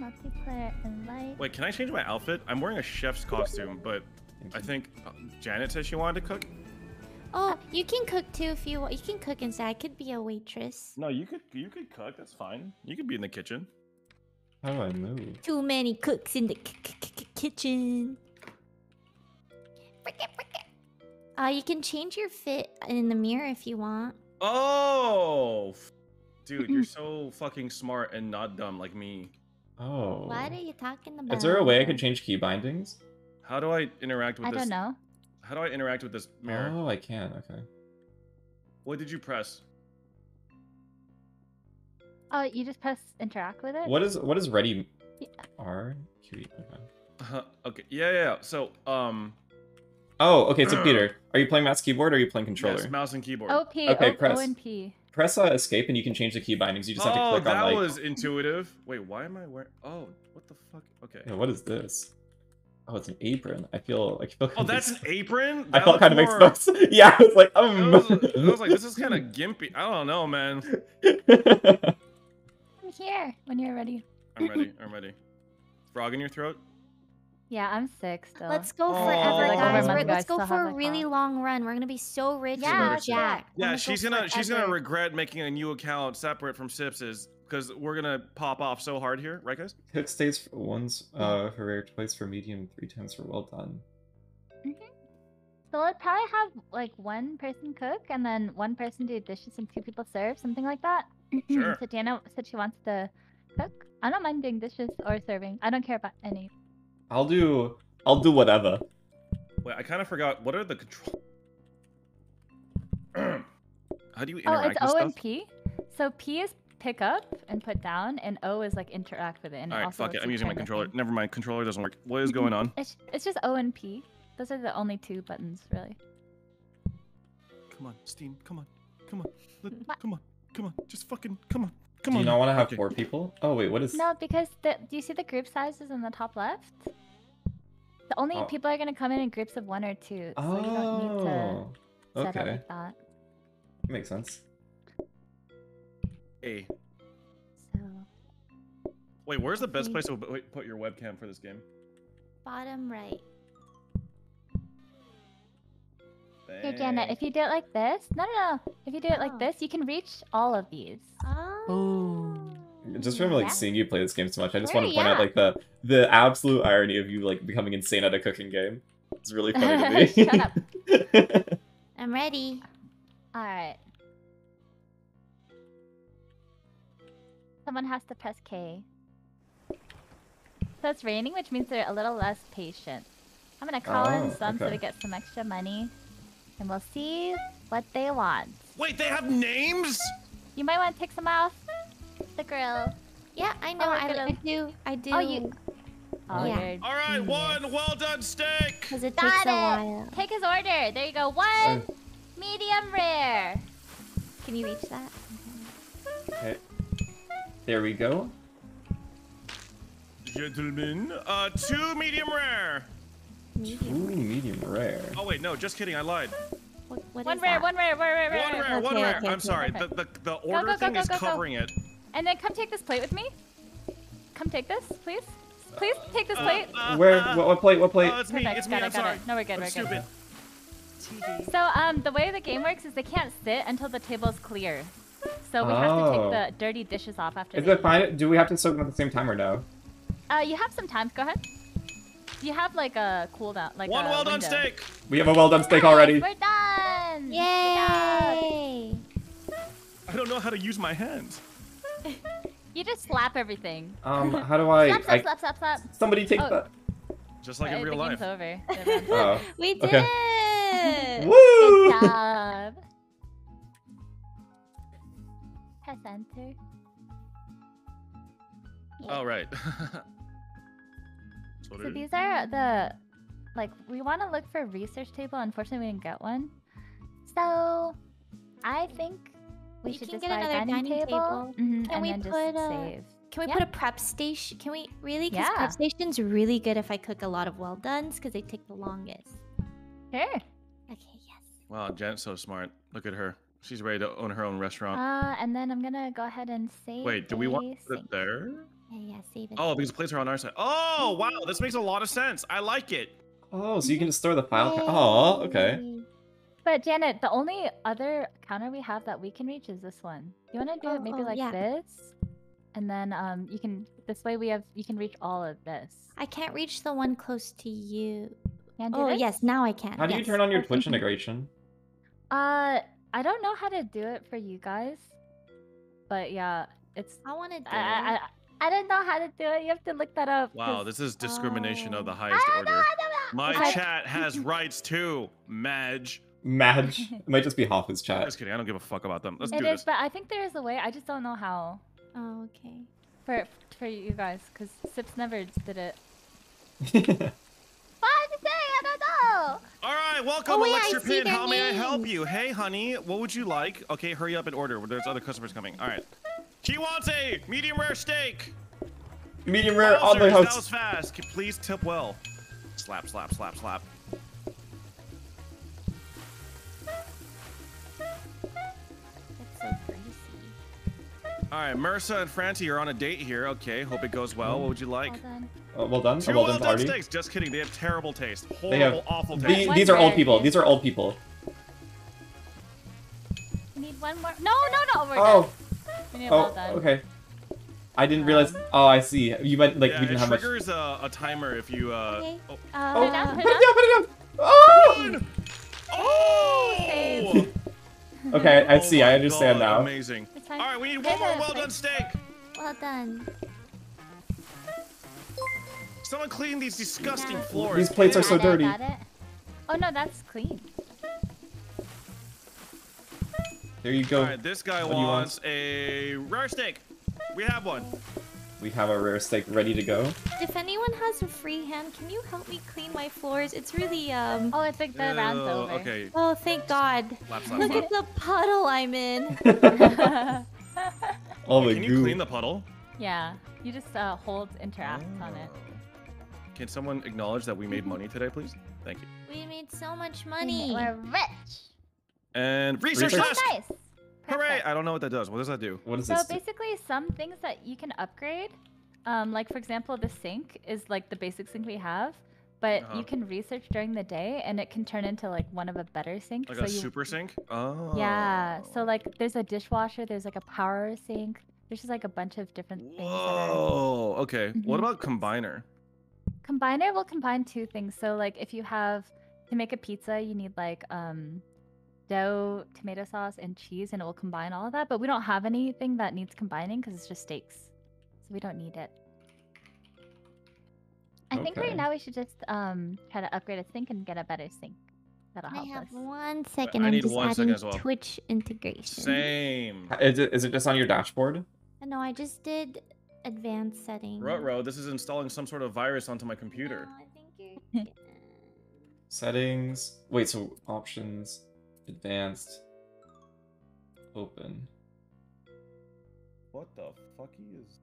Multiplayer invite. Wait, can I change my outfit? I'm wearing a chef's costume, but I think uh, Janet said she wanted to cook. Oh, you can cook too if you want. You can cook inside. I could be a waitress. No, you could you could cook. That's fine. You could be in the kitchen. How do I move? Too many cooks in the k- k- k- kitchen. Uh, you can change your fit in the mirror if you want. Oh, dude, you're so fucking smart and not dumb like me. Oh. What are you talking about? Is there a way I could change key bindings? How do I interact with I this? I don't know. How do I interact with this mirror? Oh, I can. Okay. What did you press? Oh, you just press interact with it. What is what is ready? Yeah. R Q E. Okay. Uh, okay, yeah, yeah, yeah. So, um, Oh, okay. So Peter, are you playing mouse keyboard or are you playing controller? yes, mouse and keyboard. OP. Okay, O, press. O and P. Press uh, escape and you can change the key bindings. You just have to oh, click on like. That was intuitive. Wait, why am I wearing? Oh, what the fuck? Okay. Yeah, what is this? Oh, it's an apron. I feel I feel. Oh, of that's an ex- apron. I felt kind of exposed. yeah, I was like, I um. was, I was like, this is kind of gimpy. I don't know, man. I'm here when you're ready. I'm ready. I'm ready. Frog in your throat. Yeah, I'm sick still. Let's go Oh. forever, Like, guys. over a We're- month let's ago, I go for a really cough. long run. We're gonna be so rich Yeah, and jacked. Yeah, We're she's go gonna she's gonna regret making a new account separate from Sips's because we're gonna pop off so hard here, right, guys? Cook stays for once uh for rare, twice for medium, three times for well done. So we'll probably have like one person cook and then one person do dishes and two people serve, something like that. Sure. so Dana said she wants to cook. I don't mind doing dishes or serving. I don't care about any. I'll do I'll do whatever. Wait, I kind of forgot. What are the control? How do you Oh, interact it's with O stuff? and P. So P is pick up and put down, and O is like interact with it. And All right, also fuck it. I'm using my controller. thing. Never mind. Controller doesn't work. What is going on? It's it's just O and P. Those are the only two buttons, really. Come on, Steam. Come on. Come on. Let- Come on. Come on. Just fucking. Come on. Come Do on. you not want to have Okay. four people? Oh wait, what is? No, because the do you see the group sizes in the top left? The only Oh. people are gonna come in in groups of one or two, so you don't need to Oh, set up okay, like that. makes sense. Hey, So wait. Where's the best place to put your webcam for this game? bottom right. Here, Janet, if you do it like this, no, no, no. If you do it like Oh. this, you can reach all of these. Oh. Just from like Yeah. seeing you play this game so much, I just Sure, want to point out like the the absolute irony of you like becoming insane at a cooking game. It's really funny to me. Shut up. I'm ready. All right. Someone has to press K. So it's raining, which means they're a little less patient. I'm gonna call in Oh, some so we get some extra money, and we'll see what they want. Wait, they have names? You might want to take some off the grill. Yeah, I know. we're I, I gonna- do. I do. Oh, you- Oh, Yeah. you're All right, genius. one well done steak. Because it Got takes it. a while. Take his order. There you go. One medium rare. Can you reach that? okay. There we go. Gentlemen, uh, two medium rare. Ooh, Medium. medium rare. Oh wait, no, just kidding. I lied. What, what One rare, one rare, one rare, One rare. rare, one Okay, rare. okay, I'm okay. sorry. The, the the order go, go, thing go, is go, go. covering it. And then come take this plate with me. Come take this, please. Please take this Uh, plate. uh, Where? uh, What, what plate? What plate? Oh, it's me. Perfect, It's me. it, I'm got it. No, we're good, I'm we're good. stupid. So um, the way the game works is they can't sit until the table's clear. So we have to take Oh. the dirty dishes off after. Is they it fine? Do we have to soak them at the same time or no? Uh, you have some time. Go ahead. You have like a cooldown, like One a well done window. steak. We have a well done steak Nice, already. We're done. Yay! I don't know how to use my hands. You just slap everything. Um, how do I? slap, slap, I slap, slap, slap. somebody take Oh. that. Just like Uh, in real the life. game's over. Never. Oh. We did Okay. Woo! Good job. Press enter. Oh right. That's what So it is. these are the, like, we want to look for a research table. Unfortunately, we didn't get one. So, I think we You should can just get buy another dining, dining table. table. mhm, Can and we then put just a- save. Can we Yeah. put a prep station? Can we really? Because Yeah. prep station's really good if I cook a lot of well done's because they take the longest. Sure. Okay, yes. Wow, Janet's so smart. Look at her. She's ready to own her own restaurant. Uh, and then I'm gonna go ahead and save. Wait, do we want to put it there? Yeah, yeah, save it. Oh, because the plates are on our side. Oh, wow, this makes a lot of sense. I like it. Oh, so you can just store the file. ca- Oh, okay. But Janet, the only other counter we have that we can reach is this one. You want to do Oh, it maybe oh, like yeah. this, and then um you can this way we have you can reach all of this. I can't reach the one close to you. Can Oh, this? yes, now I can. How do you turn on your Twitch integration? Uh, I don't know how to do it for you guys, but yeah, it's I want to do I I, I, I don't know how to do it. You have to look that up. Wow, 'cause- this is discrimination of um, the Oh. highest I don't know, order. I don't know. My I- chat has rights too, Madge. Madge. It might just be Hafu's chat. Just kidding. I don't give a fuck about them. Let's It do is, this. but I think there is a way. I just don't know how Oh, okay. for for you guys, because Sips never did it. What I'm saying, I don't know. All right, welcome, Oh, wait, I Pin. their How may I help you? Hey, honey, what would you like? Okay, hurry up and order. There's other customers coming. All right. She wants a medium rare steak. Medium rare Wow, on the sirs, That house. was fast. Can- Please tip well. Slap, slap, slap, slap. That's so greasy. All right, Mersa and Francie are on a date here. Okay, hope it goes well. What would you like? Well done. Oh, well done. Two well well done done party. steaks. Just kidding. They have terrible taste. Horrible, They have- awful taste. One these are old people. These are old people. We need one more. No, no, no. We're Oh, done. We need oh, well done. okay. I didn't realize. Oh, I see. You meant like yeah, we didn't have much. triggers a, a timer if you. Uh, Okay. oh. Uh, Oh, it down, put put it it down, put it down. Oh! Oh! Okay, I Oh see. I understand God, now. Amazing. All right, we need one more well done steak. well done. Someone clean these disgusting Yeah. floors. These plates are so dirty. Oh no, that's clean. There you go. All right, this guy What do you want? wants a rare steak. We have one. We have a rare steak ready to go. If anyone has a free hand, can you help me clean my floors? It's really um. Oh, it's like the round's Ew, over. Okay. Oh, thank God. Slap, slap, Look slap. at the puddle I'm in. All the Can you clean the puddle? yeah, you just uh, hold interact on it. Oh. Can someone acknowledge that we made money today, please? Thank you. We made so much money. We're rich. And research Research. Oh, nice. Hooray! I don't know what that does. What does that do? What is So this? basically, some things that you can upgrade, um, like for example, the sink is like the basic sink we have, but Uh-huh. you can research during the day, and it can turn into like one of a better sink. Like so a you, super sink? Oh. Yeah. So like, there's a dishwasher. There's like a power sink. There's just like a bunch of different things. That are... Whoa. Okay. What Mhm. about combiner? Combiner will combine two things. So like, if you have to make a pizza, you need like um, dough, tomato sauce, and cheese, and it will combine all of that. But we don't have anything that needs combining because it's just steaks, so we don't need it. I think right now we should just um try to upgrade a sink and get a better sink. That'll I help have us. one second. I I'm need just one second adding as well. Twitch integration. Same. Is it, is it just on your dashboard? Uh, No, I just did advanced settings. Ruh-roh, this is installing some sort of virus onto my computer. No, I think you're. Settings. Wait, so options, advanced, open. What the fuck is?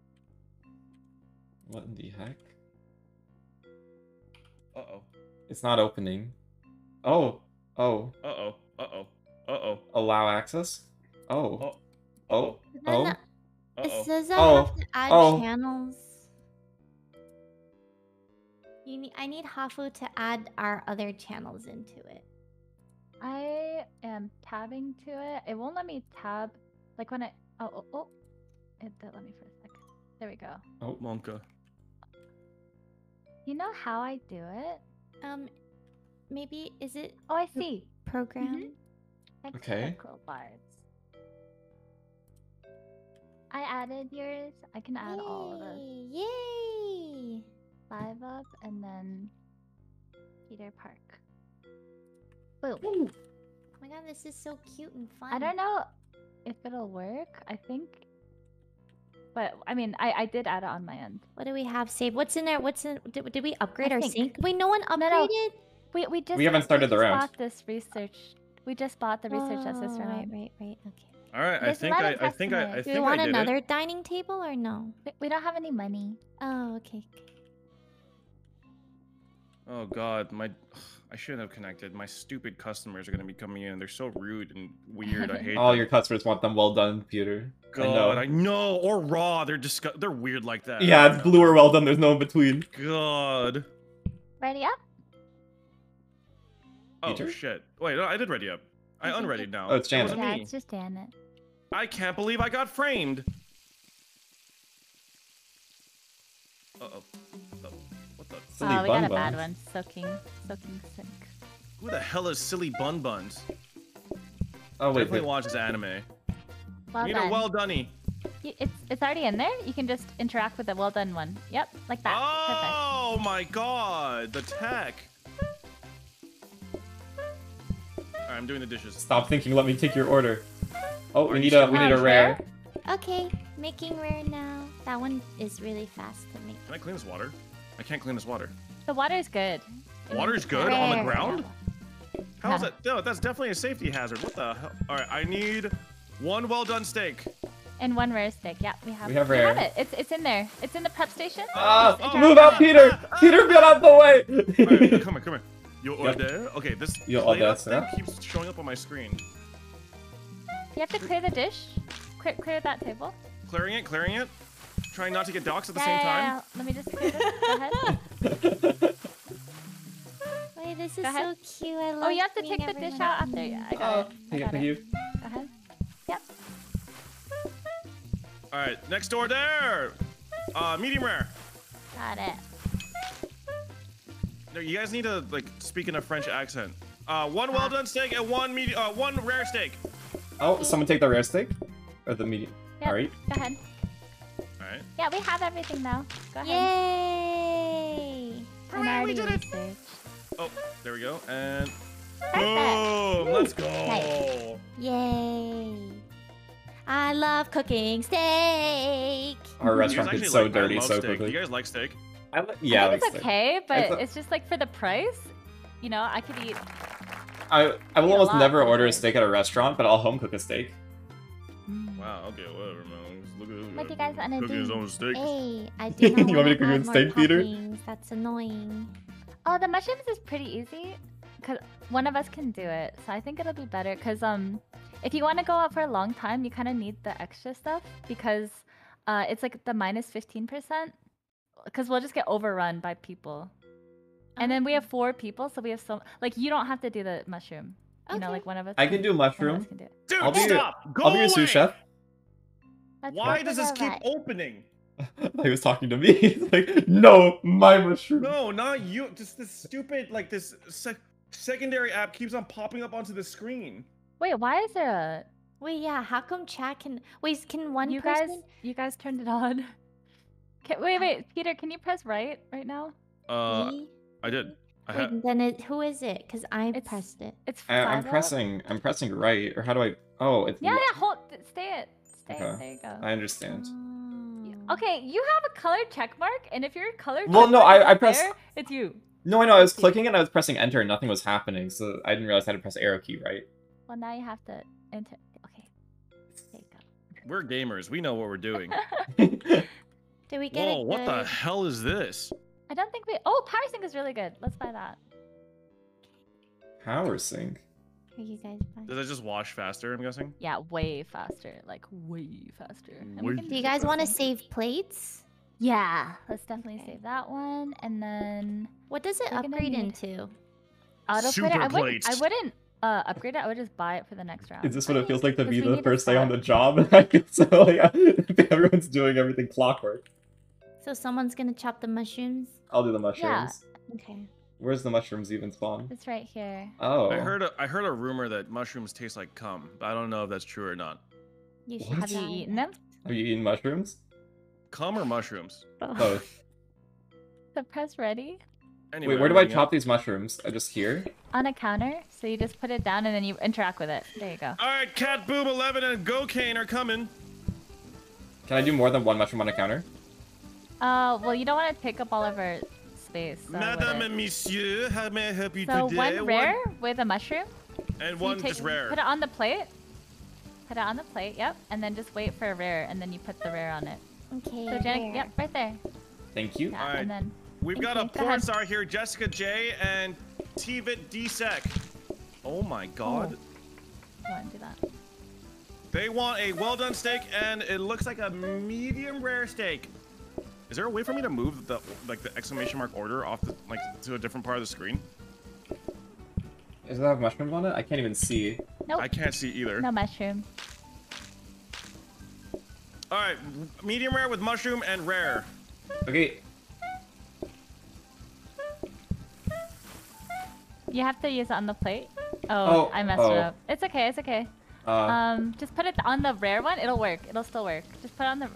What in the heck? Uh oh. It's not opening. Oh, oh, Uh oh. Uh oh. Uh oh. allow access. Oh, Oh. oh, oh. it oh. says I Oh, have to add oh. channels. You need. I need Hafu to add our other channels into it. I am tabbing to it. It won't let me tab. Like when I oh oh oh, it did let me for a second. There we go. Oh, Monka. You know how I do it? Um, maybe is it Oh, I see. program? Okay. Extra bars. I added yours. I can add all of us. Yay! Yay! Five up and then Peter Park. Boom. Oh my god, this is so cute and fun. I don't know if it'll work. I think. But I mean, I, I did add it on my end. What do we have saved? What's in there? What's in? Did, did we upgrade I our think- sink? Wait, no one No, no. upgraded. We we just we haven't started the just round. Bought this research. We just bought the research that's this Oh, round. Right, right, right. Okay. All right. I think I. I think I. I customers. Do think we want another it. dining table or no? We, we don't have any money. Oh, okay. okay. Oh god, my I shouldn't have connected. My stupid customers are gonna be coming in. They're so rude and weird. I hate All them. your customers want them well done, Peter. I know. God, I know. Or raw. They're disgu- They're weird like that. Yeah, it's blue or well done. There's no in between. God. Ready up? Oh Peter? shit. Wait, no, I did ready up. I I think unreadied now. Oh, it's That Janet. wasn't Yeah, me. it's just Janet. I can't believe I got framed. Uh oh. Oh. Silly oh, we bun got a bad one. Soaking, soaking sink. Who the hell is silly bun buns? Oh wait, Definitely wait. watches anime. Well Need done. a well doney. Y- It's it's already in there. You can just interact with the well done one. Yep, like that. Perfect. Oh my god, the tech. Alright, I'm doing the dishes. Stop thinking. Let me take your order. Oh, we need a we need a rare. Okay, making rare now. That one is really fast to make. Can I clean this water? I can't clean this water. The water's good. Water's good on the ground? How is Yeah. that? No, that's definitely a safety hazard. What the hell? Alright, I need one well done steak. And one rare steak. Yeah, we have. We have rare. We have it. It's it's in there. It's in the prep station. Ah, oh, move out, with it. Peter! Ah, ah. Peter, get out the Alright, way! come here, come here. Your Yep. order? Okay, this Your plate order, up thing sir. keeps showing up on my screen. You have to clear the dish. Clear, clear that table. Clearing it, clearing it. Trying not to get doxxed at the yeah, same yeah, time. yeah. Let me just. Go ahead. Wait, this is Go ahead. so cute. I love Oh, you have to seeing take the dish out after. eat. Yeah, I got Oh, it. I thank you, got thank it. you. Go ahead. Yep. Alright, next door There. Uh, medium rare. Got it. No, you guys need to like speak in a French accent. Uh, one well done steak and one medium, uh, one rare steak. Oh, someone take the rare steak? Or the medium? Yep. Alright. Go ahead. All right. Yeah, we have everything now. Go ahead. Yay! And Hooray, we did it! researched. Oh, there we go. And Perfect. boom! Let's go. Nice. Yay! I love cooking steak. Our restaurant actually gets so like- dirty so steak. quickly. Do you guys like steak? I li- yeah, I like it's steak. okay, but thought- it's just like for the price. You know, I could eat. I I will almost never order a steak at a restaurant, but I'll home cook a steak. Mm. Wow. Okay. Whatever, man. What guy you guys wanna cooking his do? own steak. Hey, I do not You want me to cook your own more steak, Peter? That's annoying. Oh, the mushrooms is pretty easy, cause one of us can do it. So I think it'll be better. Cause um, if you want to go out for a long time, you kind of need the extra stuff because uh, it's like the minus fifteen percent. Cause we'll just get overrun by people. And then we have four people, so we have so like you don't have to do the mushroom. You know, like one of us. I can do one of us mushroom. can do it. Dude, I'll be your- stop! Go I'll be your sous chef. That's Why does this keep Alright. opening? he was talking to me. He's like, no, my mushroom. No, not you. Just this stupid, like this sec- secondary app keeps on popping up onto the screen. Wait, why is there a? Wait, yeah. How come chat can? Wait, can a? one You person? guys, you guys turned it on. Can, wait, wait, Peter, can you press right right now? Uh, Me? I did. I Wait, then it, who is it? Cause I It's- pressed it. It's. I, I'm pressing. I'm pressing right. Or how do I? Oh, it's. Yeah, yeah, hold, stay it, stay it. Okay. There you go. I understand. Oh. Okay, you have a colored check mark, and if your colored Well, no, I- I pressed- there, it's you. No, I know. I was clicking and I was pressing enter and nothing was happening, so I didn't realize I had to press arrow key right. Well, now you have to enter. Okay, there you go. We're gamers. We know what we're doing. go. Did we get Whoa! a What the hell is this? I don't think we. Oh, Power Sink is really good. Let's buy that. Power sink. Are you guys fine? Does it just wash faster? I'm guessing. Yeah, way faster. Like way faster. Way Do you guys want to save plates? Yeah, let's definitely Okay. save that one, and then What does it upgrade into? auto Super I wouldn't. I wouldn't uh, upgrade it. I would just buy it for the next round. Is this what it feels like to be the first day on the job? I feel so like everyone's doing everything clockwork. So someone's gonna chop the mushrooms. I'll do the mushrooms. Yeah. Okay. Where's the mushrooms even spawn? It's right here. Oh. I heard a I heard a rumor that mushrooms taste like cum, but I don't know if that's true or not. You should What? Have you try eaten them? Have you eaten mushrooms? Cum or mushrooms? Both. The press ready Anyway, Wait, where do I chop on. these mushrooms? I just here? on a counter. So you just put it down and then you interact with it. There you go. All right, Cat Boob 11 and Go Kane are coming. Can I do more than one mushroom on a counter? Uh, well, you don't want to pick up all of our space. So Madame and Monsieur, how may I help you So today? one rare with a mushroom. and So one take- just rare. Put it on the plate. Put it on the plate. Yep. And then just wait for a rare, and then you put the rare on it. Okay. So Jenny, rare. yep, right there. Thank you. Yeah, Alright. and then We've got you. a Go porn ahead. star here, Jessica J and Tvit Dsec. Oh my god. Go on, do that. They want a well done steak and it looks like a medium rare steak. Is there a way for me to move the like the exclamation mark order off the like to a different part of the screen? Does it have mushrooms on it? I can't even see. Nope. I can't see either. No mushroom. All right, medium rare with mushroom and rare. Okay, You have to use it on the plate. Oh, Oh, I messed oh. it up. It's okay. It's okay. uh, Um, just put it on the rare one. It'll work. It'll still work. Just put it on the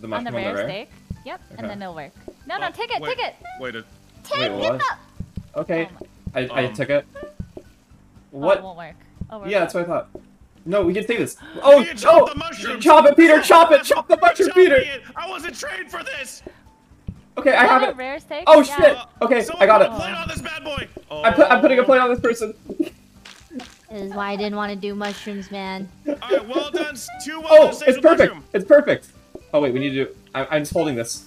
the on the rare on the rare. steak. Yep, Okay. and then it'll work. No, no, Oh, take it. wait, Take it. Wait, it. Take Wait, it what? up. Okay, Oh my- I, I Um, took it. Oh, it won't work. Oh, yeah, good. that's what I thought. No, we can take this. Oh, You chop oh! the mushrooms. Chop it, Peter! Chop it! Chop the mushroom, Peter! it. I wasn't trained for this. Okay, I have it. rare steak? Oh Yeah. shit! Okay, Someone I got put it. a plate on this bad boy. Oh. I put, I'm putting a plate on this person. This is why I didn't want to do mushrooms, man. All right, well done. Two well Oh, it's perfect. mushroom. It's perfect. Oh wait, we need to. do... I, I'm just holding this.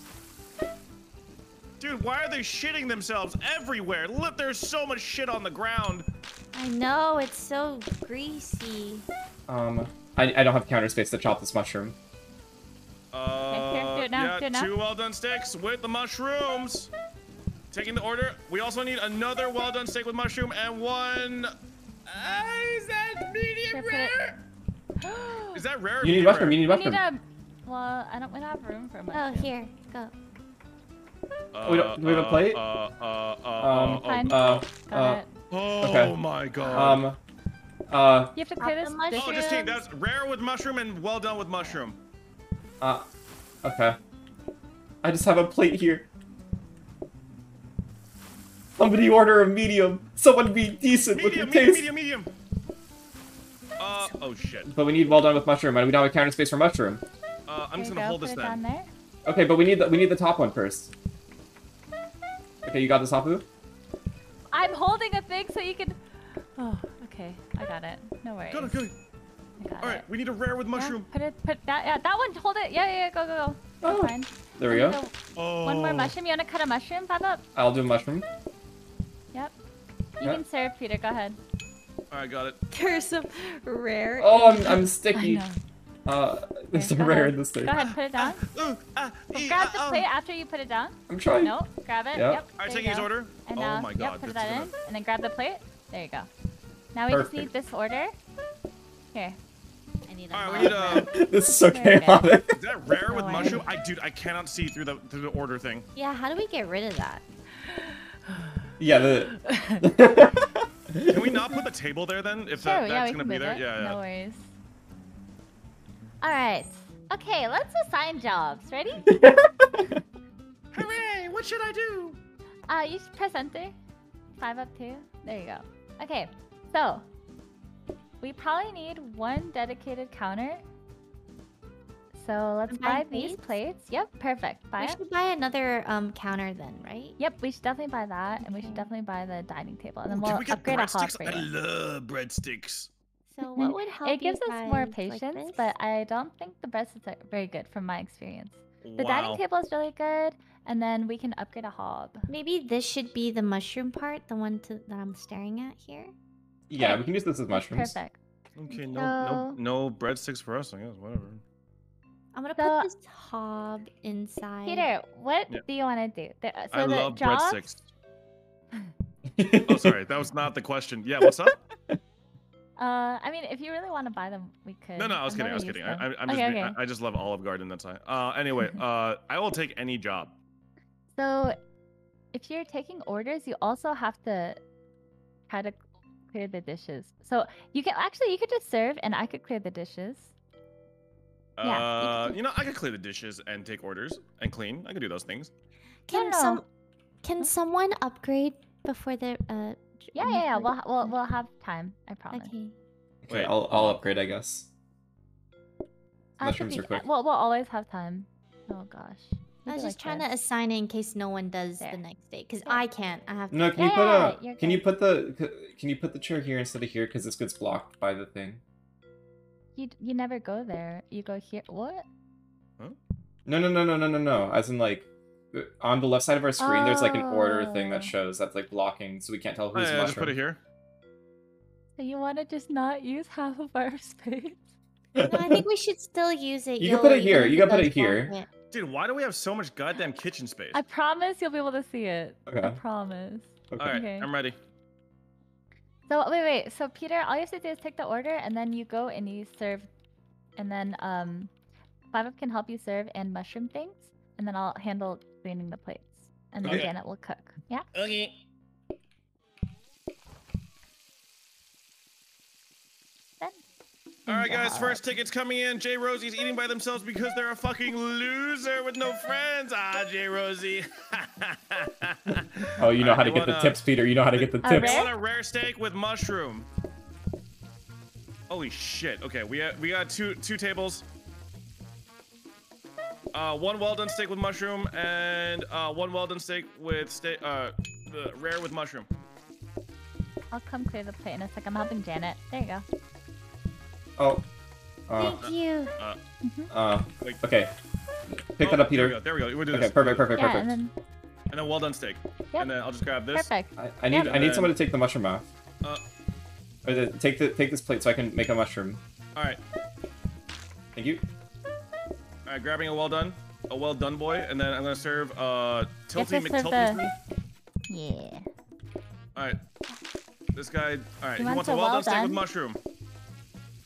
Dude, why are they shitting themselves everywhere? Look, there's so much shit on the ground. I know, it's so greasy. Um, I, I don't have counter space to chop this mushroom. Uh, here, do now, yeah, do it now. two well done steaks with the mushrooms. Taking the order. We also need another well done steak with mushroom and one. Uh, is that medium Here, put it- rare? Is that rare? or You need medium mushroom. rare? You need We need mushroom. A. Well, I don't. We don't have room for Oh, mushroom. here, go. Uh, We don't- do we have a uh, plate? Uh, uh, uh, Um, uh, Uh, Got uh, it. oh okay. my god. um, uh, You have to Chop clear the this. mushroom. oh, just kidding. That's rare with mushroom and well done with mushroom. uh, okay. I just have a plate here. Somebody order a medium. Someone be decent Medium, with your medium, taste. medium, medium. Uh, oh shit. But we need well done with mushroom, and we don't have a counter space for mushroom. Uh, I'm just gonna go, hold this it down then. there. Okay, but we need the we need the top one first. Okay, you got this, Apu? I'm holding a thing so you can. Oh, okay. I got it. No worries. Got it, got it. I got All it. we need a rare with Yeah, mushroom. put it. Put that. Yeah, that one. Hold it. Yeah, yeah. yeah, Go, go, go. That's Oh, fine. There we And go. so Oh. One more mushroom. You wanna cut a mushroom, Pop Up? I'll do a mushroom. Yep. You Yeah. can serve, Peter. Go ahead. All right, got it. There's some rare. Oh, I'm, I'm I sticky. Know. Uh, there's Okay, some rare in this thing. Go ahead. Put it down. Ooh, ah, ee, Grab ah, the oh. plate after you put it down. I'm trying. No, grab it. Yeah. Yep. All right, there taking his order. And oh now, my yep, god, put that that is in, and then grab the plate. There you go. Now we just need this order. Here. I need a right, we need lot. a. this is so Very chaotic. Is that rare with Go mushroom? I dude, I cannot see through the through the order thing. Yeah, how do we get rid of that? yeah, the. Can we not put the table there then? If Sure, that, yeah, that's we gonna can be there, it. yeah, yeah. No worries. All right. Okay, let's assign jobs. Ready? Hooray! What should I do? Uh, you should press enter. Five up two. There you go. Okay, so we probably need one dedicated counter. So let's buy buy these plates? plates. Yep, perfect. Buy We it. should buy another um counter then, right? Yep, we should definitely buy that, and we should definitely buy the dining table, and then Ooh, we'll can we get upgrade a hob breadsticks? I love breadsticks. So what mm-hmm. would help It gives you us more guys like patience, but I don't think the breadsticks are very good from my experience. The wow. dining table is really good, and then we can upgrade a hob. maybe this should be the mushroom part, the one to, that I'm staring at here. yeah, we can use this as mushrooms. Perfect. Okay, no, no, no breadsticks for us. I guess whatever. I'm gonna So- put this hob inside. Peter, what Yeah. do you want to do? The, uh, so I the love jobs, breadsticks. Oh, sorry, that was not the question. Yeah, what's up? Uh, I mean, if you really want to buy them, we could. No, no, I was I've kidding. I was kidding. I, them. I, I'm just, okay, being- okay. I, I just love Olive Garden. That's why. Uh, anyway, uh, I will take any job. So, if you're taking orders, you also have to try to clear the dishes. So you can actually you could just serve, and I could clear the dishes. Yeah, you Uh, can- you know, I could clear the dishes and take orders and clean. I could do those things. Can some can someone upgrade before the uh j- Yeah, yeah, yeah. We'll we'll we'll have time. I promise. Okay. Okay, Wait. I'll, I'll upgrade, I guess. Uh, Mushrooms should are be- quick. We'll we'll always have time. Oh gosh. I was just like trying this. to assign it in case no one does There. the next day, because There. I can't. I have to. No, can you Yeah, put yeah, a? you're Can you put the? Can you put the chair here instead of here? Because this gets blocked by the thing. You you never go there. You go here. What? No, no, no, no, no, no, no. As in like, on the left side of our screen, there's like an order thing Oh. that shows that's like blocking, so we can't tell Oh, who's yeah, just put it here. So you want to just not use half of our space? No, I think we should still use it. You can put it here, you if can put it here. it. Dude, why do we have so much goddamn kitchen space? I promise you'll be able to see it. I promise. Okay. All right, Okay. I'm ready. So wait, wait. So Peter, all you have to do is take the order, and then you go and you serve, and then um, Five Up can help you serve and mushroom things, and then I'll handle cleaning the plates, and then Okay. Janet will cook. Yeah. Okay. Then. All right, guys. First tickets coming in. Jay Rosie's eating by themselves because they're a fucking loser with no friends. Ah, Jay Rosie. Oh, you know All how to get the wanna- tips, Peter. You know how to get the A tips. I rare? want a rare steak with mushroom. Holy shit. Okay, we got, we got two two tables. Uh, one well done steak with mushroom and uh, one well done steak with steak uh, the rare with mushroom. I'll come clear the plate in a sec. I'm helping Janet. There you go. Oh. Uh, Thank you. uh, Like, okay. Pick oh, that up, There we Peter. go. There we go. We'll do Okay, this. perfect, perfect, yeah, perfect. and then And then well done steak. Yep. And then I'll just grab this. perfect. I, I need Yep. I need And someone to take the mushroom off. Uh, the, take the take this plate so I can make a mushroom. all right. Thank you. All right, grabbing a well done, a well done boy, and then I'm gonna serve uh You have Tilty McTilty. the- Yeah. All right. This guy. All right. He He wants wants a a well done well steak with mushroom.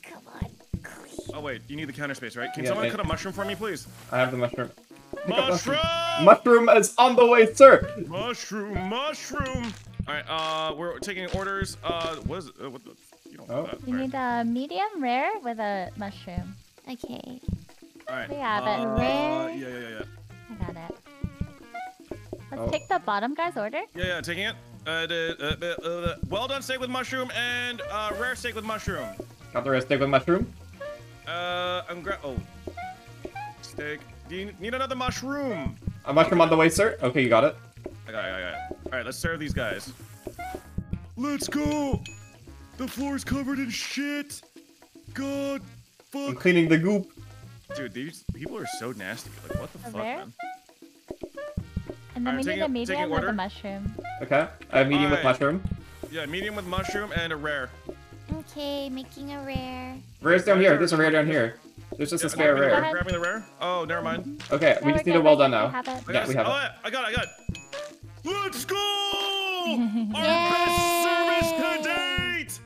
Come on, please. Oh wait, you need the counter space, right? Can Yeah, someone I- cut a mushroom for me, please? I have the mushroom. Pick Mushroom! Mushroom is on the way, sir. Mushroom! Mushroom! All right. Uh, we're taking orders. Uh, what is it? Uh, what the? You don't. Oh. Uh, You need a medium rare with a mushroom. Okay. All right. we have it. uh, Rare. Yeah, yeah, yeah, yeah. I got it. Let's Oh. take the bottom guy's order. Yeah, yeah. Taking it. Uh, the, uh, the, uh, the well done steak with mushroom and uh, rare steak with mushroom. Got the rare steak with mushroom. Uh, I'm gra- Oh. Steak. Do you need another mushroom? A mushroom on the way, sir. Okay, you got it. I got it, I got it. All right, let's serve these guys. Let's go. The floor's covered in shit. God, fuck. I'm cleaning the goop. Dude, these people are so nasty. Like, what the A fuck, rare? man? And then Alright, we taking need a medium with a mushroom. Okay. I have medium with mushroom. Yeah, medium with mushroom and a rare. Okay, making a rare. Rare's down here. There's a rare down here. There's just a spare grabbing rare. Go Grabbing the rare. Oh, never mind. Okay, we No, just we're need a well done good, now. We have it. Yeah, we have oh, it. I got it. I got it. Let's go! Our Yay! best service to date.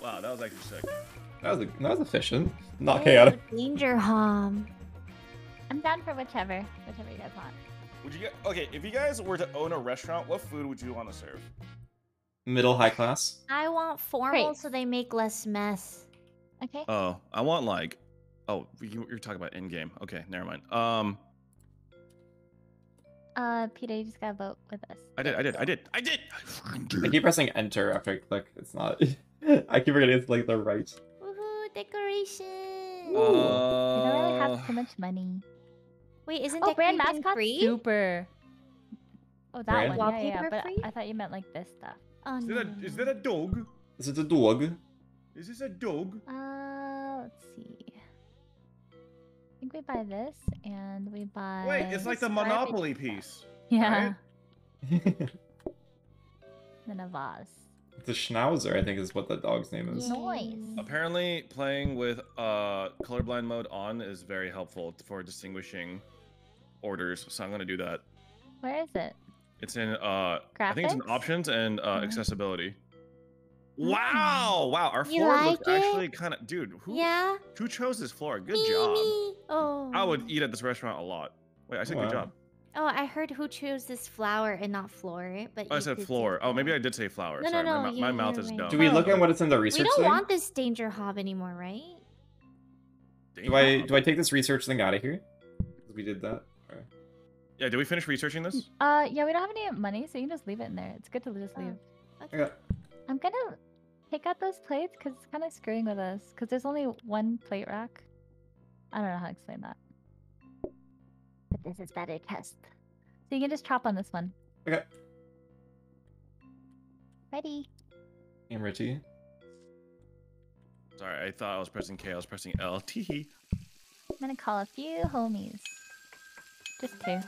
Wow, that was actually sick. That was that was efficient. Not Ooh, chaotic. Danger hob. I'm down for whichever, whichever you guys want. Would you get okay? If you guys were to own a restaurant, what food would you want to serve? Middle high class. I want formal Great. so they make less mess. Okay. Oh, I want like, oh, you, you're talking about in game. Okay, never mind. Um, Uh, Peter, you just gotta vote with us. I did, I did, I did, I did. I keep pressing enter after I click. It's not. I keep forgetting it's like the right. Woohoo, decoration. We don't really Uh, have too much money. Wait, isn't Oh, brand decoration mascot free? super. Oh, that Brand? one. Yeah, yeah, yeah. But free? I thought you meant like this stuff. Oh, is no, that a, is that a dog? Is it a dog? Is this a dog? Uh, let's see. I think we buy this and we buy. Wait, it's like the Monopoly piece. Yeah. right? Then a vase. The Schnauzer, I think, is what the dog's name is. Noise. Apparently, playing with uh colorblind mode on is very helpful for distinguishing orders. So I'm gonna do that. Where is it? It's in uh I think it's in options and uh Mhm. accessibility. Mm. Wow! Wow, our You floor looks it? actually kind of dude. Who Yeah. who chose this floor? Good me, job. me. Oh. I would eat at this restaurant a lot. Wait, I said Wow. good job. Oh, I heard who chose this flower and not floor, but Oh, I said did say floor. Oh, maybe I did say flower. No, no, Sorry, no, my, my mouth is right. dumb. Do we look at what it's in the research? We research don't thing? want this danger hob anymore, right? Do I do I take this research thing out of here? We did that. Or- Yeah, did we finish researching this? Uh, yeah, we don't have any money, so you can just leave it in there. It's good to just Oh. leave. Okay. I'm gonna take out those plates because it's kind of screwing with us. Because there's only one plate rack. I don't know how to explain that. But this is better test. So you can just chop on this one. Okay. Ready? I'm Richie. Sorry, I thought I was pressing K. I was pressing L. Teehee. I'm gonna call a few homies. Just two.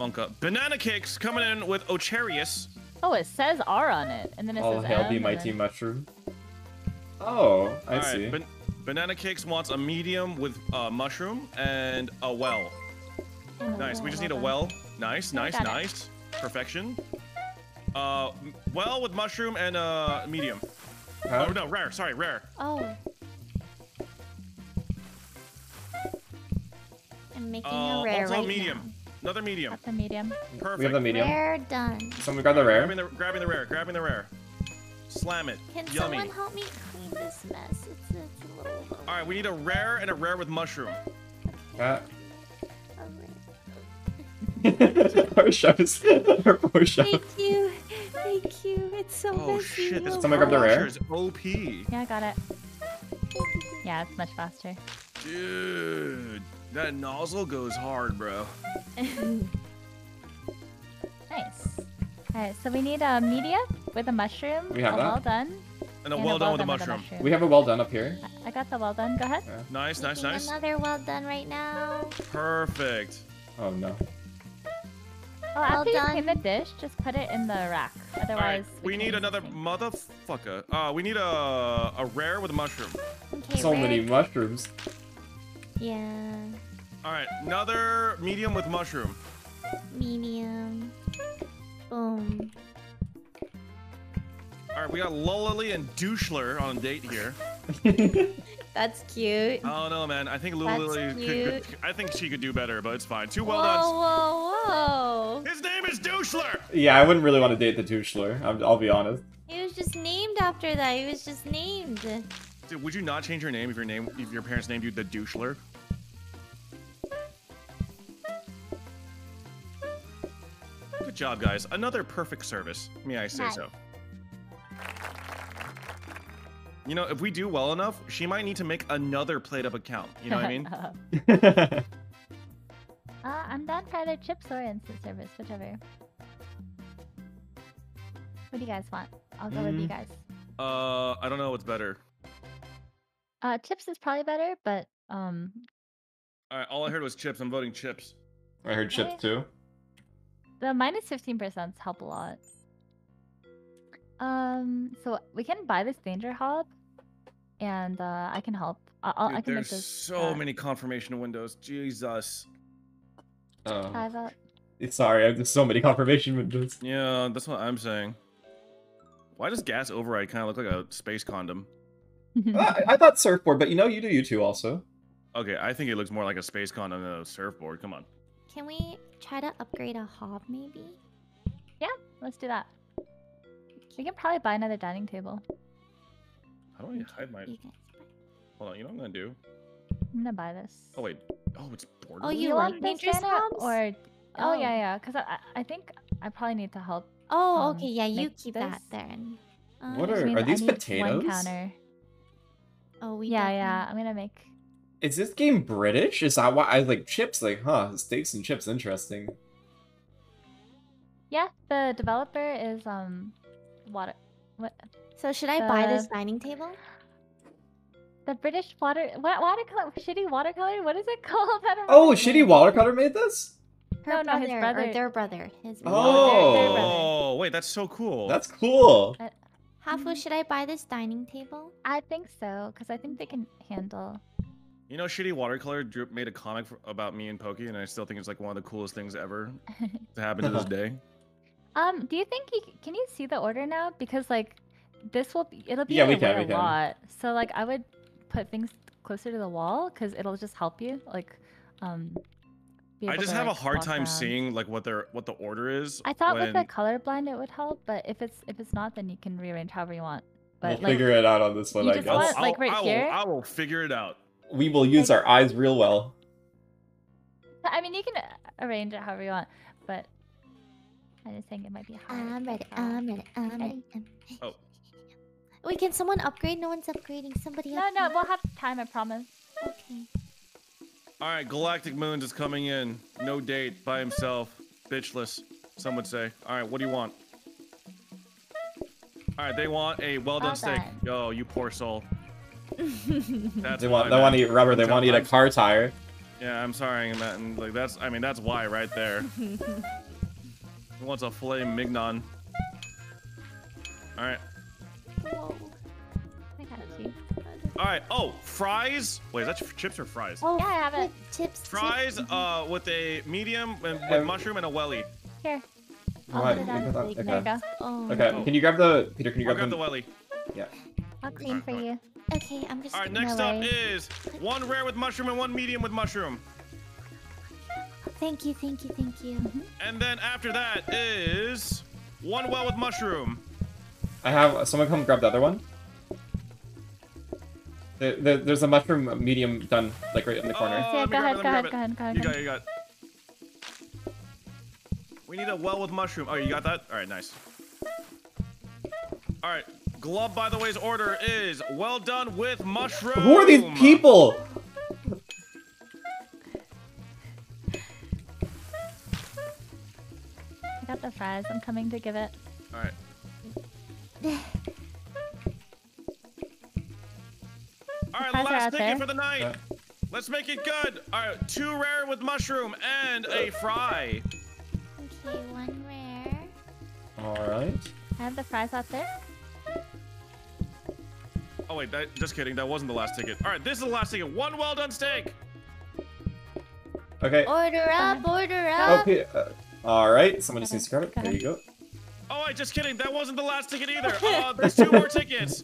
Bunka. Banana cakes coming in with Ocharius. Oh, it says R on it, and then it All says hail M, the mighty then- mushroom. Oh, I All right, see. ban- banana cakes wants a medium with uh, mushroom and a well. And a Nice. We just need a well. Nice, Yeah, nice, got it. nice. Perfection. Uh, well with mushroom and uh, medium. Huh? Oh no, rare. Sorry, rare. Oh. I'm making Uh, a rare also right medium. Another medium. That's a medium. Perfect. We have the now. medium. Rare done. Someone got the rare. Grabbing rare. the, grabbing the rare. Grabbing the rare. Slam it. Can Yummy. someone help me clean this mess? It's, it's a little. All right, we need a rare and a rare with mushroom. Cat. Alright. Our chef is our poor chef. Thank you. Thank you. It's so Oh messy. shit, this Oh, Someone grab the rare? is OP. Yeah, I got it. Yeah, it's much faster. Dude, that nozzle goes hard, bro. Nice. Alright, so we need a media with a mushroom. We have a that. well done. And a and well done with a with mushroom. We have a well done up here. I- I got the well done. Go ahead. Nice, nice, Making nice. Another well done right now. Perfect. Oh no. Oh, after Well you clean the dish, just put it in the rack. All right, Otherwise, we can't need another anything. motherfucker. Uh, we need a a rare with a mushroom. Okay, So rare. many mushrooms. Yeah. All right, another medium with mushroom. Medium. Boom. All right, we got Lolly and Douchler on a date here. That's cute. I don't know, man. I think That's Lolly could, could. I think she could do better, but it's fine. Two well whoa, done. whoa, whoa. whoa. His name is Douchler. Yeah, I wouldn't really want to date the douchler. I'm, I'll be honest. He was just named after that. He was just named. Dude, would you not change your name if your name if your parents named you the Douchler? Good job, guys. Another perfect service. May I say Nice. so? You know, if we do well enough, she might need to make another PlateUp account. You know what I mean? uh, I'm down for either chips or instant service, whichever. What do you guys want? I'll go with you Mm. guys. Uh, I don't know what's better. Uh, chips is probably better, but um, All right, all I heard was chips. I'm voting chips. I heard chips too. the minus fifteen percent help a lot. Um, so we can buy this danger hob, and uh, I can help. I- I'll, I Dude, can make there's this. so uh, many confirmation windows. Jesus. Oh. Five up. Sorry, I have so many confirmation windows. Yeah, that's what I'm saying. Why does gas override kind of look like a space condom? I, I thought surfboard, but you know you do you two also. Okay, I think it looks more like a space condom than a surfboard. Come on. Can we try to upgrade a hob, maybe? Yeah, let's do that. We can probably buy another dining table. How do I hide my? Hold on. You know what I'm gonna do? I'm gonna buy this. Oh wait. Oh, it's board. Oh, Do you want like this, dangerous Or oh, Oh. yeah, yeah. Because I, I- I think I probably need to help. Oh, um, okay. Yeah, you keep this. that then. Uh, What are- are these need potatoes? One counter. Oh, we Yeah, definitely- yeah. I'm gonna make. Is this game British? Is that why I like chips? Like, huh? Steaks and chips, interesting. Yeah, the developer is um, water. What? So should I buy uh, this dining table? The British water. What watercolor? Shitty watercolor. What is it called? I don't Oh, shitty watercolor made this? Her No, no, his or their brother. His Oh. their brother. Oh, wait, that's so cool. That's cool. Uh, Hafu, mm-hmm. should I buy this dining table? I think so, because I think they can handle. You know, shitty watercolor drew, made a comic for, about me and Pokey, and I still think it's like one of the coolest things ever to happen to this day. Um, do you think you can you see the order now? Because like, this will be it'll be Yeah, we can, we a can. lot. So like, I would put things closer to the wall because it'll just help you. Like, um. be I able just to, have a hard time around. seeing like what their what the order is. I thought when... with the colorblind it would help, but if it's if it's not, then you can rearrange however you want. But we'll like, figure it out on this one, you I just guess. want- I'll- like, right I will, here? I will figure it out. We will use like- our eyes real well. I mean, you can uh, arrange it however you want, but I just think it might be hard. I'm ready. I'm ready. I'm ready. I'm- Oh. Wait, can someone upgrade? No one's upgrading. Somebody No, no, we'll have time. I promise. Okay. All right, Galactic Moons is coming in. No date, by himself, bitchless. Some would say. All right, what do you want? All right, they want a well done steak. done. Yo, you poor soul. That's They want why, they want to eat rubber. They want to eat a car tire. Yeah, I'm sorry, that, and, like that's. I mean, that's why right there. He wants a filet mignon. All right, Whoa. I got you. all right. Oh, fries. Wait, is that chips or fries? Oh, Yeah, I have it. Chips. Fries, uh, with a medium and with Um, mushroom and a welly. Here. I'll What? put it on Okay, the okay. There you go. Oh. Okay, can you grab the Peter? Can you I'll grab, grab the the? welly. Yeah. I'll clean for you. Okay, I'm just. All right, next No up is one rare with mushroom and one medium with mushroom. Thank you, thank you, thank you. Mm-hmm. And then after that is one well with mushroom. I have someone come grab the other one. There, there, there's a mushroom medium done, like right in the corner. Oh, Yeah, let me go ahead, go ahead, go ahead, go ahead. You got, it, you got. it. We need a well with mushroom. Oh, you got that? All right, nice. All right, Glove, by the way's order is well done with mushroom. Who are these people? I got the fries. I'm coming to give it. All right. All right, fries are last out ticket there. for the night. Yeah. Let's make it good. All right, two rare with mushroom and a fry. Okay, one rare. All right. I have the fries out there. Oh wait, that, just kidding. That wasn't the last ticket. All right, this is the last ticket. One well done steak. Okay. Order up, order up. Okay. Uh, all right. Someone just needs to grab it. There you go. Oh wait, just kidding. That wasn't the last ticket either. Uh, there's two more tickets.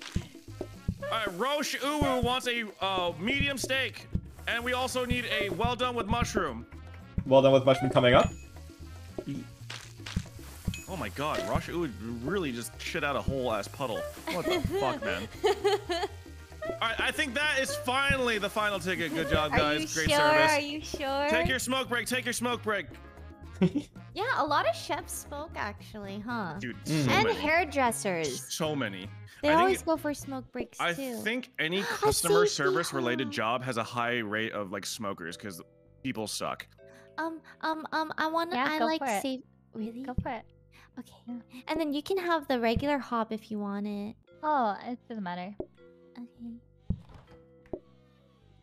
All right, Roche Uwu wants a uh, medium steak, and we also need a well done with mushroom. Well done with mushroom coming up. Oh my god, Roche Uwu really just shit out a whole ass puddle. What the fuck, man? Alright, I think that is finally the final ticket. Good job, Are guys. you Great sure? Are service. you sure? Take your smoke break. Take your smoke break. Yeah, a lot of chefs spoke actually, huh? Dude, Mm. and many. hairdressers. So many. They I always it- go for smoke breaks I too. think any customer service related job has a high rate of like smokers because people suck. Um, um, um. I want. to Yeah, I go like for it. save. Really? Go for it. Okay. Yeah. And then you can have the regular hop if you want it. Oh, it doesn't matter. Okay.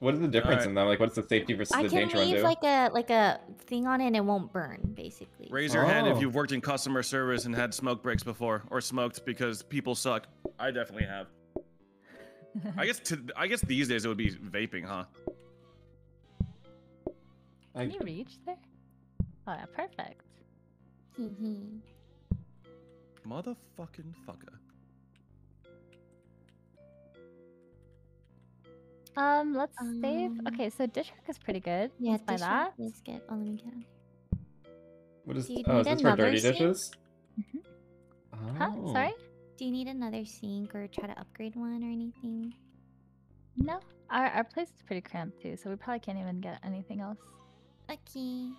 What is the difference Alright. in them? Like, what's the safety versus I the can danger one leave do? like a like a thing on it and it won't burn, basically. Raise your hand if Oh. you've worked in customer service and had smoke breaks before, or smoked because people suck. I definitely have. I guess to, I guess these days it would be vaping, huh? I- Can you reach there? Oh, yeah, perfect. Mm-hmm. Motherfucking fucker. Um, let's save. Um, Okay, so dish rack is pretty good. yeah, Let's buy dish that. rack is good. Oh, let me get it. What is? Do you Oh, is this for dirty sink? dishes? Mhm. Oh. Huh? Sorry? Do you need another sink or try to upgrade one or anything? No. Our our place is pretty cramped too, so we probably can't even get anything else. Okay.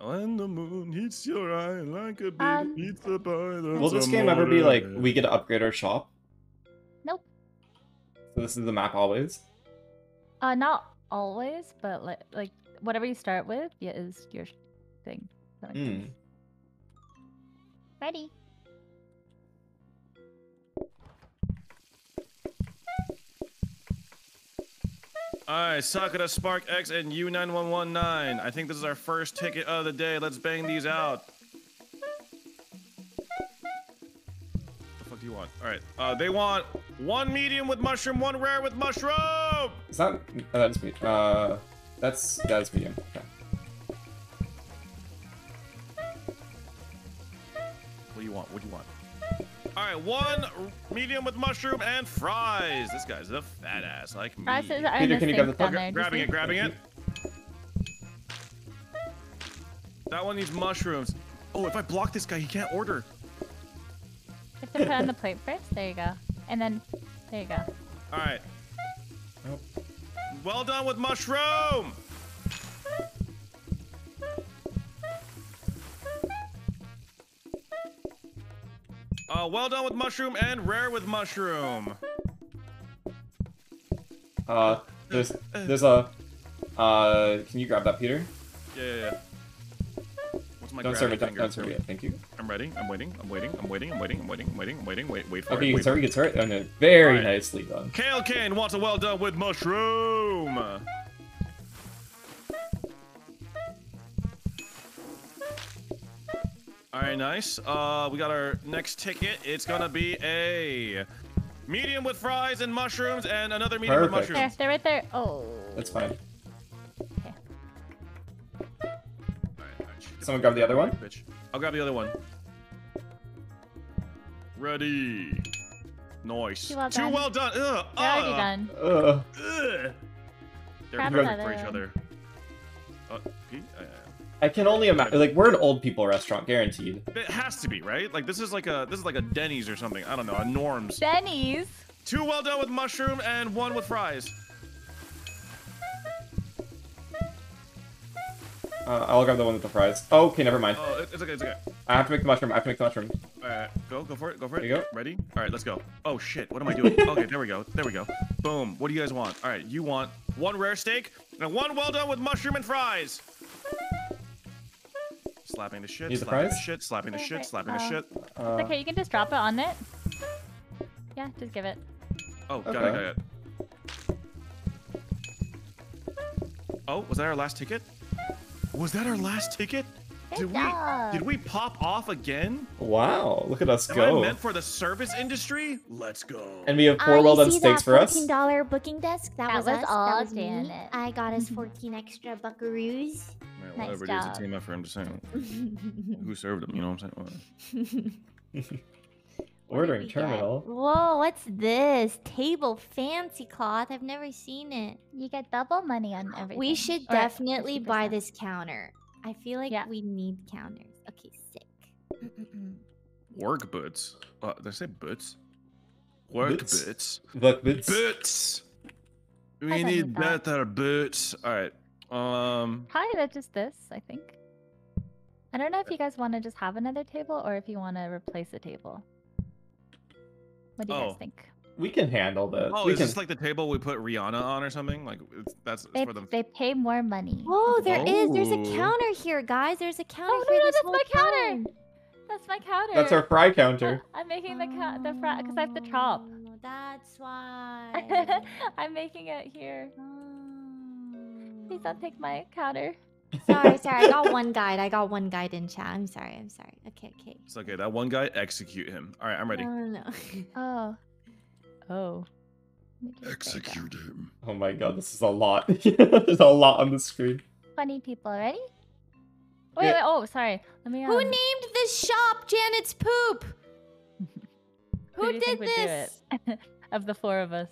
When the moon hits your eye like a big Um, pizza pie. Will this game ever be like we get to upgrade our shop? Nope. So this is the map always. Uh, not always, but like like whatever you start with, yeah, is your thing. Does that make sense? Ready. Alright, Sakura, Spark X, and U9119. I think this is our first ticket of the day. Let's bang these out. Do you want? Alright, uh, they want one medium with mushroom, one rare with mushroom! Is that? Oh, that's me. Uh, that's that's medium. Okay. What do you want? What do you want? Alright, one medium with mushroom and fries. This guy's a fat ass like me. Fries is- are Peter, can you grab the down tucker? there. grabbing it, grabbing it. That one needs mushrooms. Oh, if I block this guy, he can't order. You have to put on the plate first. There you go. And then there you go. All right. Nope. Well done with mushroom. Uh, well done with mushroom and rare with mushroom. Uh, there's there's a. Uh, can you grab that, Peter? Yeah, yeah, yeah my don't serve it. Don't, don't serve it. Thank you. I'm ready. I'm waiting. I'm waiting. I'm waiting. I'm waiting. I'm waiting. I'm waiting. I'm waiting. Wait. Wait for okay, it. Okay, you can serve. You serve. Oh, no. Very right. nicely done. Kale can wants a well done with mushroom. All right, nice. Uh, we got our next ticket. It's gonna be a medium with fries and mushrooms, and another medium Perfect. with mushrooms. There, right there. Oh. That's fine. Someone grab the other one? Bitch. I'll grab the other one. Ready. Nice. Too well Too done. well done. Ugh. They're already uh, done. Ugh. Ugh. They're Grab perfect for each other. Uh, Pete? Uh, I can only imagine. Like we're an old people restaurant, guaranteed. it has to be right. Like this is like a this is like a Denny's or something. I don't know. A Norm's. Denny's. Two well done with mushroom and one with fries. Uh, I'll grab the one with the fries. Oh, okay, never mind. Oh, it's okay. It's okay. I have to make the mushroom. I have to make the mushroom. All right, go, go for it, go for it. There you go. Ready? All right, let's go. Oh shit, what am I doing? okay, there we go, there we go. Boom. What do you guys want? All right, you want one rare steak and one well done with mushroom and fries. Slapping the shit, Need the slapping the fries? shit, slapping the shit, Okay, slapping the uh, shit. Uh, okay, you can just drop it on it. Yeah, just give it. Oh, got it, got it. Oh, was that our last ticket? Was that our last ticket? Did we did we pop off again? wow, look at us Am I go. meant for the service industry? Let's go. And we have Ah, four well done steaks for us. Fourteen dollar booking desk. That, That was, was us. all that was me. Janet. I got us fourteen extra buckaroos. Man, Nice whatever it is, job. a team effort. I'm just saying. Who served them? You know what I'm saying? What did Ordering we get? terminal. Whoa, what's this? Table fancy cloth. I've never seen it. You get double money on everything. We should Or definitely buy 50%. this counter. I feel like Yeah. we need counters. Okay, sick. Work boots. Uh, did I say boots? Work Boots? boots. Look, bits. Boots. We need need better boots. All right. Um. Probably that just this, I think. I don't know if you guys want to just have another table or if you want to replace a table. What do you Oh. guys think? We can handle this. Oh, we is can. this like the table we put Rihanna on or something? Like it's, that's They, for them. they pay more money. Whoa, oh, there is. There's a Oh. counter here, guys. There's a counter Oh, here no, this that's whole my counter. time. That's my counter. That's our fry counter. I'm making the ca- the frat because I have the chop. Oh, That's why. I'm making it here. Oh. Please Oh. don't take my counter. Sorry, sorry. I got one guide. I got one guide in chat. I'm sorry. I'm sorry. Okay, okay. It's okay. That one guy, execute him. All right, I'm ready. No, no, no. Oh. Oh. Let me just say that. him. Oh my god, this is a lot. There's a lot on the screen. Funny people, ready? Wait, Yeah. wait. Oh, sorry. Let me. Who um, named this shop Janet's Poop? Who, do you think did would do this? it? of the four of us.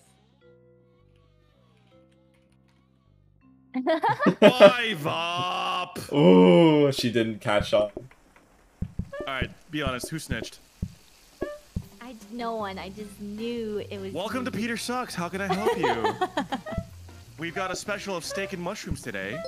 Five up. Ooh, she didn't catch on. All right, be honest. Who snitched? I no one. I just knew it was. Welcome to. Peter Sucks. How can I help you? We've got a special of steak and mushrooms today.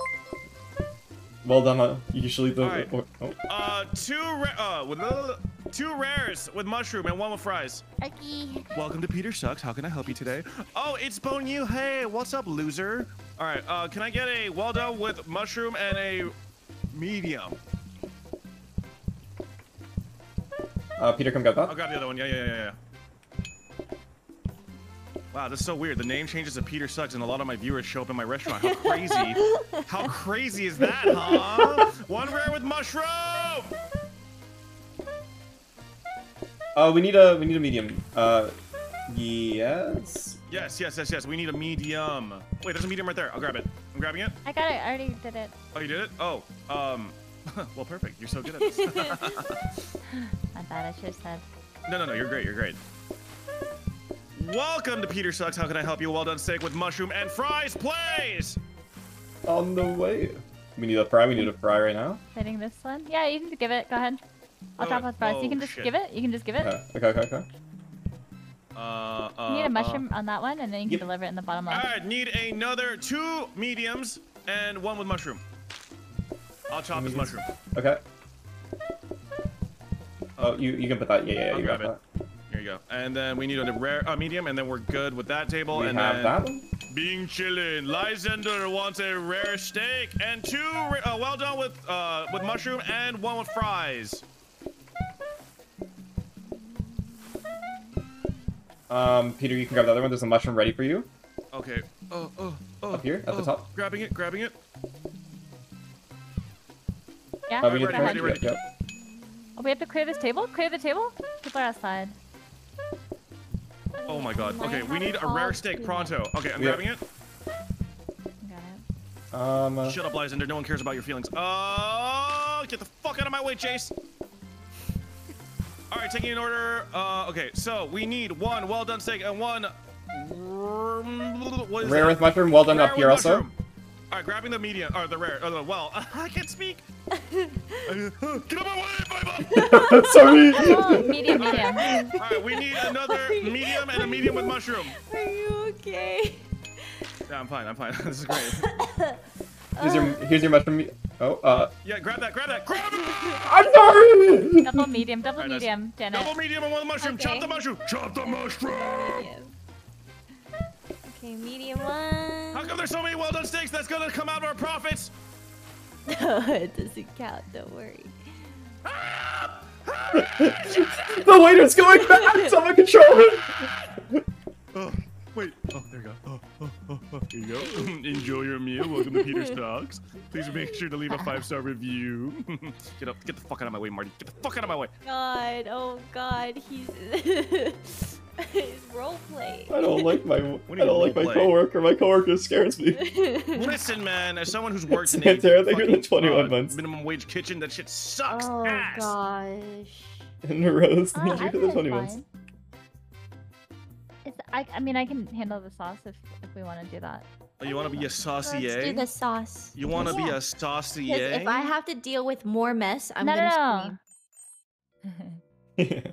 Well done. Uh, usually the. Alright. oh, oh. Uh, two ra- uh, with, uh, two rares with mushroom and one with fries. Okay. Welcome to Peter Sucks. How can I help you today? Oh, it's Bone You. Hey, what's up, loser? All right. Uh, can I get a well done with mushroom and a medium? Uh, Peter, come get that. I'll grab the other one. Yeah, yeah, yeah, yeah. Wow, that's so weird. The name changes to Peter Sucks, and a lot of my viewers show up in my restaurant. How crazy! How crazy is that, huh? One rare with mushroom. Uh, we need a we need a medium. Uh, yes. Yes, yes, yes, yes. We need a medium. Wait, there's a medium right there. I'll grab it. I'm grabbing it. I got it. I already did it. Oh, you did it? Oh, um, well, perfect. You're so good at this. I thought I should have said. no, no, no. You're great. You're great. Welcome to Peter Sucks. How can I help you? Well done steak with mushroom and fries, please. On the way. We need a fry. We need a fry right now. Hitting this one. Yeah, you can give it. Go ahead. I'll Oh, drop with fries. oh, you can just shit. give it. You can just give it. Okay. Okay. Okay. okay. Uh, uh, You need uh, a mushroom on that one, and then you can Yep. deliver it in the bottom All left. right, need another two mediums and one with mushroom. I'll chop this Mediums. mushroom. Okay. Oh, you you can put that. Yeah, yeah. I'll you got grab that. Here you go. And then we need a rare, uh, medium, and then we're good with that table. We and have then that. one. being chillin', Lysander wants a rare steak and two, uh, well done with uh with mushroom and one with fries. Um, Peter, you can grab the other one. There's a mushroom ready for you. Okay. Oh, oh, oh. Up here, at the oh. top. Grabbing it, grabbing it. Yeah. Uh, we need ready, ready, ready. Yep, Oh, we have to clear this table? Clear the table? People are outside. Oh my god. Okay, we need a rare steak pronto. Okay, I'm Yeah. grabbing it. Got it. Um, uh, Shut up, Lysander. No one cares about your feelings. Oh, get the fuck out of my way, Chase. All right, taking an order. Uh, okay, so we need one well done steak and one. What is rare that? with mushroom. Well done Rare up here also. mushroom. All right, grabbing the medium or the rare. Or the well. I can't speak. Get out my way, Viva! Sorry. Oh, medium, medium. All right, we need another medium and a medium with mushroom. Are you okay? Yeah, I'm fine. I'm fine. this is great. Here's your here's your mushroom. me- Oh, uh, Yeah, grab that. Grab that. Grab it. I'm sorry. Double medium, double Alright, nice. medium, Janet. Double medium and one mushroom. Chop the mushroom. Chop the mushroom. Okay, medium one. How come there's so many well done steaks? That's gonna come out of our profits. No, it doesn't count. Don't worry. the waiter's going back. Someone control him. Oh, wait. Oh, there you go. Oh, oh, oh, oh. Here you go. Enjoy your meal. Welcome to Peter's Talks. Please make sure to leave a five-star review. get up. Get the fuck out of my way, Marty. Get the fuck out of my way. God, oh God, he's his roleplay. I don't like my do I don't like my roleplay? coworker. My coworker scares me. Listen, man. As someone who's worked in a Santara, thank you for the 21 uh, months. minimum wage kitchen, that shit sucks oh ass. gosh. And Rose, Uh, thank you I for the think 20 it's months. Fine. It's, I, I mean, I can handle the sauce if, if we want to do that. Oh, you want to be a Let's do the sauce. You want to be a saucier? Because if I have to deal with more mess, I'm no, gonna no, scream. no.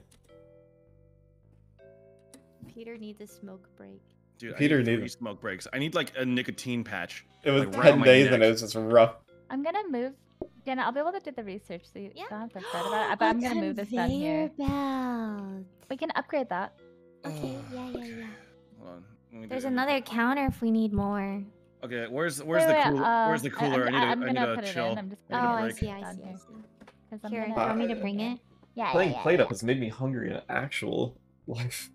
Peter needs a smoke break. Dude, Peter I need three needs- smoke breaks. I need like a nicotine patch. it was Like, right 10 on my days and it was just rough. I'm gonna move. Jenna, I'll be able to do the research, so you Yeah. don't have to fret about it. But I'm gonna move this down here. belt. We can upgrade that. Okay, yeah, yeah, yeah. Hold on. There's do it. another counter if we need more. Okay, where's where's Wait, the wait, cooler? uh, where's the cooler? I, I'm, need to I'm I gonna need put to it chill. in. I'm just Oh, a putting I see, I see, I here. see. 'Cause Here, gonna- want me to bring it? Yeah, Playing yeah, yeah, Plate yeah. Up has made me hungry in actual life.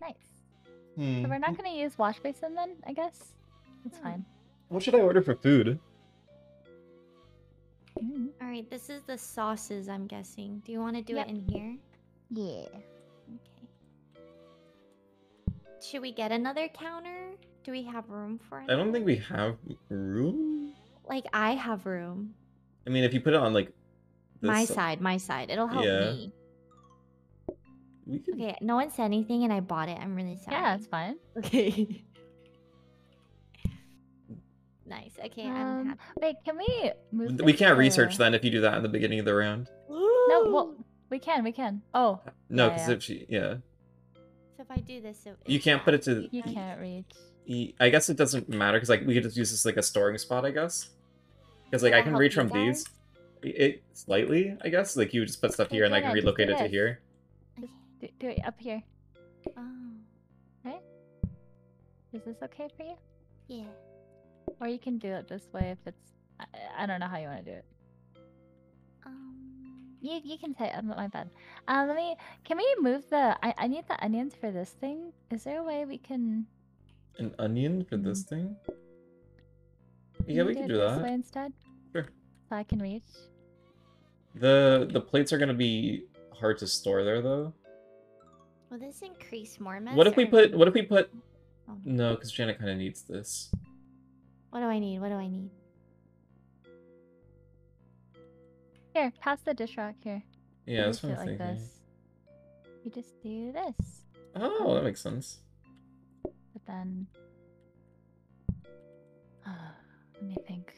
Nice. Hmm. So we're not gonna use wash basin then, I guess. That's Hmm. fine. What should I order for food? Mm. All right, this is the sauces. I'm guessing. Do you want to do Yep. it in here? Yeah. Okay. Should we get another counter? Do we have room for it? I don't think we have room. Like I have room. I mean, if you put it on like my this- side, my side. It'll help Yeah. me. we could. Okay, no one said anything and I bought it. I'm really sorry. Yeah, that's fine. Okay. nice. Okay, I'm Um, happy. wait, can we move? We can't to- research then if you do that in the beginning of the round. No, well, we can, we can. Oh, No, Yeah, because yeah. if she, yeah, So if I do this, so you can't put it to. you can't reach. E- I guess it doesn't matter because like we could just use this like a storing spot, I guess. Because like I can reach you from these. It slightly, I guess. Like you just put stuff Okay, here and I can relocate it to here. Okay. Do, do it up here. Oh, Right? Is this okay for you? yeah. Or you can do it this way if it's. I, I don't know how you want to do it. Um. You you can say. I'm my bad. Uh, let me. Can we move the? I I need the onions for this thing. Is there a way we can? An onion for this Mm. thing. can Yeah, we we can it do this that. way instead. Sure. So I can reach. The the plates are gonna be hard to store there though. Will this increase more mess? What if we put? What if we put? Oh. No, because Janet kind of needs this. What do I need? What do I need? Here, pass the dish rack here. Yeah, You that's what I'm like thinking. this. You just do this, Oh, that makes sense. but then. Uh, let me think.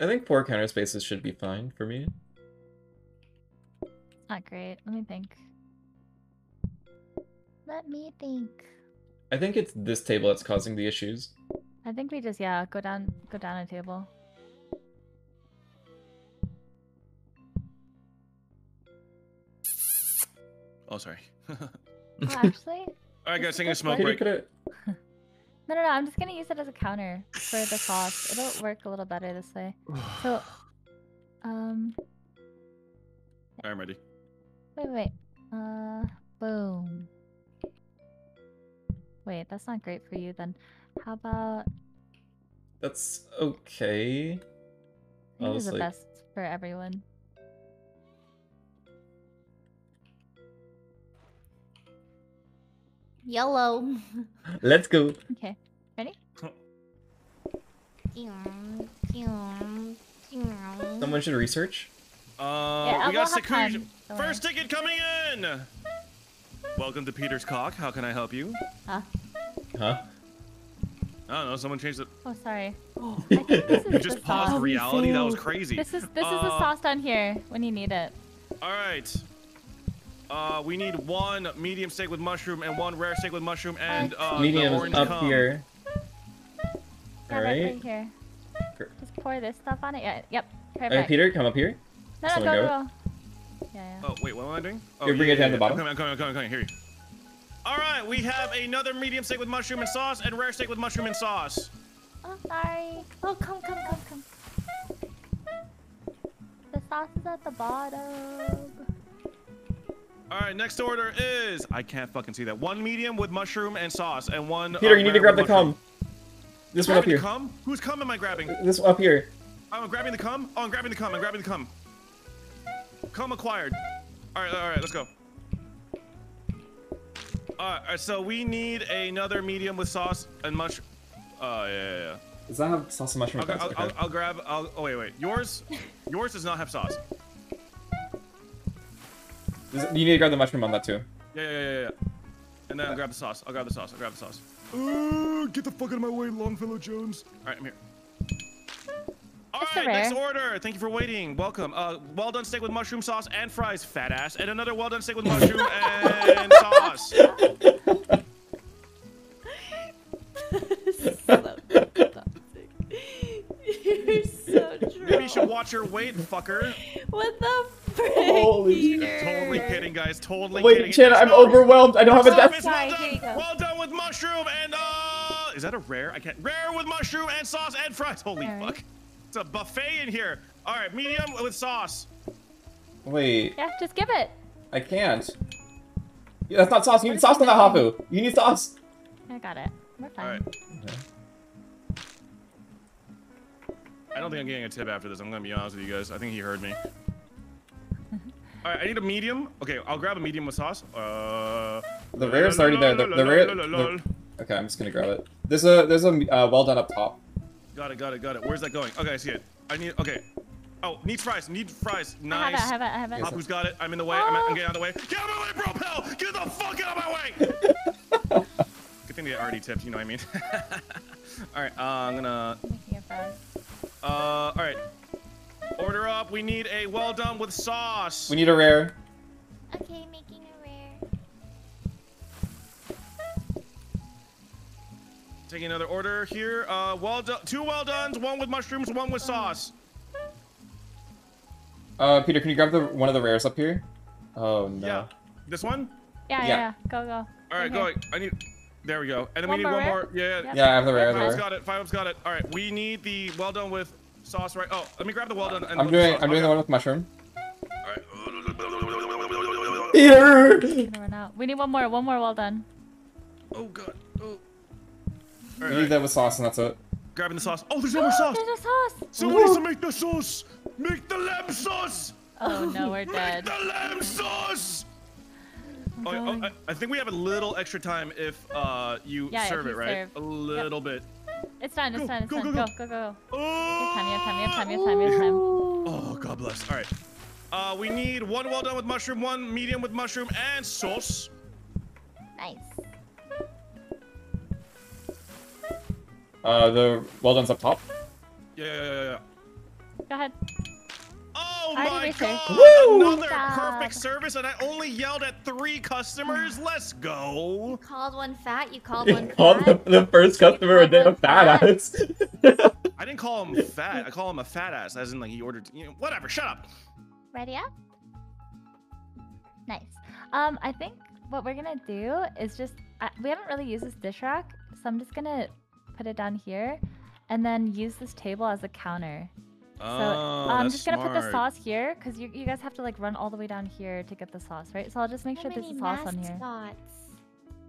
I think four counter spaces should be fine for me. Not great. Let me think. Let me think. I think it's this table that's causing the issues. I think we just yeah go down go down a table. Oh, sorry. Oh, actually, All right, guys, This taking a is smoke break. it? no, no, no. I'm just gonna use it as a counter for the sauce. It'll work a little better this way. So, um, I'm ready. wait, wait. Uh, boom. Wait, that's not great for you. Then, how about That's okay. I think it's the Honestly. best for everyone. Yellow. Let's go. Okay. Ready? Someone should research. Uh, yeah, we got have security. time. Don't worry. First ticket coming in. Welcome to Peter's Cock. How can I help you? Huh? Huh? I don't know. Someone changed it. Oh, sorry. I think this is You just the paused sauce. reality. That was crazy. This is this is the Uh, sauce down here when you need it. All right. Uh, we need one medium steak with mushroom and one rare steak with mushroom and uh, the Medium orange up cum. here. Have it Alright. right here. Just pour this stuff on it. Yeah. Yep. Perfect. Alright, Peter, come up here. no, no, someone go, go? go. Yeah, yeah. Oh wait, what am I doing? Oh, Here, bring it down to the I'm bottom. coming, I'm coming, I'm coming, I'm coming. Here. All right, we have another medium steak with mushroom and sauce and rare steak with mushroom and sauce. Oh, sorry. Oh, come, come, come, come. The sauce is at the bottom. All right, next order is I can't fucking see that. One medium with mushroom and sauce and one. Peter, uh, you need to grab the mushroom. cum. This one up here. cum? Whose cum am I grabbing? This one up here. Oh, I'm grabbing the cum. Oh, I'm grabbing the cum. I'm grabbing the cum. Cum acquired. All right, all right, let's go. All right, so we need another medium with sauce and mush. Oh yeah, yeah, yeah. Does that have sauce and mushroom? That's I'll, okay. I'll, I'll grab. I'll, oh wait, wait. Yours, yours does not have sauce. Does- You need to grab the mushroom on that too. Yeah, yeah, yeah, yeah. And then I'll grab the sauce. I'll grab the sauce. I'll grab the sauce. Uh, get the fuck out of my way, Longfellow Jones. All right, I'm here. All Just right, next order. Thank you for waiting. Welcome. Uh, well done steak with mushroom sauce and fries, fat ass, and another well done steak with mushroom and sauce. You're so true. Maybe you should watch your weight, fucker. What the frick? Holy Peter? Totally kidding, guys. Totally kidding. Wait, kidding. Chan, I'm Stop. overwhelmed. I don't have a Stop, death. well Sorry, done. here you go. Well done with mushroom and uh, is that a rare? I can't. Rare with mushroom and sauce and fries. Holy All right. fuck! It's a buffet in here. All right, medium with sauce. Wait, Yeah, just give it. I can't. Yeah, that's not sauce. You need sauce on that hafu. You need sauce. I got it. We're fine. All right. I don't think I'm getting a tip after this. I'm gonna be honest with you guys. I think he heard me. All right, I need a medium. Okay, I'll grab a medium with sauce. Uh, The rare's already there. The, the rare. the- okay, I'm just gonna grab it. There's a there's a uh, well done up top. Got it, got it, got it. Where's that going? Okay, I see it. I need. Okay. Oh, need fries. Need fries. I Nice. have it. I have it. I have it. Hafu's got it. I'm in the way. I'm, I'm getting out of the way. Get out of my way, bro, pal! Get the fuck out of my way! Good thing they already tipped. You know what I mean? all right. Uh, I'm gonna. Making it fries. Uh, all right. Order up. We need a well done with sauce. We need a rare. Okay, making a rare. Taking another order here. Uh, well done. Two well dones. One with mushrooms. one with sauce. Uh, Peter, can you grab the one of the rares up here? Oh no. Yeah. This one. Yeah, yeah, Yeah. yeah. Go, go. All right, Right go. I need. There we go. And then One we need more one rare? more. Yeah. yeah. Yeah, I have the rare. I Five the up's got it. Five up's got it. All right. We need the well done with sauce, right? Oh, let me grab the well done. And I'm doing sauce. I'm doing the one with mushroom. All right. Peter. Gonna run out. We need one more. One more. Well done. Oh god. Oh. All We need all right. that with sauce, and that's it. Grabbing the sauce. Oh, there's no more sauce. There's a sauce. Someone needs to make the sauce. Make the lamb sauce. Oh no, we're dead. Make dead. the lamb sauce. Oh, oh. I, I think we have a little extra time if uh you Yeah, if serve you it, right? serve. A little bit. It's done. It's Go, done. It's go, done. go, Go, go. go, go. Oh. You have time. You have time. You time. You time. You time. Oh, God bless. All right. Uh, we need one well done with mushroom, one medium with mushroom and sauce. Nice. Uh, the well done's up top. Yeah, yeah, yeah, yeah. Go ahead. Oh my. God! Woo! Another Good perfect service, and I only yelled at three customers. Let's go. You called one fat, you called one Called the, fat. the first customer a damn fat ass. I didn't call him fat. I call him a fat ass, as in like he ordered. You know, whatever. Shut up. Ready up? Nice. Um, I think what we're gonna do is just I, we haven't really used this dish rack, so I'm just gonna put it down here, and then use this table as a counter. So Oh, um, I'm just gonna put the sauce here because you, you guys have to like run all the way down here to get the sauce, right? So I'll just make How sure there's many a sauce on here. mascots?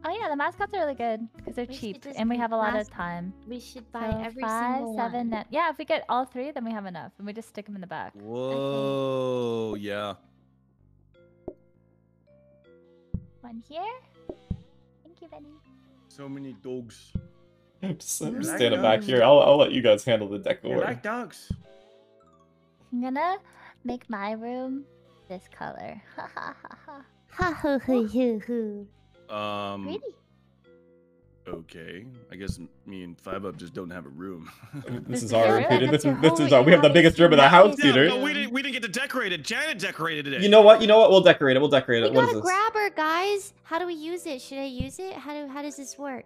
Oh yeah, the mascots are really good because they're We cheap and we have a lot of time. We should buy So every five, single seven, one. nine- Yeah, if we get all three, then we have enough, and we just stick them in the back. Whoa, yeah. One here. Thank you, Benny. So many dogs. I'm just, I'm You just like standing back here. I'll, I'll let you guys handle the You decor. like dogs? I'm gonna make my room this color. Ha ha ha ha. Ha hoo hoo hoo hoo. Um. Pretty. Okay. I guess me and Five Up just don't have a room. This This is is our room, room. Peter. This is this is our. We have the biggest room in the house, studio. no, Peter. no, we didn't. We didn't get to decorate it. Janet decorated it. You know what? You know what? We'll decorate it. We'll decorate We it. What got is a this? grabber, guys. How do we use it? Should I use it? How do how does this work?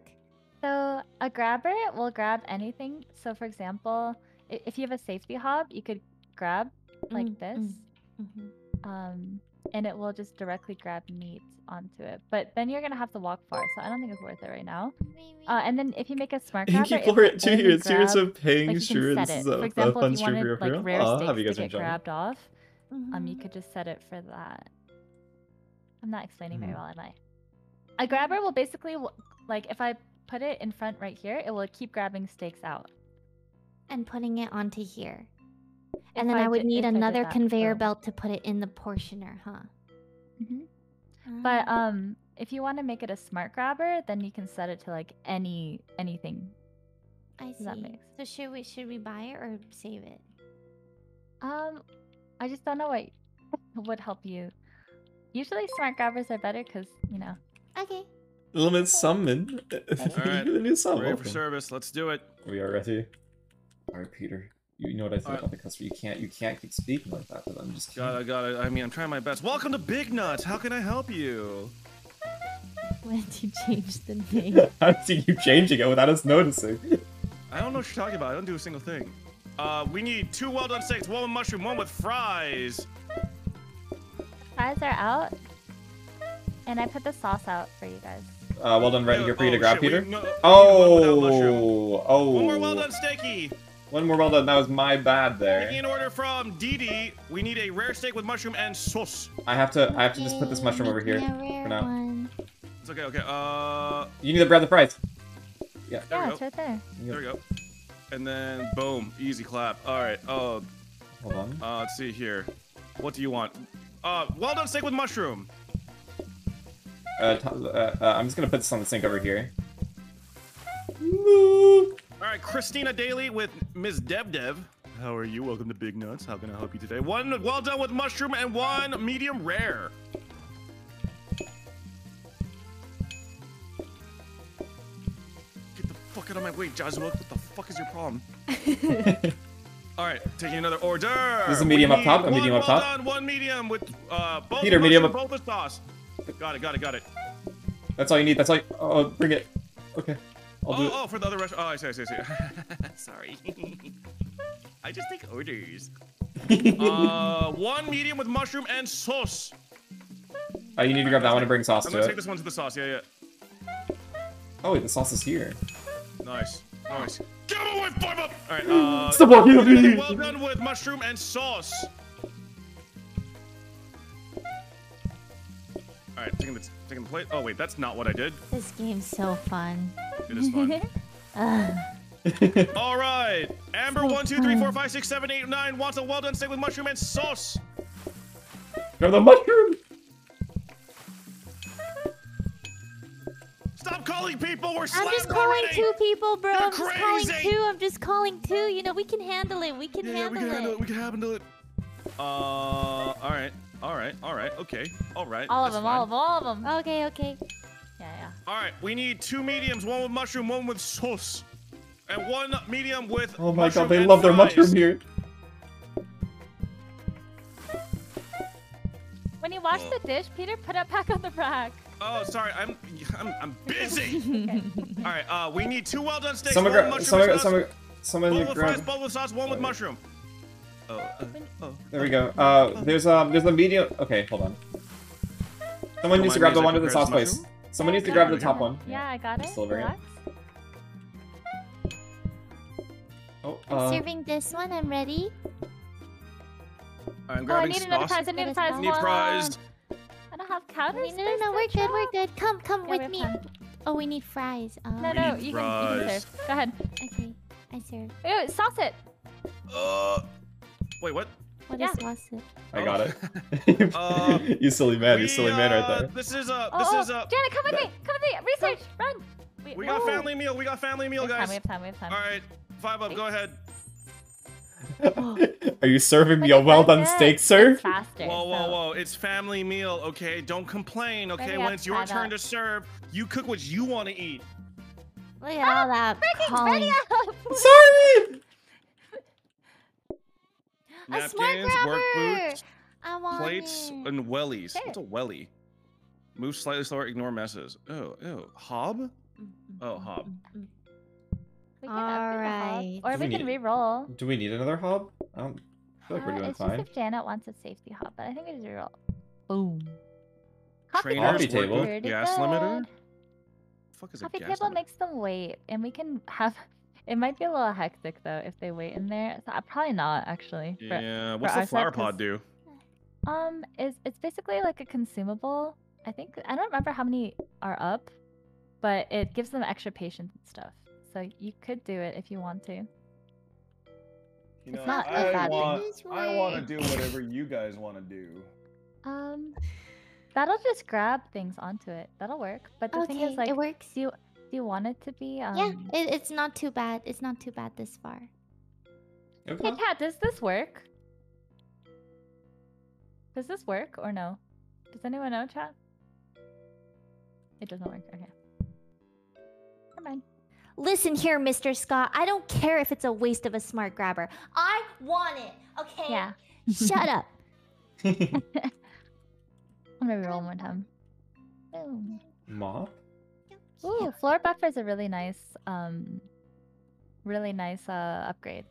So a grabber will grab anything. So for example, if you have a safety hob, you could grab like Mm, this, mm, mhm. um, and it will just directly grab meat onto it. But then you're gonna have to walk far, so I don't think it's worth it right now. Uh, and then if you make a smart grabber, Thank you it for it too. only It's serious of paying. like you sure, this is a, For a example, fun if you stream wanted like rare Aw, steaks have you to guys get enjoying? grabbed off, um, you Mhm. could just set it for that. I'm not explaining very Mhm. well, am I? A grabber will basically, like, if I put it in front right here, it will keep grabbing steaks out. and putting it onto here. If And then I, would di- need another that, conveyor so- belt to put it in the portioner, huh? Mhm. But Ah, um, if you want to make it a smart grabber, then you can set it to like any anything. I does that see. So should we should we buy it or save it? Um, I just don't know what would help you. Usually, smart grabbers are better because you know. Okay. Limit summon. Alright, the new summon. Ready for service? Let's do it. We are ready. All right, Peter. You, you know what I think Alright. about the customer. You can't you can't keep speaking like that to them. Just Got can't. it. Got it. I mean, I'm trying my best. Welcome to Big Nuts. How can I help you? When did you change the name? I've seen you changing it without us noticing. I don't know what you're talking about. I don't do a single thing. Uh, we need two well done steaks, one with mushroom, one with fries. Fries are out, and I put the sauce out for you guys. Uh, well done, right here for you to Oh, grab, shit, we- Peter. no, we need one without mushroom. Oh, oh. One more well done steaky. One more well done. That was my bad Taking there. an order from Didi. We need a rare steak with mushroom and sauce. I have to I have to just put this mushroom over here for now. one. It's okay. Okay. Uh, You need to grab the prize. there yeah, we it's go. right there. There we go. And then boom, easy clap. All right. Oh, Hold on. uh, let's see here. What do you want? Uh, well done steak with mushroom. Uh, uh, uh, I'm just gonna put this on the sink over here. All right, Christina Daly with Ms. Dev Dev. How are you? Welcome to Big Nuts. How can I help you today? One well done with mushroom and one medium rare. Get the fuck out of my way, Jazwook. What the fuck is your problem? All right, taking another order. This is a medium We up top, a medium one up well top. Done, one medium with uh, both Peter, medium up- both sauce. Got it, got it, got it. That's all you need. That's all. You- oh, bring it. Okay. Oh, oh, for the other restaurant. Oh, I see, I see, I see. Sorry. I just take orders. uh, one medium with mushroom and sauce. Oh, you need to grab that one and bring sauce I'm to gonna take this one to the sauce. Yeah, yeah. Oh wait, the sauce is here. Nice, nice. Get away, five up. All right. Uh, Stop walking at we're me. Well done with mushroom and sauce. All right, taking the taking the plate. Oh wait, that's not what I did. This game's so fun. It is fun. All right, Amber So one two three four fun. five six seven eight nine wants a well done steak with mushroom and sauce. grab the mushroom. Stop calling people. We're I'm just calling already. two people, bro. You're I'm just calling two. I'm just calling two. You know, we can handle it. We can Yeah, yeah, handle, we can handle it. it. We can handle it. Uh, all right, all right, all right. Okay, all right. All of that's them, all of them, all of them. Okay, okay. Yeah, yeah. All right, we need two mediums, one with mushroom, one with sauce, and one medium with. Oh my god, they love their fries. mushroom here. When you wash the dish, Peter, put it back on the rack. Oh, sorry, I'm I'm, I'm busy. all right, uh, we need two well done steaks, Someone one with grab. mushroom Someone. and sauce, Someone. Someone one with fries, grab. both with sauce, one with Okay. mushroom. Oh, uh, oh. There we go. Uh, there's um, there's a medium. Okay, hold on. Someone needs to grab the one with the sauce, please. Someone needs to grab the top one. Yeah, I got it. Just delivering it. Relax. Oh, I'm uh, serving this one. I'm ready. I'm Oh, I grabbing need another sauce. prize. I need a prize. a Need Hold fries. I don't have counter No, no, no, we're good. We're good. Come, come Yeah, with me. time. Oh, we need fries. Oh. No, no, you can, you can serve. Go ahead. Okay, I serve. Ew, sauce it. Uh, wait, what? What Yeah. is sausage? I Oh. got it. Um, you silly man, you We, silly man right uh, there. This is a. Oh, This oh, is a. Janet, come with me. Come with me. Research. Run. We got Ooh. family meal. We got family meal, We have time. guys. We have time. We have time. All right, five up. Go ahead. Are you serving me a well done steak, sir? Faster. Whoa, whoa, so- whoa! It's family meal, okay? Don't complain, okay? When it's your five turn up. to serve, you cook what you want to eat. Look at all that Freaking ready calling. up. Sorry! A Napkins, work boots, I want plates, it. and wellies. Sure. What's a welly? Move slightly slower, ignore messes. Oh, oh, Hob? Oh, hob. We can upgrade the hob, Alright. Or Do we we can need- re-roll. Do we need another hob? I don't feel like we're Uh, doing it's fine. just if Janet wants a safety hob, but I think we just re-roll. Boom. Coffee Trainers, table. boot, Pretty gas limiter? good. fuck is a Coffee gas table limiter? makes them wait, and we can have. It might be a little hectic though if they wait in there. So, uh, probably not actually. for- Yeah, what's the flower set, pod 'cause- do? Um, is it's basically like a consumable. I think I don't remember how many are up, but it gives them extra patience and stuff. So you could do it if you want to. You It's know, not a I bad want, This I want to do whatever you guys want to do. Um, that'll just grab things onto it. That'll work. But the thing is, like, it works. you do you want it to be? Um, yeah, it, it's not too bad. It's not too bad this far. Okay. Hey, Kat, does this work? Does this work or no? Does anyone know, chat? It doesn't work. Okay. Never mind. Listen here, Mr. Scott. I don't care if it's a waste of a smart grabber. I want it. Okay. Yeah. Shut up. I'm gonna reroll one more time. Boom. Mop? Ooh, floor buffer is a really nice, um, really nice uh, upgrade.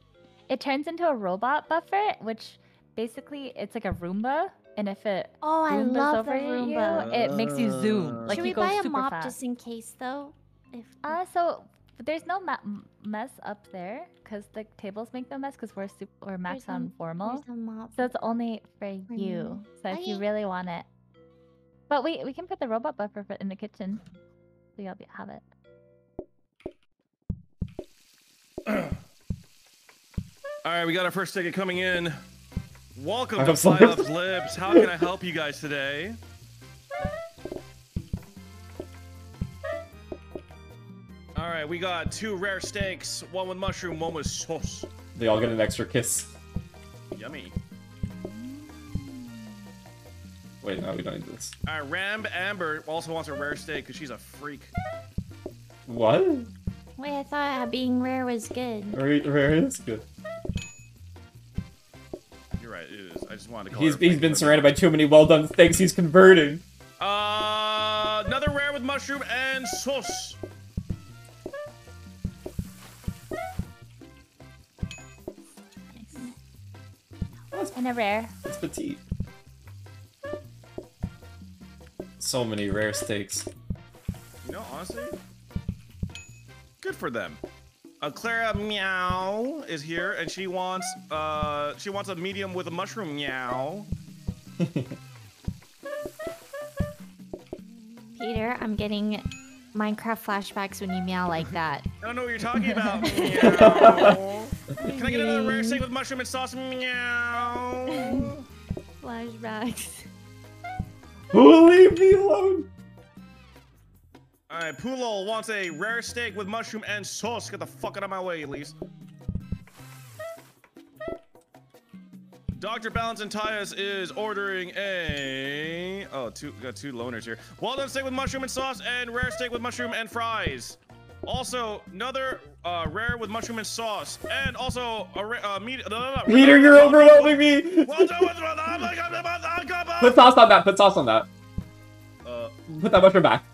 It turns into a robot buffer, which basically it's like a Roomba, and if it Oh, I Roombas love the Roomba. you, it makes you zoom. Like Should you we go buy a mop fast. just in case, though? If Uh, so there's no ma- mess up there because the tables make no mess because we're super, we're max on formal. there's a mop. So it's only for For you. you. So if you really want it, but we we can put the robot buffer in the kitchen, so you'll be, have it. All right, we got our first ticket coming in. Welcome I to have some- Five Up Libs. How can I help you guys today? All right, we got two rare steaks, one with mushroom, one with sauce. They all get an extra kiss. Yummy. Wait, no, we don't need this. All right, Ram Amber also wants a rare steak because she's a freak. What? Wait, I thought being rare was good. Rare, where is good? You're right, it is. I just wanted to call He's, her he's freak been surrounded by too many well done steaks. He's converting. Uh, another rare with mushroom and sauce. And a rare. It's petite. So many rare steaks. You know, honestly, good for them. Uh, Clara Meow is here, and she wants uh she wants a medium with a mushroom meow. Peter, I'm getting Minecraft flashbacks when you meow like that. I don't know what you're talking about. meow. Can I get another rare steak with mushroom and sauce? Meow. Flashbacks. Who leave me alone? All right, Pulol wants a rare steak with mushroom and sauce. Get the fuck out of my way, Elise. Dr. Balance and Tyus is ordering a oh two got two loners here. Well done steak with mushroom and sauce and rare steak with mushroom and fries. Also another uh, rare with mushroom and sauce and also a ra- uh, meat. No, no, no, Peter, you're overwhelming me! Well done with- my God, my God. Put sauce on that, put sauce on that. Uh, Put that mushroom back.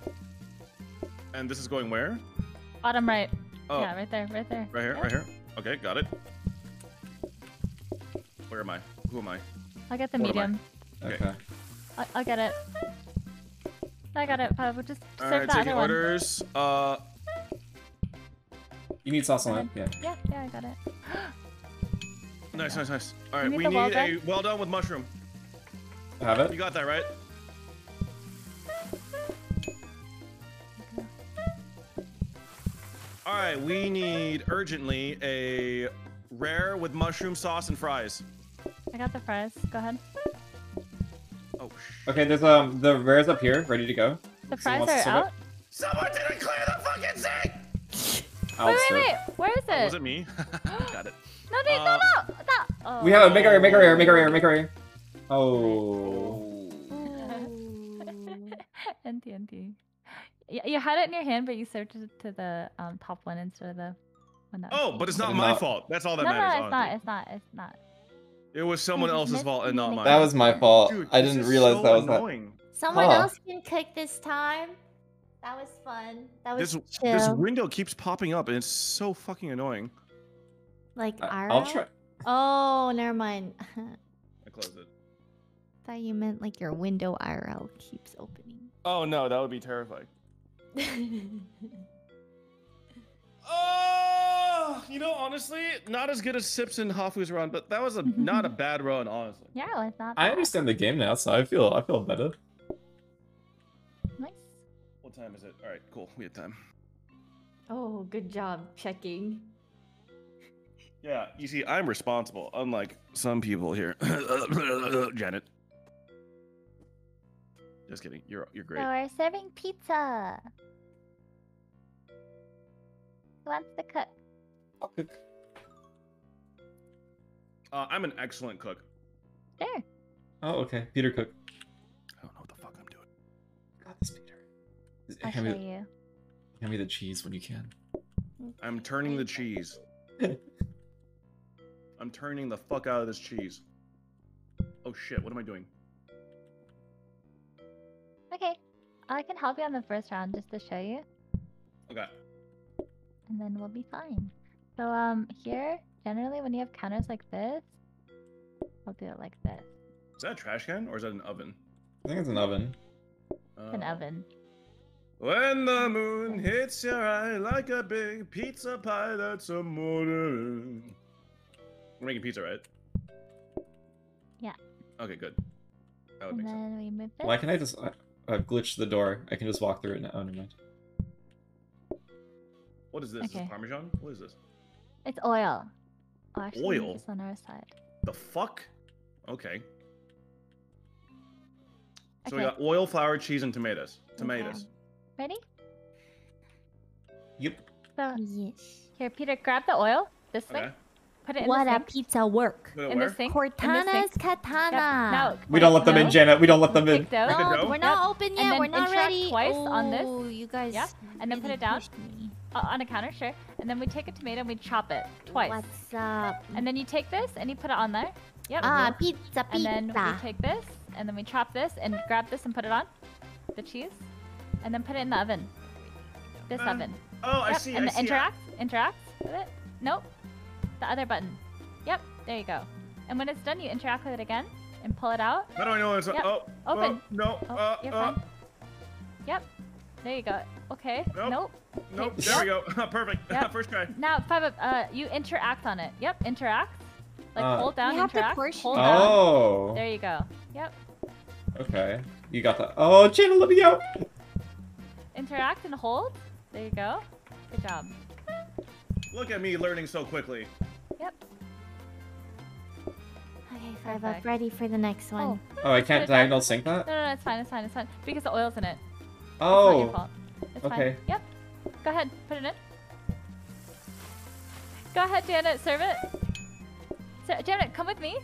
and this is going where? Bottom right. Oh, Yeah, right there, right there. right here, Yeah. right here. Okay, got it. Where am I? Who am I? I'll get the What medium. Okay. Okay. I'll, I'll get it. I got it. Uh, we'll just All serve right, the taking other one. orders. Uh, You need sauce on it? Yeah. Yeah, yeah, I got it. nice, nice, nice. All right, need we need well a well done with mushroom. I have it. You got that right? All right, we need urgently a rare with mushroom sauce and fries. I got the fries. Go ahead. Oh, Okay, there's um the rares up here, ready to go. The fries wants are serve out. Someone didn't clear the fucking sink! I'll Wait, wait, wait. Where is Oh, was it? it me? Got it. No, they, Uh, no, no, no. Oh. We have a make a rare, make a rare, make a rare, make a rare. Oh. NT, NT. You, you had it in your hand, but you served it to the um, top one instead of the one that was Oh, but it's not my not- fault. That's all that no, no, matters. it's not. It's not. It's not. It was someone else's fault and not mine. That was my fault. Dude, I didn't realize so that was that. Someone Huh. else can cook this time. That was fun. That was This chill. this window keeps popping up and it's so fucking annoying. like I- IRL? I'll try. Oh, never mind. I closed it. thought you meant like your window IRL keeps opening. Oh no, that would be terrifying. Oh, you know, honestly, not as good as Sips and Hafu's run, but that was a not a bad run, honestly. Yeah, it was not. I bad. understand the game now, so I feel I feel better. Nice. What time is it? All right, cool. We have time. oh, good job checking. Yeah, you see, I'm responsible, unlike some people here. Janet. Just kidding. You're you're great. So we're serving pizza. Who wants to cook? I'll cook. Uh, I'm an excellent cook. There. Oh, okay. Peter cook. I'll Hand show me, you. hand me the cheese when you can. I'm turning the cheese. I'm turning the fuck out of this cheese. Oh shit, what am I doing? Okay. I can help you on the first round just to show you, Okay. and then we'll be fine. So um, here generally when you have counters like this, I'll do it like this. Is that a trash can or is that an oven? I think it's an oven. It's an Oh. oven. When the moon hits your eye like a big pizza pie, that's amore. We're making pizza, right? Yeah. Okay, good. That would And make sense. we move this. Why can I just uh, uh, glitch the door? I can just walk through it now. Oh, never mind. What is this? Is this Parmesan? What is this? It's oil. Oh, actually, Oil? It's on our side. The fuck? Okay. So we got oil, flour, cheese, and tomatoes. Tomatoes. Ready? Yep. So Yes. here, Peter, grab the oil. This Okay. thing. Put it in What the a pizza work. In the where? sink. in the Cortana's sink. katana. Yep. Now, We don't let them in. Janet. We don't let them in. Take dough. Make the No, we're not open yet. We're not ready. twice on this. Oh, you guys. Yep. And then put it down. Uh, on a counter, sure. And then we take a tomato and we chop it twice. What's up? And then you take this and you put it on there. Yep. ah, pizza, pizza. and then we take this and then we chop this and grab this and put it on the cheese, and then put it in the oven. This Um, oven. Oh, I see. And I see. interact, interact with it. Nope. The other button. Yep. There you go. And when it's done, you interact with it again and pull it out. How do I know it's Yep. oh Open. Oh, no. Oh, uh, you're uh, fine. Yep. There you go. Okay. Nope. Nope. Nope. Okay, There we go. Perfect. Yep. First try. Now five. of- Uh, you interact on it. Yep. Interact. Like Uh, hold down. You have to interact. portion hold it. down. Oh. There you go. Yep. Okay. You got that. Oh, Janet, let me out. Interact and hold. There you go. Good job. Look at me learning so quickly. Yep. Okay, five up. Ready for the next oh. one. Oh. Oh, I can't Put it down. diagonal sink that? No, no, no, it's fine, it's fine, it's fine. Because the oil's in it. It's not oh. your Oh. fault. It's okay. fine. Yep. Go ahead, put it in. Go ahead, Janet, serve it. Ser- Janet, come with me.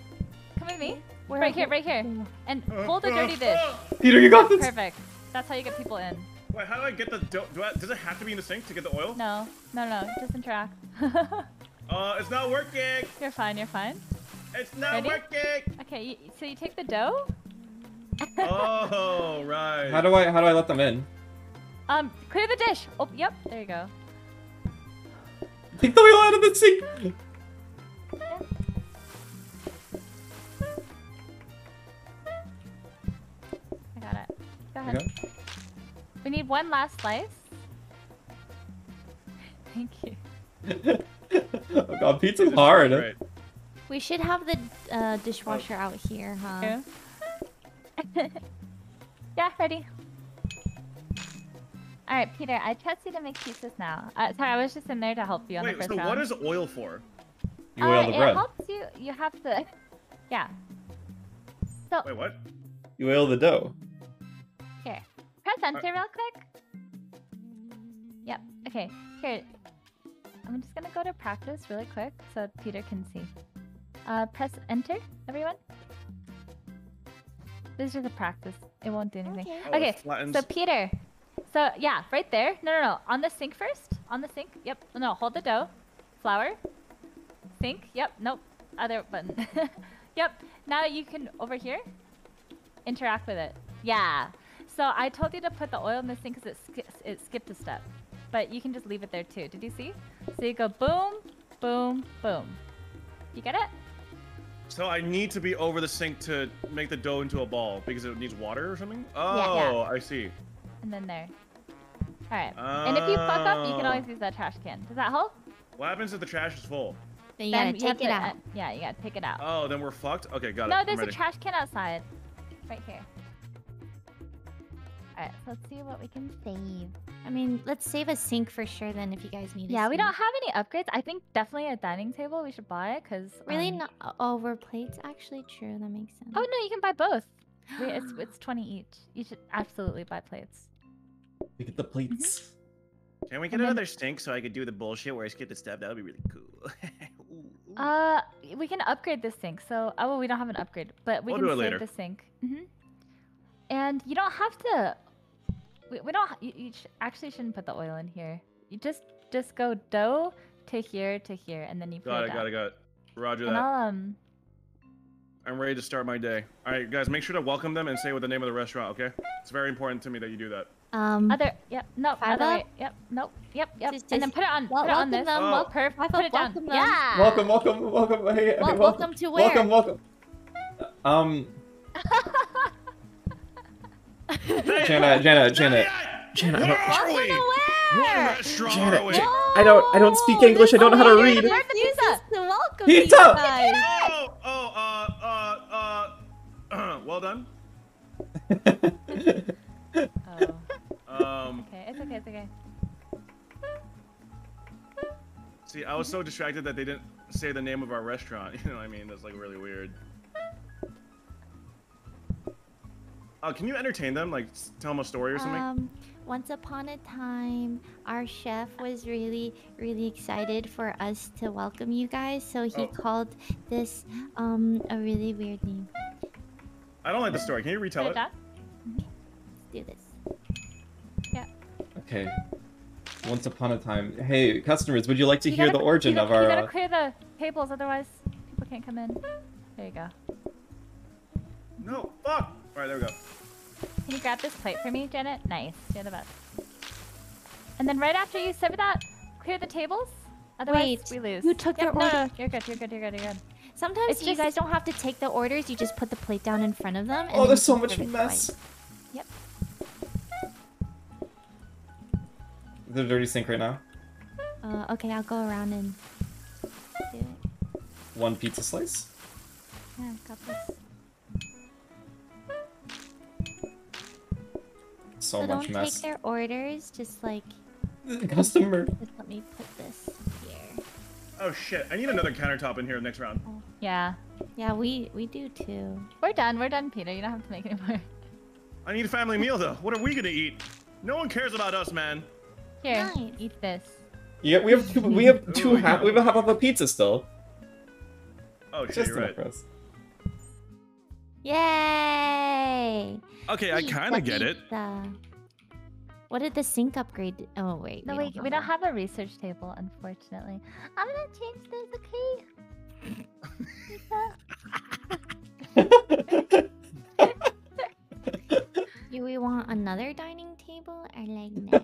Come with me. Where- right here, right here. And hold a dirty dish. Peter, you got this. Perfect. That's how you get people in. Wait, how do I get the dough? Do I, does it have to be in the sink to get the oil? No, no, no, just interact. Uh, it's not working. you're fine, you're fine. It's not Ready? working. Okay, you, so you take the dough. Oh, right. How do I how do I let them in? Um, clear the dish. Oh, yep, there you go. Take the wheel out of the sink. I got it. Go ahead. Okay. We need one last slice. Thank you. oh god, pizza's hard. Great. We should have the uh, dishwasher out here, huh? True. yeah, ready. All right, Peter. I trust you to make pizzas now. Uh, sorry, I was just in there to help you on Wait, the first so round. what is oil for? You uh, oil the it bread. helps you. You have to. Yeah. So Wait, what? You oil the dough. Here, press enter real quick. Yep. Okay. Here. I'm just gonna go to practice really quick so Peter can see. Uh, press enter, everyone. This is just a practice. It won't do anything. Okay. Oh, Okay, flattens- So Peter, so yeah, right there. No, no, no. On the sink first. On the sink. Yep. No, hold the dough. Flour. Sink. Yep. Nope. Other button. yep. Now you can over here interact with it. Yeah. So I told you to put the oil in the sink because it skips it skipped a step, but you can just leave it there too. Did you see? So you go boom, boom, boom. You get it? So I need to be over the sink to make the dough into a ball because it needs water or something? Yeah. Oh, I see. And then there. All right. And if you fuck up, you can Oh. always use that trash can. Does that help? What happens if the trash is full? Then you Then gotta have take it to, out. uh, yeah, you gotta take it out. Oh, then we're fucked? Okay, got it. no, there's a trash can outside. Right here. Alright, so let's see what we can save. I mean, let's save a sink for sure then if you guys need. a Yeah, we don't have any upgrades. I think definitely a dining table we should buy because Really not over plates. Actually, true. That makes sense. Oh no, you can buy both. Wait, it's it's twenty each. You should absolutely buy plates. We get the plates. Can we get And then- another sink so I could do the bullshit where I skip the step? That would be really cool. Ooh, ooh. Uh, we can upgrade the sink. So, oh well, we don't have an upgrade, but we We'll can do it save later. the sink. hmm And you don't have to. We, we don't. You, you sh- actually shouldn't put the oil in here. You just just go dough to here to here, and then you put got it it, down. got it, got it. Roger And that. I'll um. I'm ready to start my day. All right, guys, make sure to welcome them and say what the name of the restaurant, okay? It's very important to me that you do that. Um. Other, yep, nope, Five other up? way, yep, nope, yep, yep, Just- and then just put it on, wel- put it on welcome this. them, Oh. wel- Perf, Five put up, it down. welcome them. Yeah. Welcome, welcome, welcome. Hey, hey, Wel- welcome. welcome to where? Welcome, welcome. Um, Jana, Jana, Jana. Jana, I Where don't, are we? What where? restaurant Janet, are we? Janet. I don't- I don't speak English, I don't know how to Oh, read. you're Where's the this pizza? welcome Pizza! you guys. Oh, oh, uh, uh, uh, well done. Oh, Um, okay, it's okay, it's okay. see, I was so distracted that they didn't say the name of our restaurant. You know what I mean? That's like really weird. Uh, can you entertain them? Like, tell them a story or something? Um, once upon a time, our chef was really, really excited for us to welcome you guys, so he Oh. called this um a really weird name. I don't like the story. Can you retell Put it it? Let's do this. Yeah. Okay. Once upon a time. Hey, customers, would you like to You hear gotta- the origin you of gotta, our? You gotta uh, clear the tables, otherwise people can't come in. There you go. No, fuck! Alright, there we go. Can you grab this plate for me, Janet? Nice, you're the best. And then right after you serve that, clear the tables. Otherwise, Wait, we lose. you took Yep, their no, no, order. you're good. You're good. You're good. You're good. Sometimes It's you just- guys don't have to take the orders; you just put the plate down in front of them. And Oh, there's so much mess. twice. Yep. The dirty sink right now. Uh, okay, I'll go around and do it. One pizza slice. Yeah, got this. So, So, much don't mess. take their orders. Just like, Customer. just let me put this here. Oh shit, I need another countertop in here next round. Oh. Yeah, Yeah, we we do too. we're done. We're done, Peter. You don't have to make any more. I need a family meal though. What are we gonna eat? No one cares about us, man. Here, Nice. eat this. Yeah, we have two. We have two. Ooh, half. yeah. We have a half of a pizza still. Oh shit, Just you're enough right. Yay! Okay, I kind of get it. Pizza. What did the sink upgrade? Oh wait. No, we wait, don't we don't have have a research table, unfortunately. I'm gonna change this, okay? that. Do we want another dining table or like no?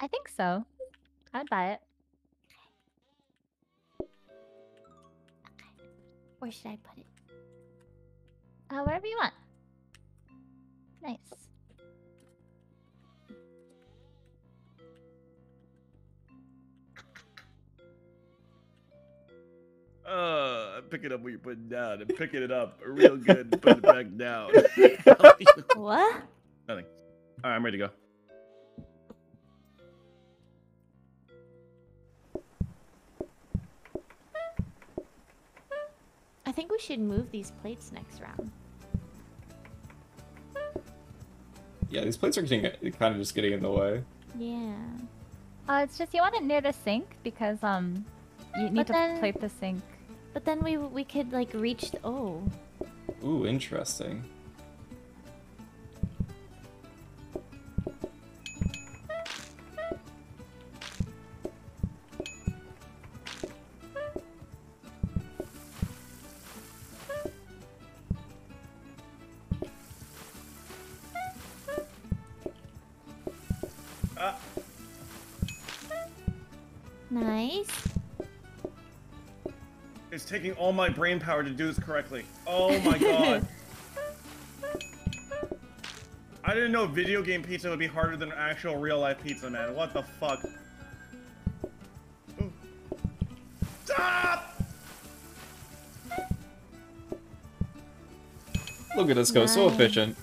I think so. I'd buy it. Where should I put it? Uh, wherever you want. Nice. Uh, I'm picking up what you're putting down and picking it up real good and putting it back down. what? Nothing. All right, I'm ready to go. I think we should move these plates next round. Yeah, these plates are getting kind of just getting in the way. Yeah. Uh, it's just you want it near the sink because um, you need But to then- plate the sink. But then we we could like reach. The, oh. Ooh, interesting. Taking all my brain power to do this correctly. Oh my god. I didn't know video game pizza would be harder than actual real life pizza, man. What the fuck? Ooh. Stop! Look at us go, so efficient.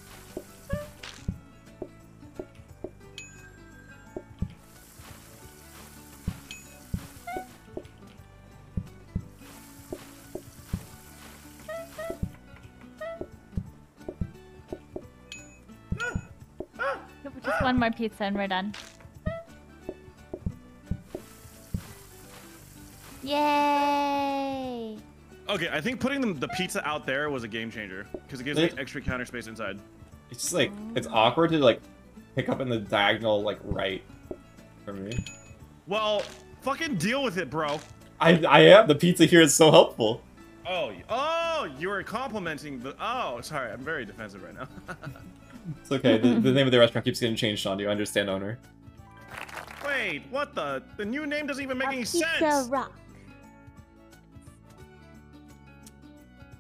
More pizza and we're done. Yay! Okay, I think putting the, the pizza out there was a game changer because it gives me It- extra counter space inside. It's just like it's awkward to like pick up in the diagonal like right for me. Well, fucking deal with it, bro. I I am the pizza here is so helpful. Oh, oh, you were complimenting the. Oh, sorry, I'm very defensive right now. It's okay. The, the name of the restaurant keeps getting changed, Sean. Do you understand, owner? Wait, what the? The new name doesn't even make any Pizza sense. Rock.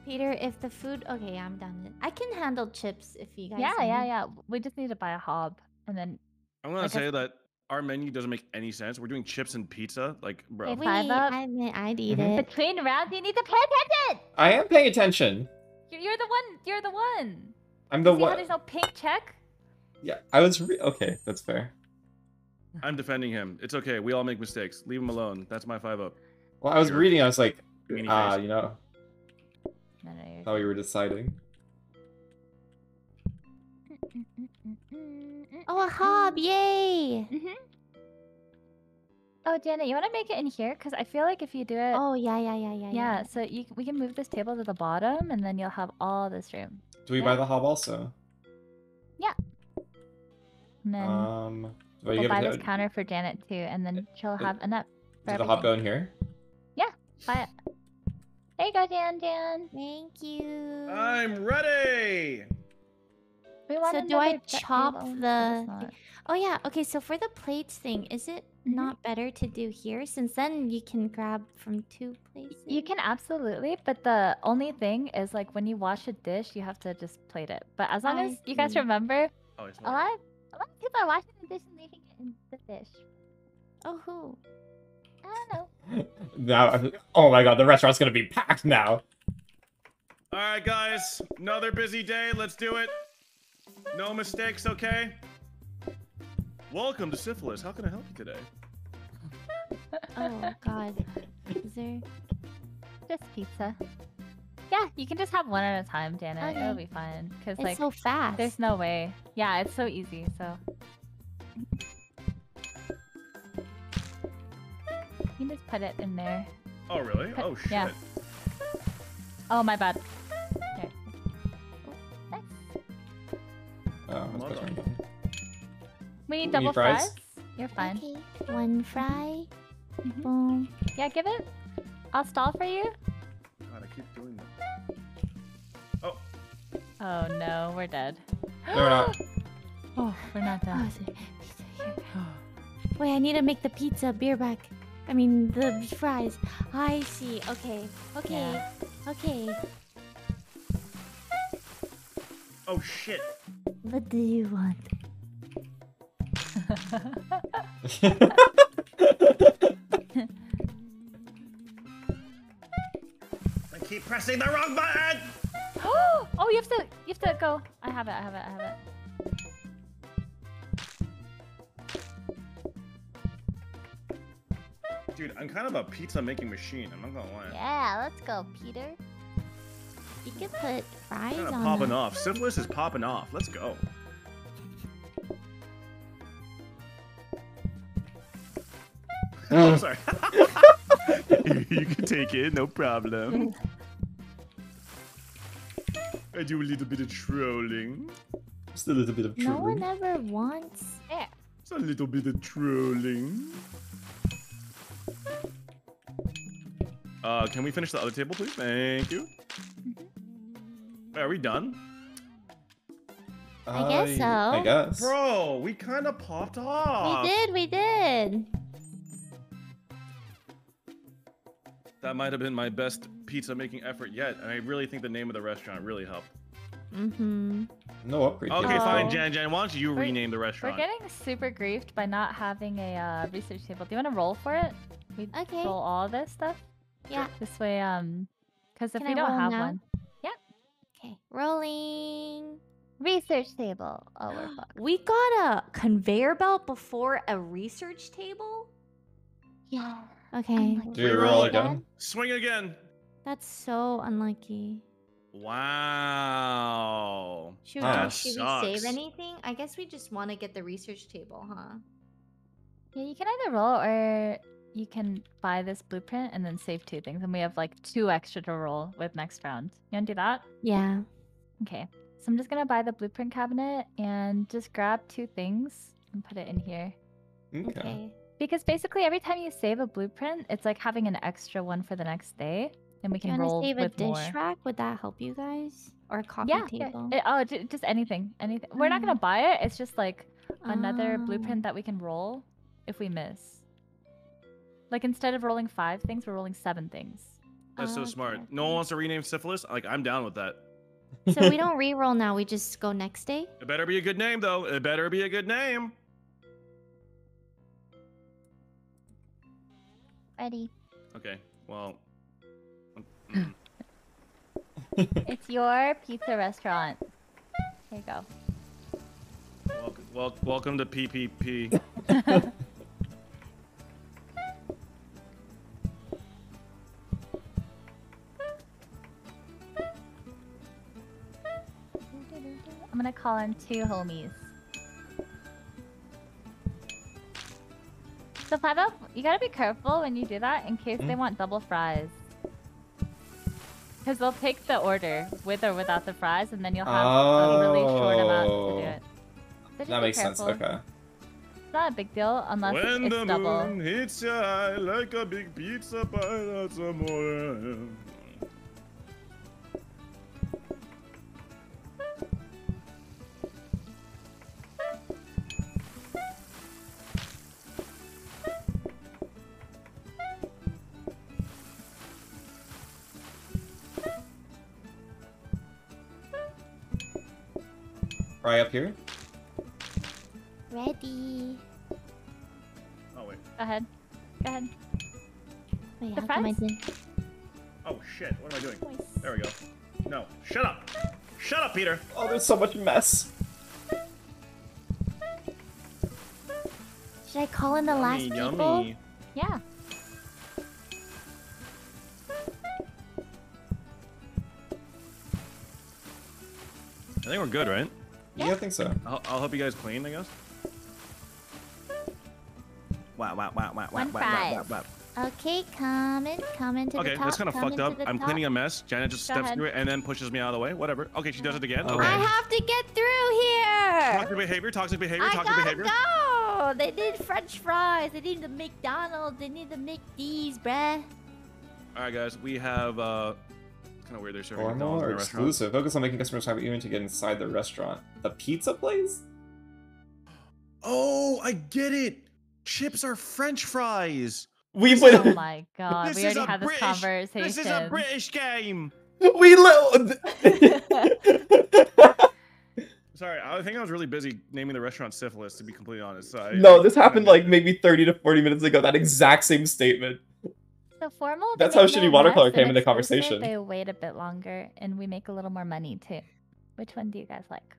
Peter, if the food. Okay, I'm done. I can handle chips if you guys. Yeah, yeah, need. yeah. We just need to buy a hob and then I'm gonna Like I say that our menu doesn't make any sense. We're doing chips and pizza, like, bro. If Wait, Five up. I mean, I'd eat Mhm. it. between rounds you need to pay attention. I am paying attention. You're, you're the one. You're the one. I'm the See how one. there's no pink check? Yeah, I was. Re- okay, that's fair. I'm defending him. It's okay. We all make mistakes. Leave him alone. That's my five up. Well, I was Sure. reading. I was like, Meanie ah, face. you know, No, no, how we were deciding. Oh, a hob! Yay! Mm-hmm. Oh, Janet, you want to make it in here? Because I feel like if you do it, Oh yeah, yeah, yeah, yeah. yeah, so you we can move this table to the bottom, and then you'll have all this room. Do we Yeah. buy the hob also? And then Um, do I we'll give buy this to, counter for Janet too, and then she'll have enough for does the hob go everything. in here? Buy it. There you go, Jan. Jan. Thank you. I'm ready. We want So do I chop the- Oh yeah. Okay, so for the plates thing, is it Mhm. not better to do here since then you can grab from two places? You can absolutely, but the only thing is like when you wash a dish, you have to just plate it. But as long I as you guys remember, Oh, a lot, of, a lot of people are washing the dish and leaving it in the dish. Oh who? I don't know. Now, oh my god, the restaurant's gonna be packed now. All right, guys. Another busy day. Let's do it. No mistakes, okay? Welcome to Syphilis. How can I help you today? Oh god. Is there? Just pizza. Yeah, you can just have one at a time, Janet. It'll be fine. Cause It's like, so fast. there's no way. Yeah, it's so easy. So. You can just put it in there. Oh, really? Put- Oh, shit. yeah. Oh my bad. There. Oh, nice. Oh, We need Need double fries? fries? You're fine. Okay. One fry. Mhm. Boom. Yeah, give it. I'll stall for you. God, I keep doing that. Oh, Oh no, we're dead. No, we're not. Oh, we're not Oh, done. is it pizza here? Wait, I need to make the pizza beer back. I mean the fries. I see. Okay. Okay. Yeah. Okay. oh shit. What do you want? I keep pressing the wrong button. oh, you have to, you have to go. I have it. I have it. I have it. Dude, I'm kind of a pizza making machine. I'm not gonna lie. Yeah, let's go, Peter. You can put fries Kind of on popping the... off. Syphilis is popping off. Let's go. oh, sorry. you can take it, no problem. I do a little bit of trolling. Just a little bit of No trolling. one ever wants. There. It's a little bit of trolling. Uh, can we finish the other table, please? Thank you. Wait, are we done? I guess so. I guess. Bro, we kind of popped off. We did, we did. That might have been my best pizza making effort yet, and I really think the name of the restaurant really helped. Mm-hmm. No upgrade. Okay, table. fine. Jan Jan, why don't you We're- rename the restaurant? We're getting super griefed by not having a uh, research table. Do you want to roll for it? We Okay. roll all this stuff. Yeah. This way, um, because if Can we I don't have now? one, Yeah. Okay. Rolling. research table. Oh, we're fucked. We got a conveyor belt before a research table? Yeah. Okay. Do you roll again? Swing again. That's so unlucky. Wow. Should, Ah. we, That should we save anything? I guess we just want to get the research table, huh? Yeah, you can either roll or you can buy this blueprint and then save two things, and we have like two extra to roll with next round. You want to do that? Yeah. Okay. So I'm just gonna buy the blueprint cabinet and just grab two things and put it in here. Okay. Okay. Because basically every time you save a blueprint, it's like having an extra one for the next day, and we Do you can want roll to save a with dish more. rack? Would that help you guys? Or a coffee Yeah, yeah. table? It- oh, just anything, anything. We're not gonna Mm. buy it. It's just like another Oh. blueprint that we can roll if we miss. Like instead of rolling five things, we're rolling seven things. That's so Okay, smart. okay. No one wants to rename syphilis? Like, I'm down with that. so we don't re-roll now. We just go next day. It better be a good name, though. It better be a good name. Ready. Okay, well. mm, It's your pizza restaurant. Here you go. welcome, wel- welcome to PPP. I'm gonna call in two homies. So five you gotta be careful when you do that in case they Mm. want double fries. Because they'll take the order with or without the fries, and then you'll have a really short amount to Oh. do it. So That be makes sense. Okay. It's not a big deal unless when it's the double. moon hits your eye like a big pizza pie, that's amore. Fry up here. Ready. Oh, wait. Go ahead. Go ahead. Wait, The how come I fries? did? Oh, shit. What am I doing? There we go. No. Shut up. Shut up, Peter. Oh, there's so much mess. Should I call in the last Yummy, people? yummy. Yeah. I think we're good, right? Yeah, I think so. I'll, I'll help you guys clean, I guess. Wow, wow, wow, wow, wow, One wow, wow, wow, fries. wow. Okay, coming, coming to Okay, the top. that's kind of fucked up. I'm top. cleaning a mess. Janet just Go steps ahead. through it and then pushes me out of the way. Whatever. Okay, she does it again. Okay. Okay. I have to get through here. Toxic behavior, toxic behavior, I toxic gotta behavior. go. They need French fries. They need the McDonald's. They need the McD's, bruh. All right, guys, we have. uh It's kind of weird they're serving Formal McDonald's in or a restaurant. exclusive? Focus on making customers happy even to get inside the restaurant. The pizza place? Oh, I get it. Chips are French fries. We Oh went. my god, This we is already a had this British- conversation. This is a British game. We li- Sorry, I think I was really busy naming the restaurant Syphilis. To be completely honest, so I, No, this happened like maybe 30 to 40 minutes ago. That exact same statement. So formal. That's how shitty watercolor came and into conversation. They wait a bit longer, and we make a little more money too. Which one do you guys like?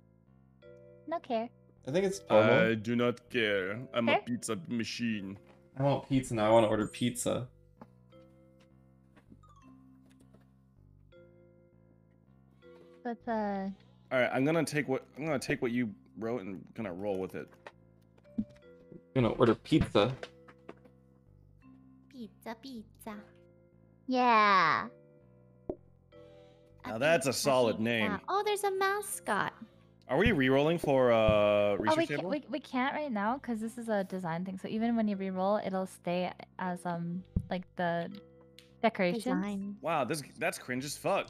No care. I think it's formal. I do not care. I'm a pizza machine. I want pizza now. I want to order pizza. But uh, All right, I'm gonna take what I'm gonna take what you wrote and gonna roll with it. gonna order pizza. Pizza, pizza. yeah. Now that's a solid pizza. name. Oh, there's a mascot. Are we re-rolling for uh Oh, we, table? can't, we we can't right now because this is a design thing. So even when you re-roll, it'll stay as um like the decorations. Design. Wow, this that's cringe as fuck.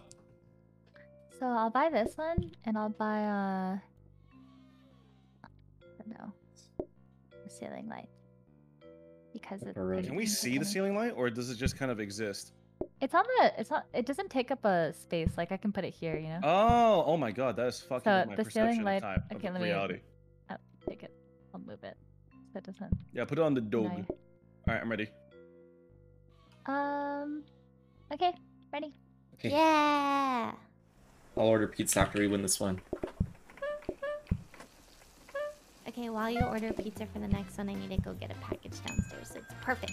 So I'll buy this one, and I'll buy uh. I don't know. A ceiling light. Because it, Alright. it Can we needs see the ceiling light, or does it just kind of exist? It's on the. It's not. It doesn't take up a space. Like I can put it here. You know. Oh, oh my god, that is fucking So with my the ceiling perception light- of time okay, of let me- reality. Take it. I'll move it. So it doesn't. Yeah, put it on the dog. All right, I'm ready. Um. Okay. Ready. Okay, Yeah. I'll order pizza after we win this one. Okay, while you order pizza for the next one, I need to go get a package downstairs. So it's perfect.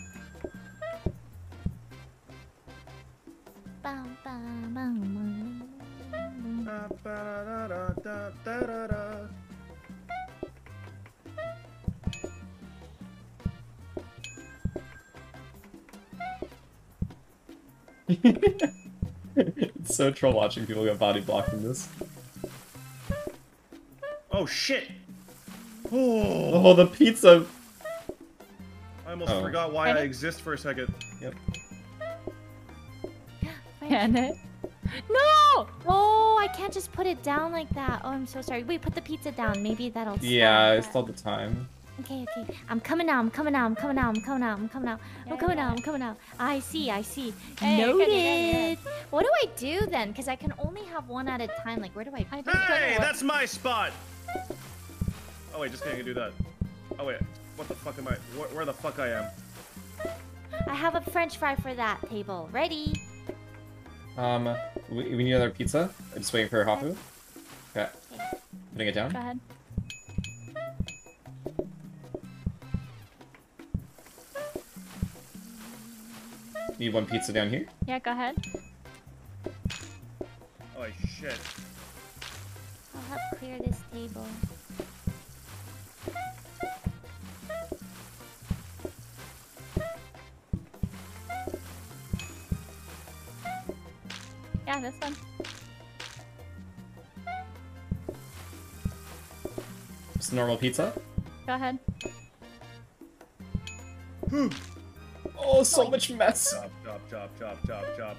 It's so troll watching people get body blocked in this. Oh shit! Oh, Oh, the pizza! I almost Oh. forgot why I exist for a second. Yep. it? No! Oh, I can't just put it down like that. Oh, I'm so sorry. Wait, put the pizza down. Maybe that'll. stop Yeah, it's that. all the time. Okay, okay. I'm coming out. I'm coming out. I'm coming out. I'm coming out. I'm coming out. I'm coming out. I'm coming out. I see. I see. Yeah, yeah, you're good, you're good, you're Noted. What do I do then? Because I can only have one at a time. Like, where do I? I just Hey, that's my spot. Oh wait, just kidding. I can do that. Oh wait, what the fuck am I? Where, where the fuck I am? I have a French fry for that table. Ready? Um, we, we need another pizza. I'm just waiting for Hafu. Okay. Putting it down. Go ahead. Need one pizza down here. Yeah, go ahead. Oh shit. I'll help clear this table. Yeah, this one. Just normal pizza. Go ahead. Hmm. Oh, so much mess. Chop, chop, chop, chop, chop, chop.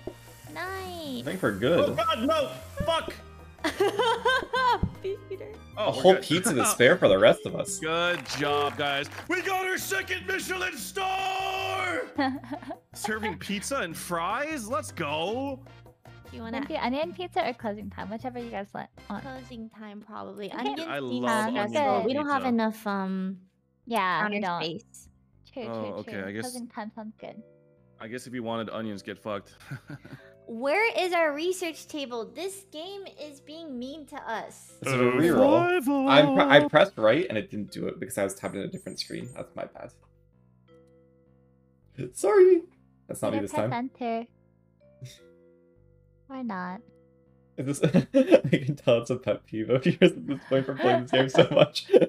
I think we're good. Oh god, no! Fuck! Peter. Oh, A whole good. pizza to spare for the rest of us. Good job, guys. We got our second Michelin star! Serving pizza and fries? Let's go! Do you want Maybe to onion pizza or closing time, whichever you guys want. want. closing time probably? Okay. Onions I seem love onion stressful. We don't have enough um Yeah, we don't. space. True, true, Oh, true. okay, I guess- Closing time sounds good. I guess if you wanted onions, get fucked. Where is our research table? This game is being mean to us. Is a reroll? I'm pre- I pressed right and it didn't do it because I was tapping a different screen. That's my bad. Sorry. That's not me this press time. enter. Or not. Is this I can tell it's a pet peeve of yours at this point for playing this game so much.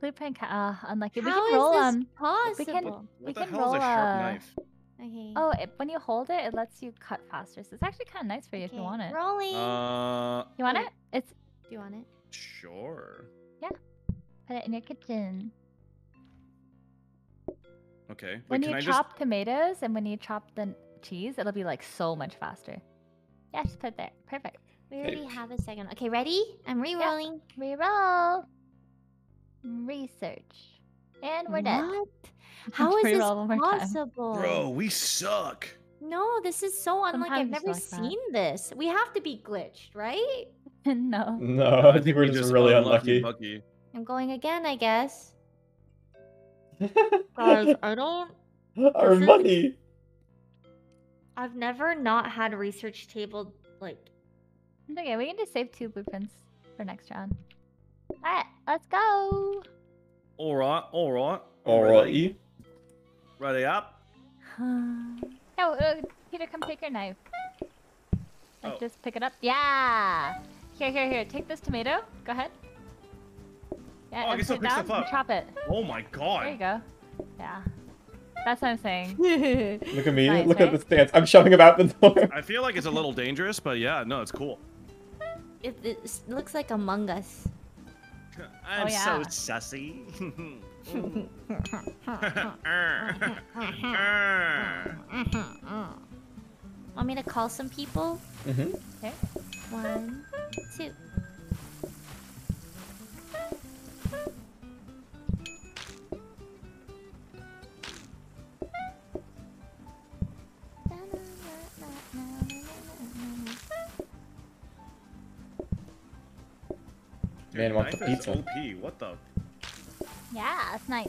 Blueprint. Ca- uh, unlucky. we can roll them. um. possible? we can- What We the can hell is a roll sharp a- knife? Okay. Oh, it, when you hold it, it lets you cut faster. So it's actually kind of nice for you if you want it. Rolling. Uh, You want Oh. it? It's Do you want it? sure. Yeah. Put it in your kitchen. Okay. Wait, when can you I chop tomatoes and when you chop the cheese, it'll be like so much faster. Yeah, just put it there. Perfect. We already have a second. Okay, ready? I'm re-rolling. Reroll. Research. And we're dead. What? How is this Reroll one more time. possible? Bro, we suck. No, this is so unlike. I've never it's like that. seen this. We have to be glitched, right? no. no, I think we're we just really unlucky. Bucky. I'm going again, I guess. Guys, I don't. Our This is- money. I've never not had a research table like. Okay. We can just save two blueprints for next round. Alright, let's go. Alright, alright. Alrighty. Ready up? oh, uh, Peter, come take your knife. Like Oh. just pick it up. Yeah. Here, here, here. Take this tomato. Go ahead. Yeah, Oh, I can still pick stuff up. Chop it. Oh my god. There you go. Yeah. That's what I'm saying. Look at me. Nice, Look at right? the stance. I'm shoving about the door. I feel like it's a little dangerous, but yeah, no, it's cool. It, it looks like Among Us. I'm yeah. so sussy. Want me to call some people? hmm Okay. One, two. Man wants a Knife is pizza. OP. What the? Yeah, it's nice.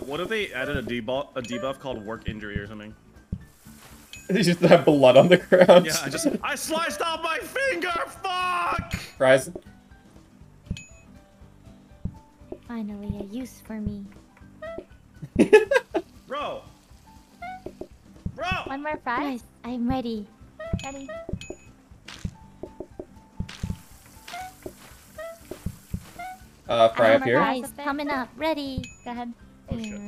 What if they added a debuff, a debuff called work injury or something? They just have blood on the ground. Yeah, I just I sliced off my finger. Fuck! Fries. Finally, a use for me. Bro. Bro. One more fry. Guys, I'm ready. Ready? Uh, fry I up here. fry. Guys, coming up. Ready. Go ahead. Oh shit.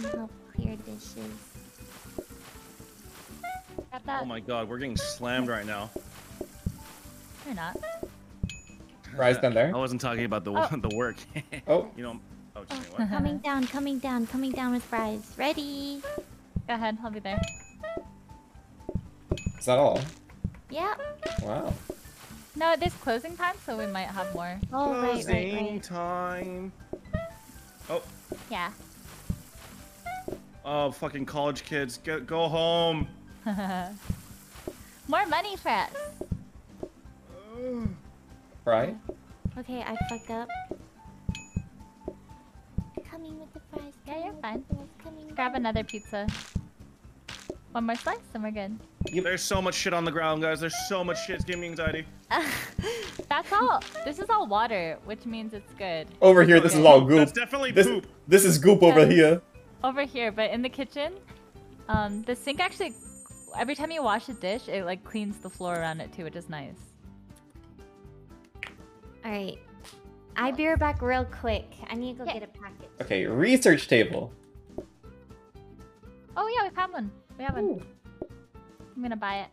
Can help clear dishes. Got that. Oh my god, we're getting slammed right now. You're not. Fries down there. I wasn't talking about the Oh. the work. Oh, you know. Oh, just Oh, coming down, coming down, coming down with fries. Ready? Go ahead. I'll be there. is that all? Yeah. Wow. No, it is closing time, so we might have more. Oh, right, right, Closing right. time. Oh, Yeah. Oh, fucking college kids, get go home. more money for us. Fry. Okay, I fucked up. Coming with the fries. Yeah, you're with fine. Coming Grab another pizza. One more slice, and we're good. There's so much shit on the ground, guys. There's so much shit. It's giving me anxiety. That's all. This is all water, which means it's good. Over here, this is all goop. That's definitely This, poop. this is goop over Yes. here. Over here, but in the kitchen, um, the sink actually, every time you wash a dish, it like cleans the floor around it too, which is nice. Alright. I'll be right back real quick. I need to go Yeah. get a packet. Okay, research table. Oh yeah, we found one. We have one. Ooh. I'm gonna buy it.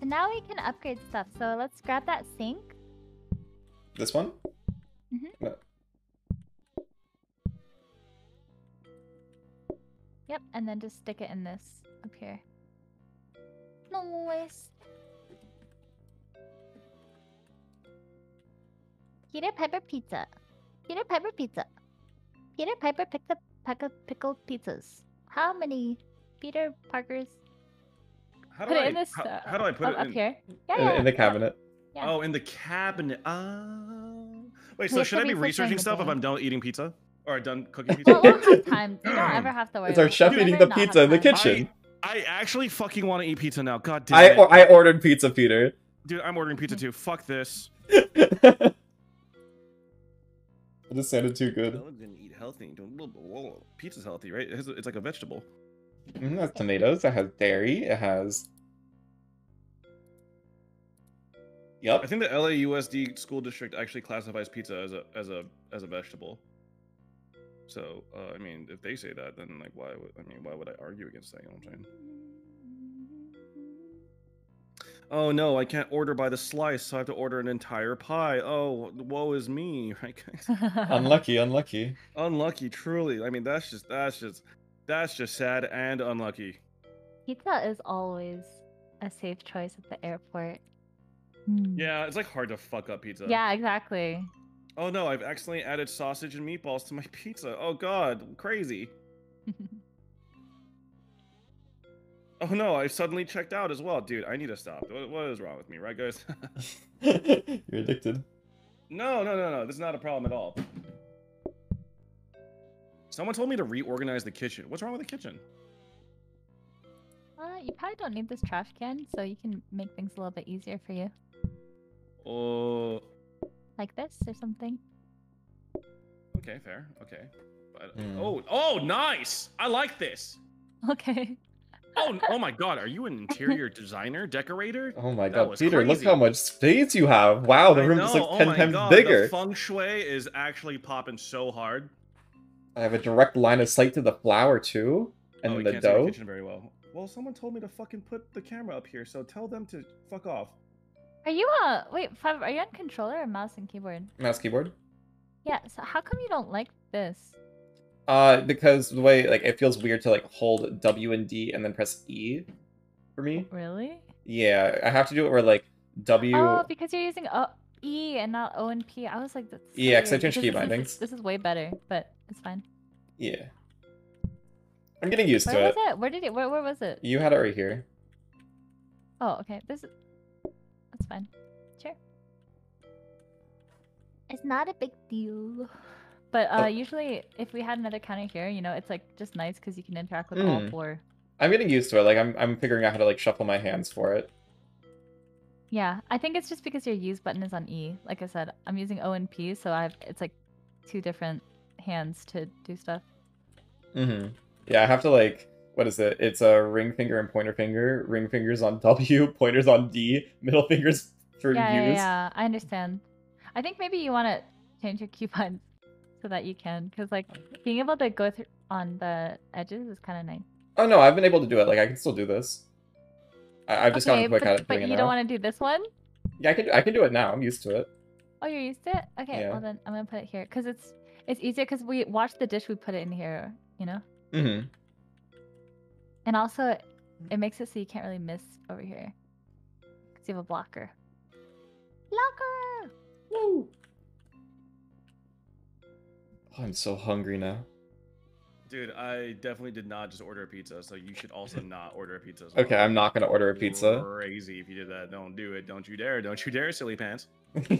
So now we can upgrade stuff. So let's grab that sink. This one? Mhm. No. Yep, and then just stick it in this up here. Nice. Peter Piper pizza. Peter Piper pizza. Peter Piper picked up pack of pickled pizzas. How many Peter Parkers? How do Put I? it in this. how, uh, how do I put up, it up in? here? Yeah, In, yeah, in the cabinet. Yeah. Oh, in the cabinet. Oh. Wait, so have should I be researching stuff if. I'm done eating pizza? Or done cooking pizza? Well, we'll have time. You don't ever have to worry. It's our chef eating the pizza in the kitchen. I actually fucking want to eat pizza now. God damn I, it. I ordered pizza, Peter. Dude, I'm ordering pizza too. Fuck this. It just sounded too good. I'm gonna eat healthy. Pizza's healthy, right? It's it's like a vegetable. Mm, it has tomatoes. It has dairy. It has. Yep. I think the LAUSD school district actually classifies pizza as a as a as a vegetable. So uh, I mean, if they say that, then like, why? Would, I mean, why would I argue against that? You know what I'm saying? Oh no, I can't order by the slice, so I have to order an entire pie. Oh, woe is me, right, guys? Unlucky, unlucky. unlucky, truly. I mean, that's just that's just that's just sad and unlucky. Pizza is always a safe choice at the airport. Hmm. Yeah, it's like hard to fuck up pizza. Yeah, exactly. Oh no, I've accidentally added sausage and meatballs to my pizza. Oh god, crazy. Oh no, I've suddenly checked out as well. Dude, I need to stop. What, what is wrong with me, right guys? You're addicted. no, no, no, no. This is not a problem at all. Someone told me to reorganize the kitchen. What's wrong with the kitchen? Uh, you probably don't need this trash can, so you can make things a little bit easier for you. Oh, Like this or something. okay, fair. Okay. But, Hmm. Oh, oh, nice. I like this. Okay. Oh, oh my God, are you an interior designer, decorator? Oh my That god, was Peter, look how much space you have. Wow, the I room just know, looks oh 10 my times God, bigger. The feng shui is actually popping so hard. I have a direct line of sight to the flour too, and oh, then you the can't see the dough. kitchen very well. Well, someone told me to fucking put the camera up here, so tell them to fuck off. Are you uh wait, are you on controller or mouse and keyboard? Mouse keyboard. Yeah, so how come you don't like this? Uh, because the way like it feels weird to like hold W and D and then press E for me. Really? Yeah, I have to do it where like W. Oh, because you're using o- E and not O and P. I was like, that's so Yeah, 'cause I changed key this is- bindings. This is way better, but it's fine. Yeah. I'm getting used Where to was it. it? Where did it? Where, where was it? You had it right here. Oh, okay. This fine. Sure. It's not a big deal. But uh, Oh. usually, if we had another counter here, you know, it's like just nice because you can interact with all Mm. four. I'm getting used to it. Like I'm I'm figuring out how to like shuffle my hands for it. Yeah, I think it's just because your use button is on E. Like I said, I'm using O and P, so I've it's like two different hands to do stuff. Mm-hmm. Yeah, I have to like what is it? It's a ring finger and pointer finger. Ring fingers on W, pointers on D, middle fingers for yeah, yeah, yeah, I understand. I think maybe you want to change your button so that you can, because like being able to go through on the edges is kind of nice. Oh no, I've been able to do it. Like I can still do this. I, I've just okay, gotten quick but, at it but you don't want to do this one. Yeah, I can I can do it now. I'm used to it. Oh, you're used to it. Okay, Yeah. well then I'm gonna put it here because it's it's easier because we watch the dish, we put it in here, you know, Mm-hmm. And also it mm. makes it so you can't really miss over here because you have a blocker. Blocker. Woo. Oh, I'm so hungry now. Dude, I definitely did not just order a pizza, so you should also not order a pizza. well. Okay, I'm not gonna order a pizza. Crazy if you did that. Don't do it. Don't you dare. Don't you dare, silly pants.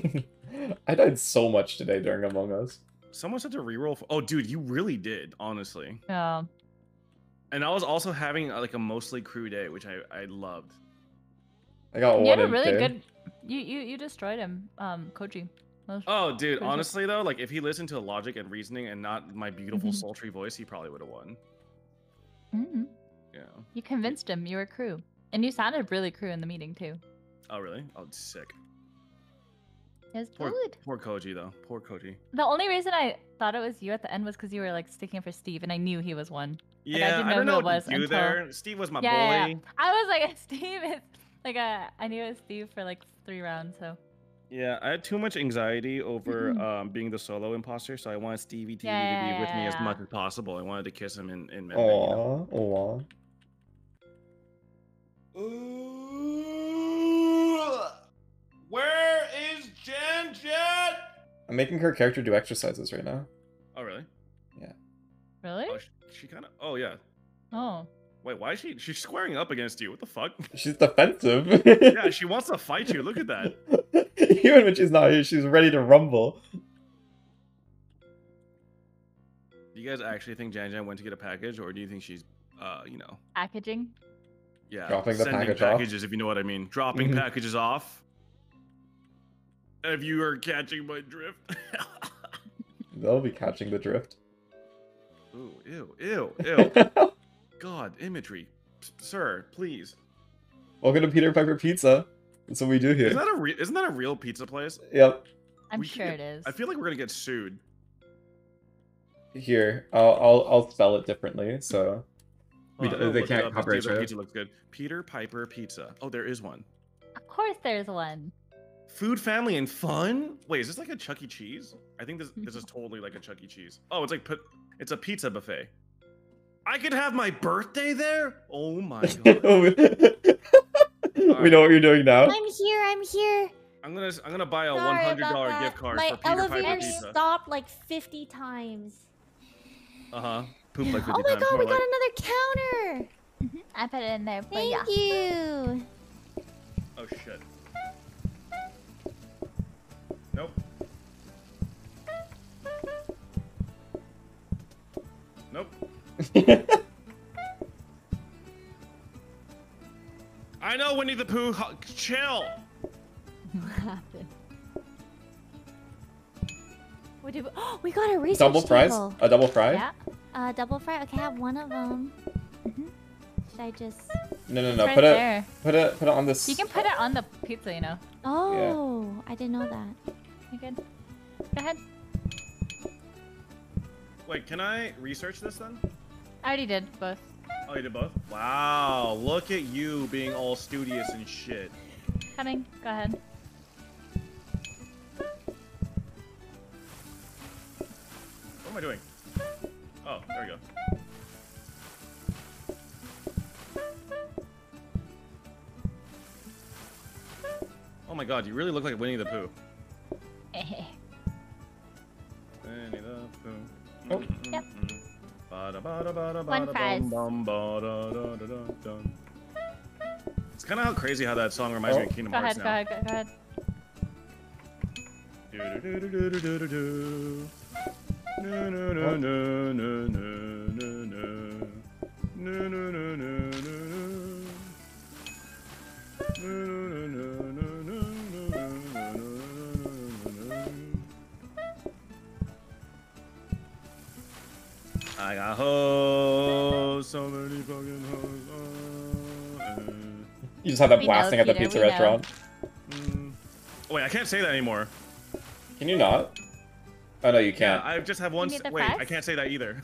I died so much today during Among Us. Someone said to reroll. f- Oh, dude, you really did, honestly. Yeah. And I was also having uh, like a mostly crew day, which I I loved. I got You one had a really two. good. You you you destroyed him, um, Koji. Oh, dude, Pretty sure- honestly though, like if he listened to logic and reasoning and not my beautiful Mhm. sultry voice, he probably would have won. Mm-hmm. Yeah. You convinced him. You were crew, and you sounded really crew in the meeting too. Oh, really? Oh, sick. It was Poor, good. poor Koji though. Poor Koji. The only reason I thought it was you at the end was because you were like sticking for Steve, and I knew he was one. like I Yeah, didn't I, know don't who know it was to do until- there. Steve was my Yeah, yeah, boy. yeah. I was like, Steve is like a. I knew it was Steve for like three rounds. So Yeah, I had too much anxiety over um, being the solo imposter, so I wanted Stevie TV Yeah, to be yeah, with me yeah, as much as possible. I wanted to kiss him in in Medbay, you know? Aw, aw. I'm making her character do exercises right now. Oh really? Yeah. Really? Oh, she, she kind of. Oh yeah. Oh, Wait, why is she? She's squaring up against you. What the fuck? She's defensive. yeah, she wants to fight you. Look at that. Even when she's not here, she's ready to rumble. Do you guys actually think Jan Jan went to get a package, or do you think she's, uh, you know, packaging. yeah, Dropping the sending package off? packages, if you know what I mean, dropping Mhm. packages off. If you are catching my drift. They'll be catching the drift. Ooh, ew, ew, ew. God, imagery, S- sir, please. Welcome to Peter Piper Pizza. That's what we do here. Isn't that a re- isn't that a real pizza place? Yep. I'm We sure get- it is. I feel like we're gonna get sued. Here, I'll I'll I'll spell it differently. So oh, We Hold d- oh, they can't up. Let's see copyright the strike. Pizza looks good. Peter Piper Pizza. Oh, there is one. Of course, there's one. Food, family, and fun. Wait, is this like a Chuck E. Cheese? I think this this is totally like a Chuck E. Cheese. Oh, it's like put. It's a pizza buffet. I could have my birthday there. Oh my god. we know what you're doing now. I'm here. I'm here. I'm gonna I'm gonna buy a Sorry one hundred dollar gift card My for Peter Piper elevator Pizza. stopped like 50 times. Uh huh. Poop like 50 Oh my times. god, more we like- got another counter. I put it in there for Thank ya. you. Oh shit. Nope. Nope. I know Winnie the Pooh. hu- Chill. happen? What did we... Oh, we got a research Double fries? table. A double fry? Yeah. Uh, double fry. Okay, I have one of them. Should I just? No, no, no. right put it, there. put it, put it on this. You can put it on the pizza, you know. Oh, I didn't know that. You good? Go ahead. Wait, can I research this then? I already did both. Oh, you did both? Wow, look at you being all studious and shit. Coming. Go ahead. What am I doing? Oh, there we go. Oh my god, you really look like Winnie the Pooh. Winnie the Pooh. Oh. Yep. One fries. It's kind of how crazy how that song reminds me Oh. of Kingdom Go Hearts ahead. now. Go ahead. Go, go ahead. Do-do-do-do-do-do-do-do. No, no, no, no, no, no, no, no. No, no, no, no, no, no. No, no, no, no, no, no, I got hoes, so many fucking hoes. uh, You just have that We know, blasting at the pizza restaurant. mm. Wait, I can't say that anymore. Can you not? Oh no, you can't. I just have one. You s- Wait, I can't say that either.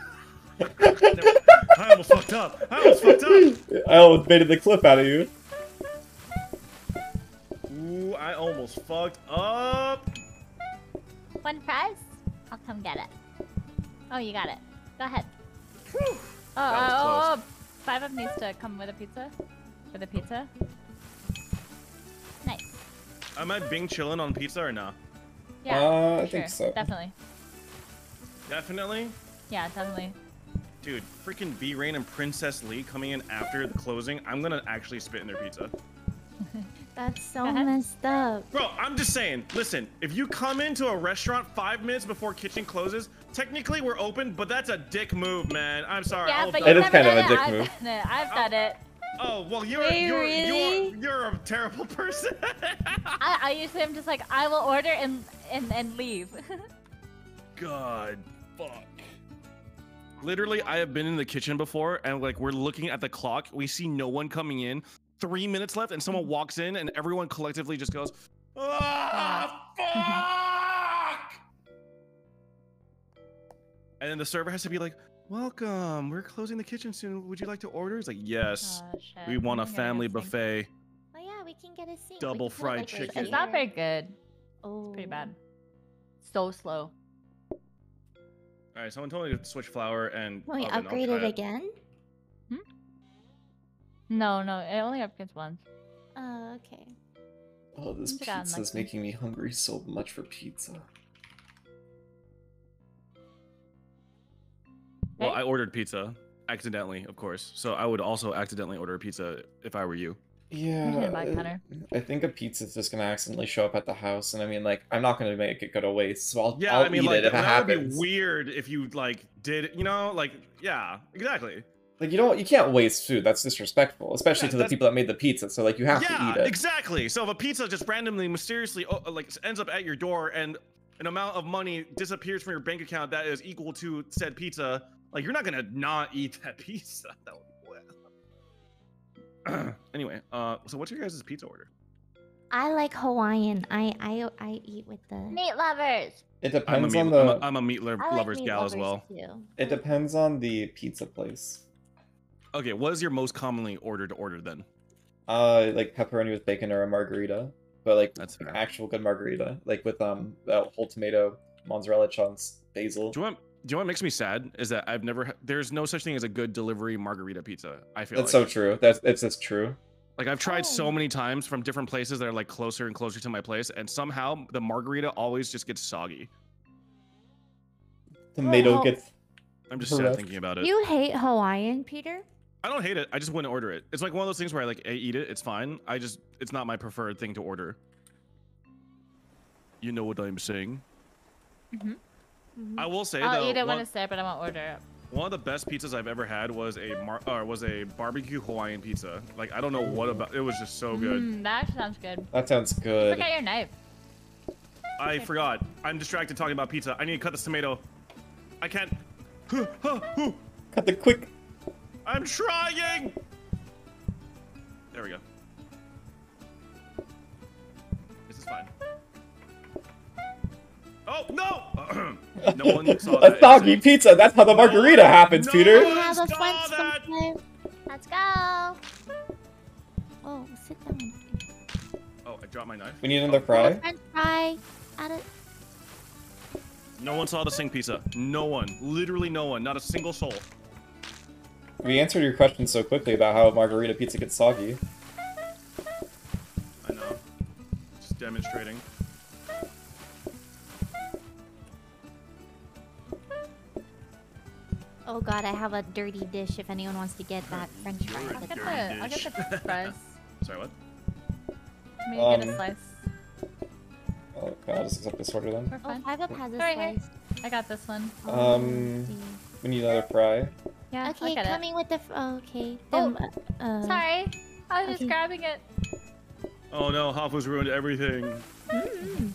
I almost fucked up. I almost fucked up. I almost baited the clip out of you. Ooh, I almost fucked up. One fries. I'll come get it. Oh, you got it. Go ahead. Oh, That was oh, oh, close. oh. Five of needs to come with a pizza. With a pizza. Nice. Am I being chilling on pizza or no? Yeah. Uh, I for think sure. so. Definitely. Definitely. Yeah, definitely. Dude, freaking B Rain and Princess Lee coming in after the closing. I'm gonna actually spit in their pizza. That's so messed up. Bro, I'm just saying, listen, if you come into a restaurant five minutes before kitchen closes, technically we're open, but that's a dick move, man. I'm sorry. Yeah, I'll but It is kind of a dick I've move. Done it. I've done it. Oh, well, you're, Wait, you're, really? you're, you're a terrible person. I, I usually am just like I will order and and and leave. God, fuck. Literally, I have been in the kitchen before, and like we're looking at the clock, we see no one coming in. Three minutes left, and someone walks in, and everyone collectively just goes, "Ah, fuck!" And then the server has to be like, "Welcome, we're closing the kitchen soon. Would you like to order?" It's like, "Yes, Oh, shit. we want a I'm gonna family get a sink. buffet." Oh yeah, we can get a sink. Double we can put it, fried like, chicken. It's not very good. Oh, Pretty bad. So slow. All right, someone told me to switch flour and. Can we upgrade it again? Hmm? No, no, it only upgrades once. Oh, okay. Oh, this pizza is making me hungry so much for pizza. Well, I ordered pizza accidentally, of course. So I would also accidentally order a pizza if I were you. Yeah, gonna buy uh, I think a pizza's just gonna accidentally show up at the house, and I mean, like, I'm not gonna make it go to waste, so I'll, Yeah, I'll I mean, eat like it if it that would be weird if you like did, you know, like yeah, exactly. Like, you don't, you can't waste food. That's disrespectful, especially Yeah, to the people that made the pizza. So, like, you have yeah, to eat it. exactly. So if a pizza just randomly, mysteriously, oh, like ends up at your door and an amount of money disappears from your bank account that is equal to said pizza, like you're not gonna not eat that pizza. That would be well. anyway, uh, so what's your guys' pizza order? I like Hawaiian. I I I eat with the. Meat lovers. It depends meat, on I'm, the. a, I'm a meat lo- I like lovers meat gal as lovers, well. Too. It depends on the pizza place. Okay, what is your most commonly ordered order then? Uh, like pepperoni with bacon or a margarita, but like That's an fair. actual good margarita, like with um uh, whole tomato, mozzarella chunks, basil. Do you want? Do you know what makes me sad? Is that I've never. There's no such thing as a good delivery margarita pizza. I feel That's like. so true. That's it's just true. Like I've tried so Oh. many times from different places that are like closer and closer to my place, and somehow the margarita always just gets soggy. Tomato Well, gets. I'm just sad thinking about it. You hate Hawaiian, Peter? I don't hate it. I just wouldn't order it. It's like one of those things where I like I eat it. It's fine. I just it's not my preferred thing to order. You know what I'm saying? Mm-hmm. Mhm. I will say I'll though, eat it when one, it's there, but I won't order it. one of the best pizzas I've ever had was a mar- or was a barbecue Hawaiian pizza. Like I don't know what about it was just so good. Mm, that sounds good. That sounds good. Look at your knife. I forgot. I'm distracted talking about pizza. I need to cut this tomato. I can't. Cut the quick. I'm trying. There we go. Oh no! no one saw A soggy pizza. That's how the margarita happens, No. Peter. I have a Saw French that. Let's go. Oh, sit down. Oh, I dropped my knife. We need another Oh, fry. French fry. Add it. No one saw the sing pizza. No one. Literally no one. Not a single soul. We answered your question so quickly about how margarita pizza gets soggy. I know. Just demonstrating. Oh god, I have a dirty dish if anyone wants to get that French fry. I'll get the I'll get dish. the fries. Sorry, what? Maybe get Um, a slice. Oh, okay, I'll just accept this order then. We're Oh, fine. Five Up has a Right here. slice. I got this one. Oh, Um, see. We need another fry. Yeah, Okay, I'll get coming with the. F- oh, okay. Oh, Um, uh. Sorry, I was okay. just grabbing it. Oh no, Hafu's ruined everything. mm.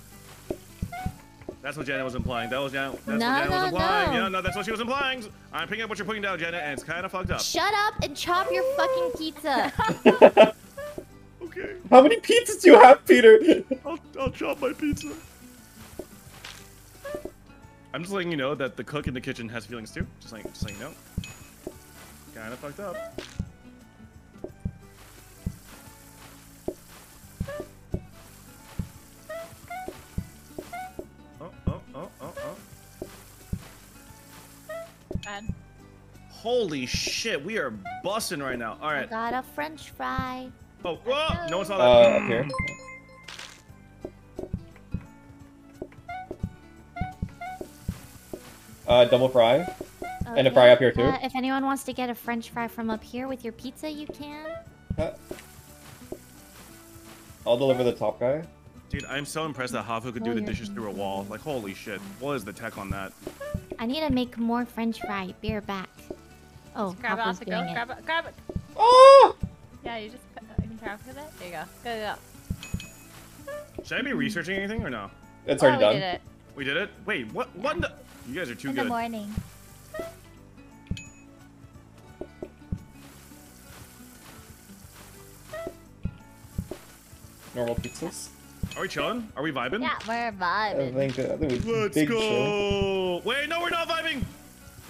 That's what Janet was implying. That was Janet. That's No, what Janet was implying. no. Yeah, no, that's what she was implying. I'm picking up what you're putting down, Janet, and it's kind of fucked up. Shut up and chop your fucking pizza. Okay, How many pizzas do you have, Peter? I'll, I'll chop my pizza. I'm just letting you know that the cook in the kitchen has feelings too. Just like, just letting you know. Kind of fucked up. Bad. Holy shit, we are busting right now. All right. I got a French fry. Oh, whoa, no one saw that. Uh, up here. Uh, double fry. And a fry up here, too? Uh, if anyone wants to get a French fry from up here with your pizza, you can. Uh, I'll deliver the top guy. Dude, I'm so impressed that Hafu could do Oh, the dishes through a wall. Like, holy shit. What is the tech on that? I need to make more French fry. Be right back. Oh, Just grab it Papa's off the grill. it. Grab it. Grab it. Oh! Yeah, you just put, you can grab it. There you go. Go, go, go. Should I be researching anything or no? It's oh, already we done. did it We did it? Wait, what? What? in the- You guys are too in the good. morning. Normal pizzas. Are we chilling? Are we vibing? Yeah, we're vibing. I vibing. think, I think we Let's big go. chill. Wait, no, we're not vibing.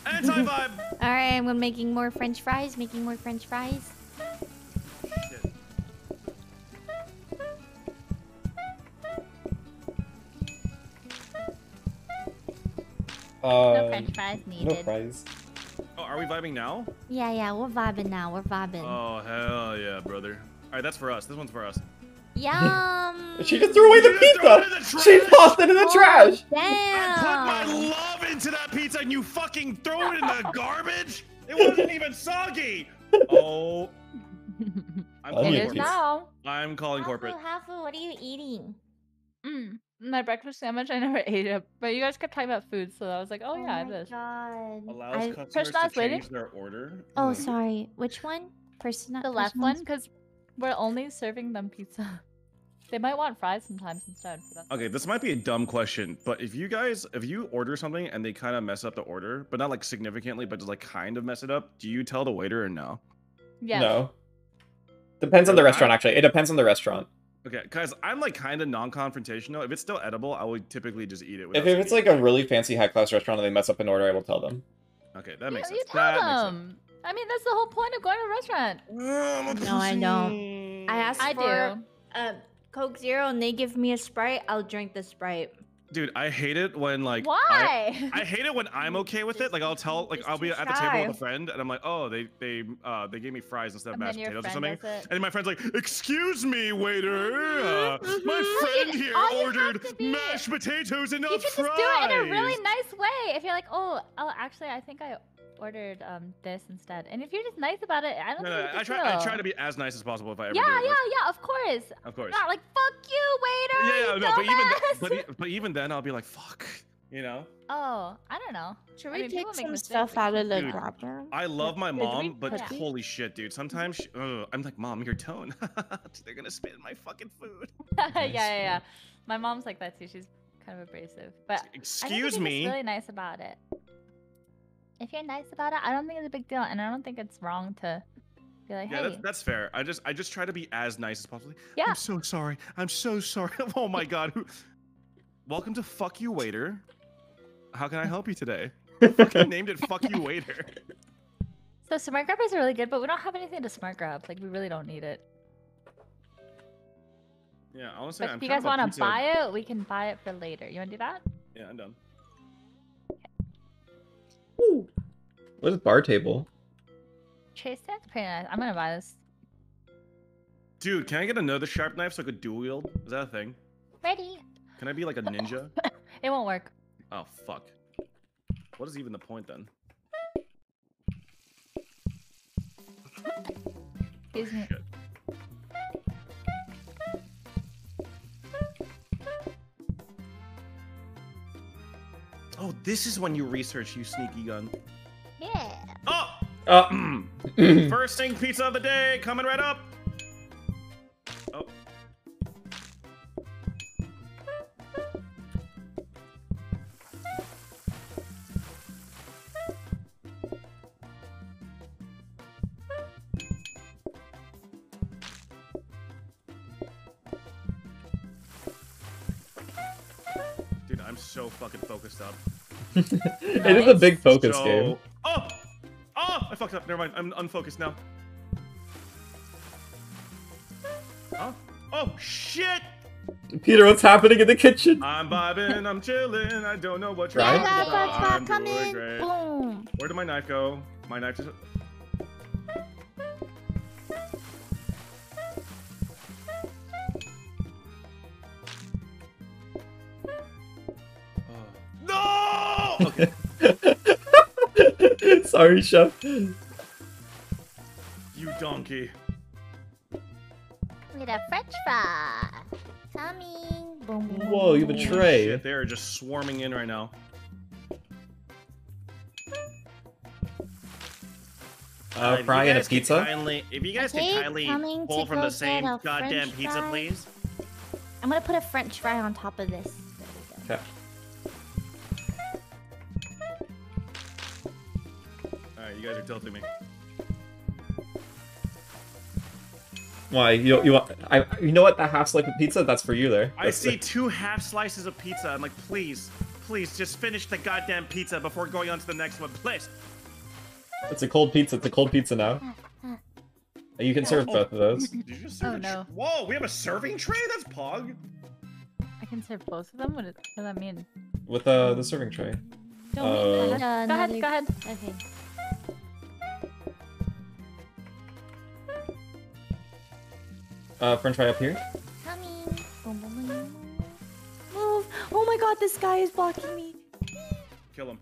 Anti-vibe. All right, I'm making more French fries. Making more French fries. Uh, no French fries needed. no fries. Oh, are we vibing now? Yeah, yeah, we're vibing now. We're vibing. Oh hell yeah, brother. All right, that's for us. This one's for us. Yum. She just threw away the You threw it in pizza! the She tossed it in the Oh, trash! I put my love into that pizza, and you fucking throw it in the garbage. It wasn't even soggy. Oh, I'm calling is corporate. now. I'm calling corporate. Hafu, Hafu, what are you eating? Mm. My breakfast sandwich, I never ate it, but you guys kept talking about food, so I was like, oh, yeah, my this. god. Allows I- customers to Krishna's waiting. their order. Oh, sorry. Which one? Person. The left one, because we're only serving them pizza. They might want fries sometimes instead. Okay, this might be a dumb question, but if you guys, if you order something and they kind of mess up the order, but not like significantly, but just like kind of mess it up, do you tell the waiter or no? yeah. No. Depends on the Really? restaurant, actually. It depends on the restaurant. Okay, because I'm like kind of non-confrontational. If it's still edible, I would typically just eat it. If, if it's saying like a really fancy high class restaurant and they mess up an order, I will tell them. okay, that makes you, sense. you tell that makes them. I mean, that's the whole point of going to a restaurant. No, I don't. I asked I for do. um, Coke Zero and they give me a Sprite. I'll drink the Sprite. Dude, I hate it when like I, Why? I hate it when I'm okay with it. Like I'll tell, like I'll be at the table with a friend, and I'm like, oh, they they uh they gave me fries instead of and mashed potatoes or something. And my friend's like, "Excuse me, waiter. Uh, my friend here ordered be- mashed potatoes and You not can just do it in a really nice way. If you're like, oh, oh, actually, I think I ordered um this instead. And if you're just nice about it, I don't No, think no, I try. I try to be as nice as possible if I ever Yeah, do. yeah, Like, yeah. Of course. Of course. Not like fuck you, waiter. Yeah, yeah, you no, but even but, but even then, I'll be like, "Fuck," you know. oh, I don't know. Should I we mean, take some stuff out of the Dude, dropper? I love my mom, but put- holy shit, dude. Sometimes she, ugh, I'm like, "Mom, your tone. They're gonna spit in my fucking food." yeah, yeah, yeah. My mom's like that too. She's kind of abrasive. But I think Excuse if me. really nice about it. If you're nice about it, I don't think it's a big deal, and I don't think it's wrong to be like, Yeah, "Hey, that's, that's fair. I just I just try to be as nice as possible. Yeah. I'm so sorry. I'm so sorry. Oh my god. Who... Welcome to Fuck You Waiter. How can I help you today? Who fucking named it Fuck You Waiter. So smart grab is really good, but we don't have anything to smart grab. Like we really don't need it. Yeah, honestly, But I'm if you guys want to buy it, we can buy it for later. You want to do that? Yeah, I'm done. Ooh. What is bar table? Chase that's pretty nice. I'm gonna buy this. Dude, can I get another sharp knife so I could dual wield? Is that a thing? Ready? Can I be like a ninja? It won't work. oh fuck. What is even the point then? Excuse me. Shit. Oh, this is when you research, you sneaky gun. Yeah. Oh! Uh, First thing pizza of the day, coming right up. it is a big focus so... game. Oh! Oh! I fucked up. Never mind. I'm unfocused now. Huh? Oh, shit! Peter, what's happening in the kitchen? I'm vibing, I'm chilling, I don't know what you're Right? talking French about. fry I'm coming. Boom. Where did my knife go? My knife just... Sorry, chef. You donkey. With a French fry. Coming. Boom. boom, Whoa, you boom. betray. Shit, they are just swarming in right now. Uh, if fry and a pizza. Kindly, if you guys Okay, could kindly pull from the same goddamn french pizza, fry. please. I'm gonna put a French fry on top of this. There we go. Okay. Alright, you guys are tilting me. Why? You you want? I you know what? That half slice of pizza. That's for you there. I That's- see two half slices of pizza. I'm like, please, please, just finish the goddamn pizza before going on to the next one, please. It's a cold pizza. It's a cold pizza now. You can serve both of those. Did you just serve Oh, no. Whoa, we have a serving tray? That's Pog. I can serve both of them. What, is, what does that mean? With uh, the serving tray. Don't Uh, we need Go ahead. Go ahead. Okay. Uh, French fry up here. Coming. Boom, boom, boom, boom. Move. Oh my god, this guy is blocking me. Kill him.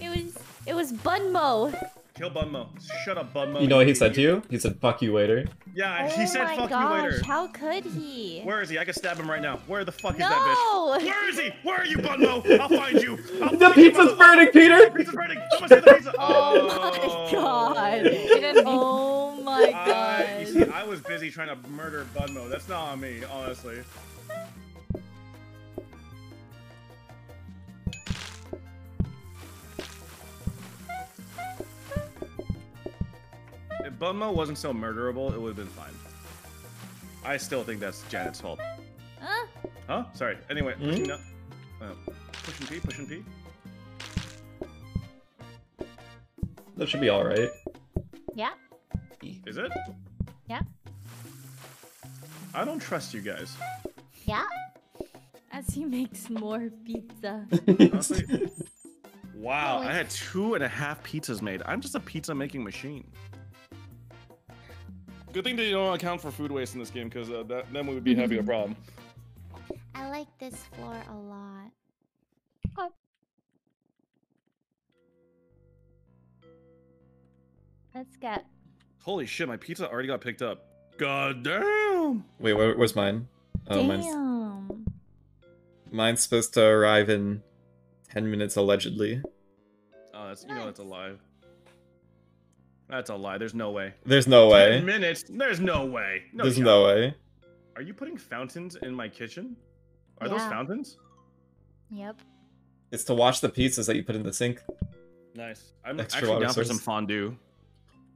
It was it was Bunmo. Kill Bunmo. Shut up, Bunmo. You know what he said to you? He said, "Fuck you, waiter." Yeah, oh he said my fuck gosh, you later. how could he? Where is he? I can stab him right now. Where the fuck is that bitch? no! Where is he? Where are you, Bunmo? I'll find you. I'll The find you, pizza's Bunmo. burning, The Peter. pizza's burning. Someone save the pizza. Oh my god. Oh, oh my I, you god. see, I was busy trying to murder Bunmo. That's not on me, honestly. If Bunmo wasn't so murderable, it would have been fine. I still think that's Janet's fault. Huh? Huh? Sorry. Anyway, Hmm? pushing up. Uh, pushing P, pushing P. That should be all right. Yeah. Is it? Yeah. I don't trust you guys. Yeah. As he makes more pizza. Honestly. Wow, I had two and a half pizzas made. I'm just a pizza making machine. Good thing that you don't account for food waste in this game, because uh, that, then we would be having a problem. I like this floor a lot. Let's get. Holy shit, my pizza already got picked up. God damn! Wait, where, where's mine? Oh, mine's Damn. mine's supposed to arrive in ten minutes allegedly. Oh, that's you know that's a lie. That's a lie. There's no way. There's no way. Ten minutes? There's no way. No There's shot. no way. Are you putting fountains in my kitchen? Are those fountains? Yep. It's to wash the pizzas that you put in the sink. Nice. I'm Extra actually water down for some fondue.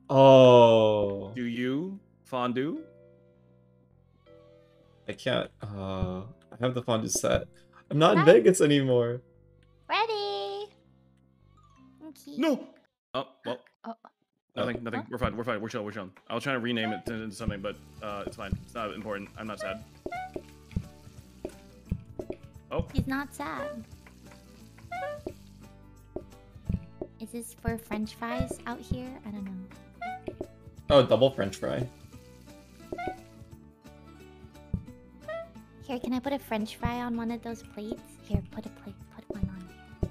Oh, Do you fondue? I can't. Uh, I have the fondue set. I'm not in Vegas anymore. Ready. Okay. No. Oh well. Oh. Nothing. Nothing. We're fine. We're fine. We're chill. We're chilling. I was trying to rename it into something, but uh, it's fine. It's not important. I'm not sad. Oh. He's not sad. Is this for French fries out here? I don't know. Oh, double French fry. Here, can I put a French fry on one of those plates? Here, put a plate. Put one on.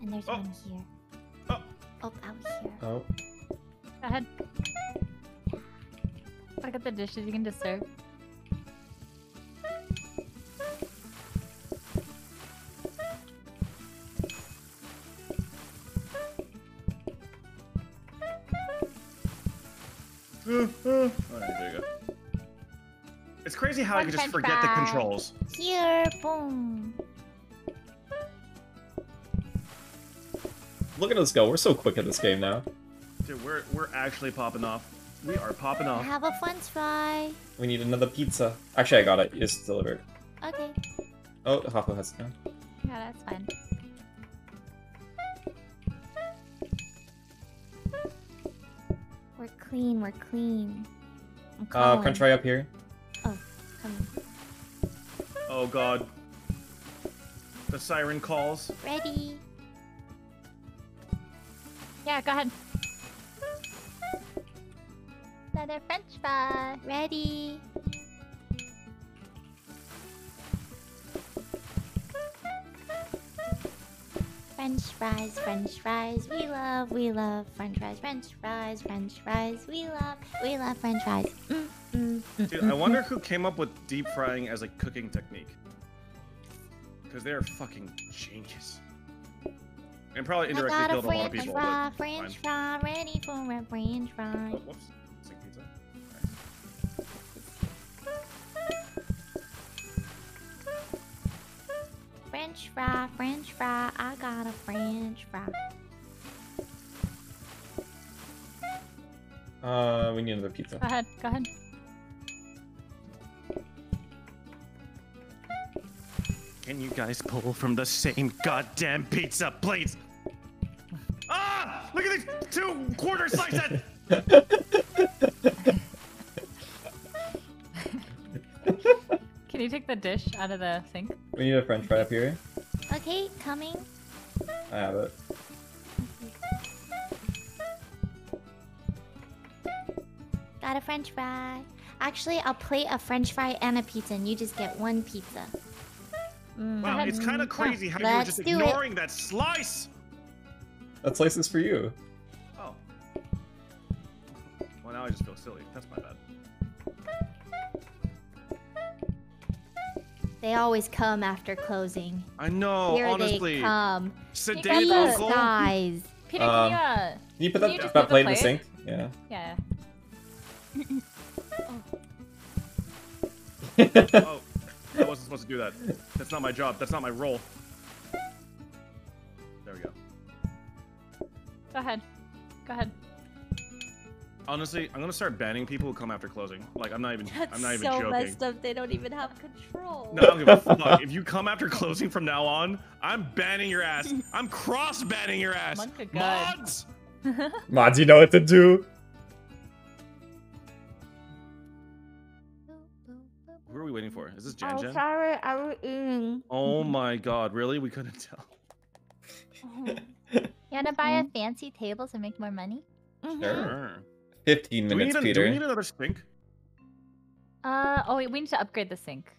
And there's Oh. one here. Oh. Oh, out here. Oh, Go ahead. Look at the dishes you can just serve. Alright, there you. It's crazy how I can just French forget the controls. Here, boom. look at us go. We're so quick at this game now. Dude, we're we're actually popping off. We are popping off. have a fun fry. We need another pizza. Actually, I got it. It's delivered. Okay. Oh, Hafu has it now. Yeah, that's fine. We're clean. We're clean. I'm Uh, calling. French fry up here. Coming. Oh god. The siren calls. Ready. Yeah, go ahead. Another French fry. Ready. French fries, French fries, we love, we love French fries, French fries, French fries, we love, we love French fries. Mm, mm, mm, Dude, mm, I wonder mm. who came up with deep frying as a cooking technique. Because they're fucking genius. And probably indirectly killed a lot of people. French fry, French fry, ready for a French fry. Oh, French fry, French fry, I got a French fry. Uh, we need another pizza. Go ahead. Go ahead. Can you guys pull from the same goddamn pizza, please? Ah! Look at these two quarter slices! Can you take the dish out of the sink? We need a French fry up here. Okay, coming. I have it. Got a French fry. Actually, I'll plate a French fry and a pizza, and you just get one pizza. Mm, Wow, it's kind of mm, crazy how you were let's just do it. ignoring that slice! That slice is for you. Oh. Well, now I just feel silly. That's my bad. They always come after closing. I know, Here honestly. they come. Sedate You These uncle. guys. Peter, Um, can you, uh, Can you put Can that, you that put the plate in the sink? Yeah. yeah. Oh, I wasn't supposed to do that. That's not my job. That's not my role. There we go. Go ahead. Go ahead. Honestly, I'm gonna start banning people who come after closing. Like, I'm not even. That's I'm not even so joking. messed up. They don't even have control. No, I don't give a fuck. If you come after closing from now on, I'm banning your ass. I'm cross banning your ass. Monka. Mods. Mods, you know what to do. Who are we waiting for? Is this Oh, Jan Jan? sorry, I was eating. Oh my god, really? We couldn't tell. Oh. You wanna buy a fancy table to make more money? Mhm. Sure. 15 Do we, minutes, need a, do we need another sink? Uh oh wait, we need to upgrade the sink.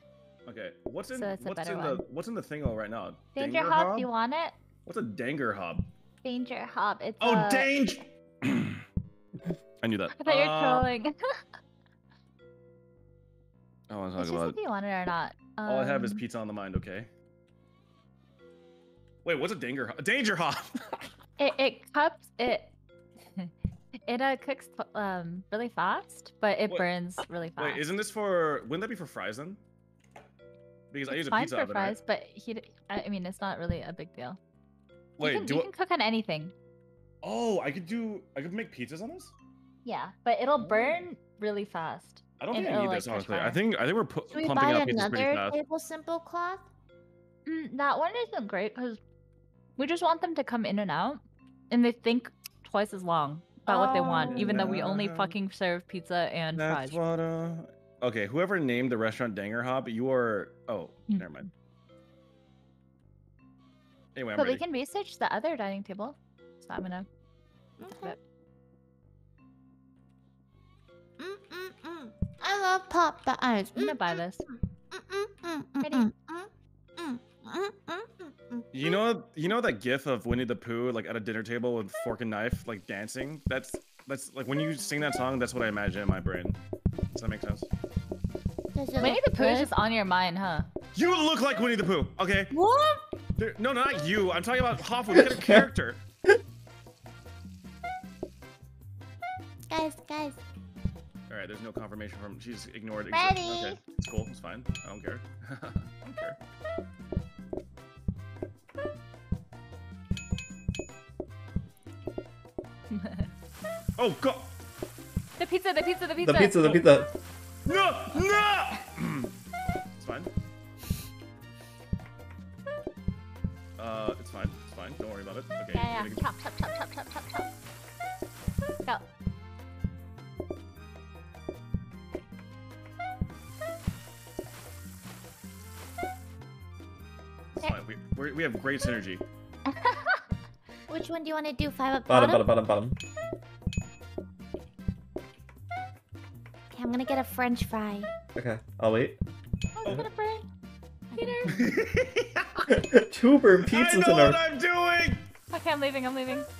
Okay. What's in So what's in the what's in the thingo right now? Danger Danger hob, you want it? What's a danger hob? Danger hob. It's Oh, uh, danger! I knew that. I thought you were Uh, trolling. I want to it's talk just about. if you want it or not. All I have is Um, pizza on the mind. Okay. Wait, what's a danger hob? Danger hob. It it cups it. It uh cooks um really fast, but it Wait, burns really fast. Wait, isn't this for? Wouldn't that be for fries then? because I It's use a fine pizza for oven. right? fries, but he. I mean, it's not really a big deal. Wait, you can, do you I- can cook on anything. Oh, I could do. I could make pizzas on this. Yeah, but it'll Oh. burn really fast. I don't think I need like, this catch honestly. I think I think we're pu- Should we pumping buy out pizzas pretty another fast. table simple cloth? Mm, that one isn't great because we just want them to come in and out, and they think twice as long about what they want, even though we only Oh. fucking serve pizza and That's fries. what. Uh... Okay, whoever named the restaurant Danger Hob, you are. Oh, Hmm. never mind. Anyway, I'm But we can research the other dining table. Stamina. Okay. Mm, mm, mm. I love pop the ice. I'm gonna buy this. Mm, mm, mm, mm, Ready? You know, you know that GIF of Winnie the Pooh like at a dinner table with fork and knife, like dancing. That's that's like when you sing that song. That's what I imagine in my brain. Does that make sense? Does it Winnie the Pooh is just on your mind, huh? You look like Winnie the Pooh. Okay. What? There- no, not you. I'm talking about Hopwood. Look at a character. Guys, guys. All right. There's no confirmation from. She's ignored. Ready. Okay. It's cool. It's fine. I don't care. I don't care. Oh God! the pizza, the pizza, the pizza. The pizza, the pizza. No! No! it's fine. Uh, it's fine. It's fine. Don't worry about it. Okay. Yeah, yeah. Chop, chop, chop, chop, chop, chop, chop. Go. It's fine. We, we're, we have great synergy. Which one do you want to do? Five up Bottom, bottom? bottom, bottom, bottom. Okay, I'm gonna get a French fry. Okay, I'll wait. Oh, gonna burn. Peter. Two burn I know in our. what I'm doing! Okay, I'm leaving. I'm leaving.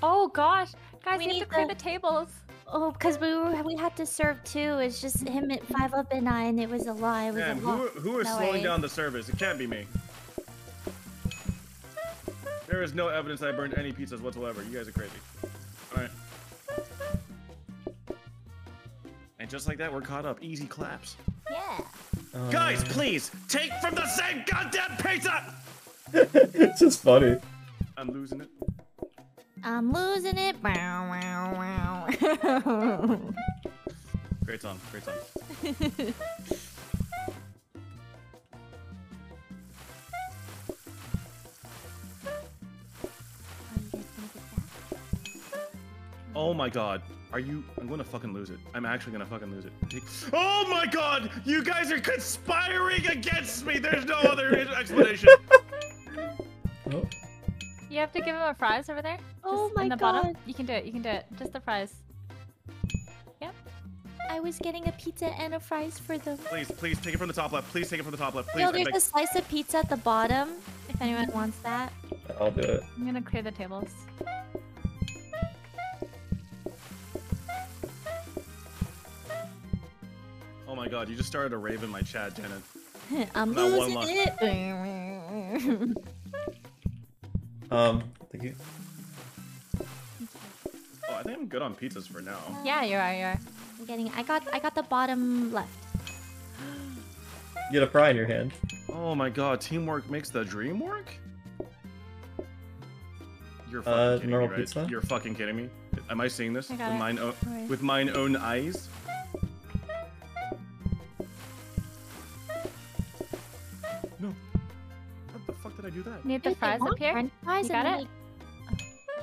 Oh gosh, guys, We you have need to clear the- the tables. Oh, because we were we had to serve two. It's just him at five up and I, and it was a lot. It was Man, a lot. who, who is No slowing worries. down the service? It can't be me. There is no evidence I burned any pizzas whatsoever. You guys are crazy. Alright. And just like that, we're caught up. Easy claps. Yeah. Uh, Guys, please, take from the same goddamn pizza! it's just funny. I'm losing it. I'm losing it. Wow, wow, wow. Great song, great song. Oh my god. Are you? I'm gonna fucking lose it. I'm actually gonna fucking lose it. Oh my god! You guys are conspiring against me! There's no other explanation! Oh, You have to give him a fries over there. Oh Just my in the bottom. God. You can do it. You can do it. Just the fries. Yep. I was getting a pizza and a fries for them. Please, please take it from the top left. Please take it from the top left. Please. Yo, I there's a slice of pizza at the bottom. If anyone wants that. I'll do it. I'm gonna clear the tables. Oh my god, you just started a rave in my chat, Janet. I'm Not one losing it. Um, thank you. Oh, I think I'm good on pizzas for now. Yeah, you are. You are. I'm getting. I got. I got the bottom left. You had a fry in your hand. Oh my god, teamwork makes the dream work? You're fucking Uh, kidding normal me, right? pizza? You're fucking kidding me? Am I seeing this I with got it. mine own with mine own eyes? Need the Dude, fries up here. French fries You got then it?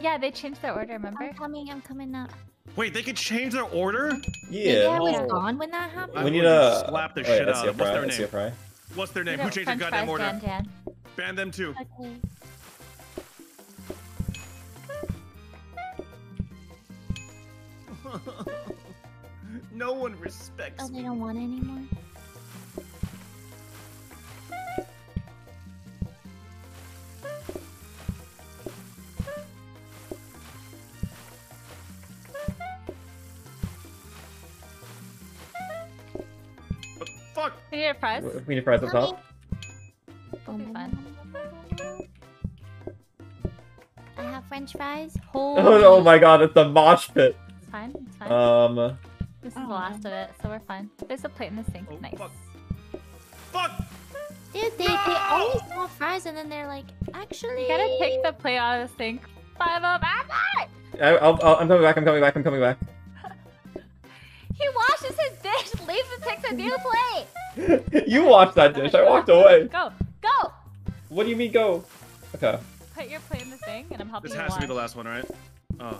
Yeah, they changed their order. Remember? I'm coming. I'm coming up. Wait, they could change their order? Maybe Yeah. I was Yeah. gone when that happened. We need to slap the shit out see a of- what's their I see a name? What's their name? Who changed their goddamn order? Dan, Dan. Ban them too. Okay. no one respects Oh, they don't want any more. Fuck! We need fries. We need fries up Coming. top. We'll fine. I have French fries. Oh, oh my god, it's a mosh pit. It's fine. It's fine. Um, this is the last of it, so we're fine. There's a plate in the sink. Oh, nice. fuck. Dude, they they always want fries, and then they're like, actually. You gotta take the plate out of the sink. Five up. Ah, I, I'll, I'll, I'm coming back. I'm coming back. I'm coming back. He washes his dish, leaves and takes a new plate. you watched that dish. I walked away. Go, go. What do you mean go? Okay. Put your plate in the thing, and I'm helping This you has to be the last one, right? Oh,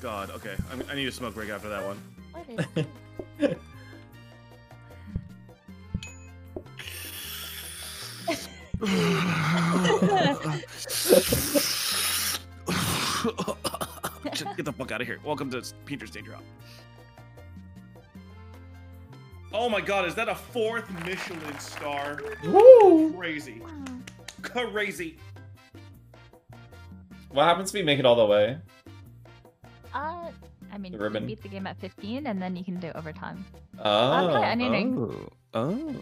God. Okay, I'm, I need a smoke break after that one. What is it? Get the fuck out of here. Welcome to Peter's Day Drop. Oh my god, is that a fourth Michelin star? Woo! Crazy. Crazy. What happens if we make it all the way? Uh, I mean, The you ribbon. beat the game at 15, and then you can do overtime. Oh. Okay, onion ring. Oh.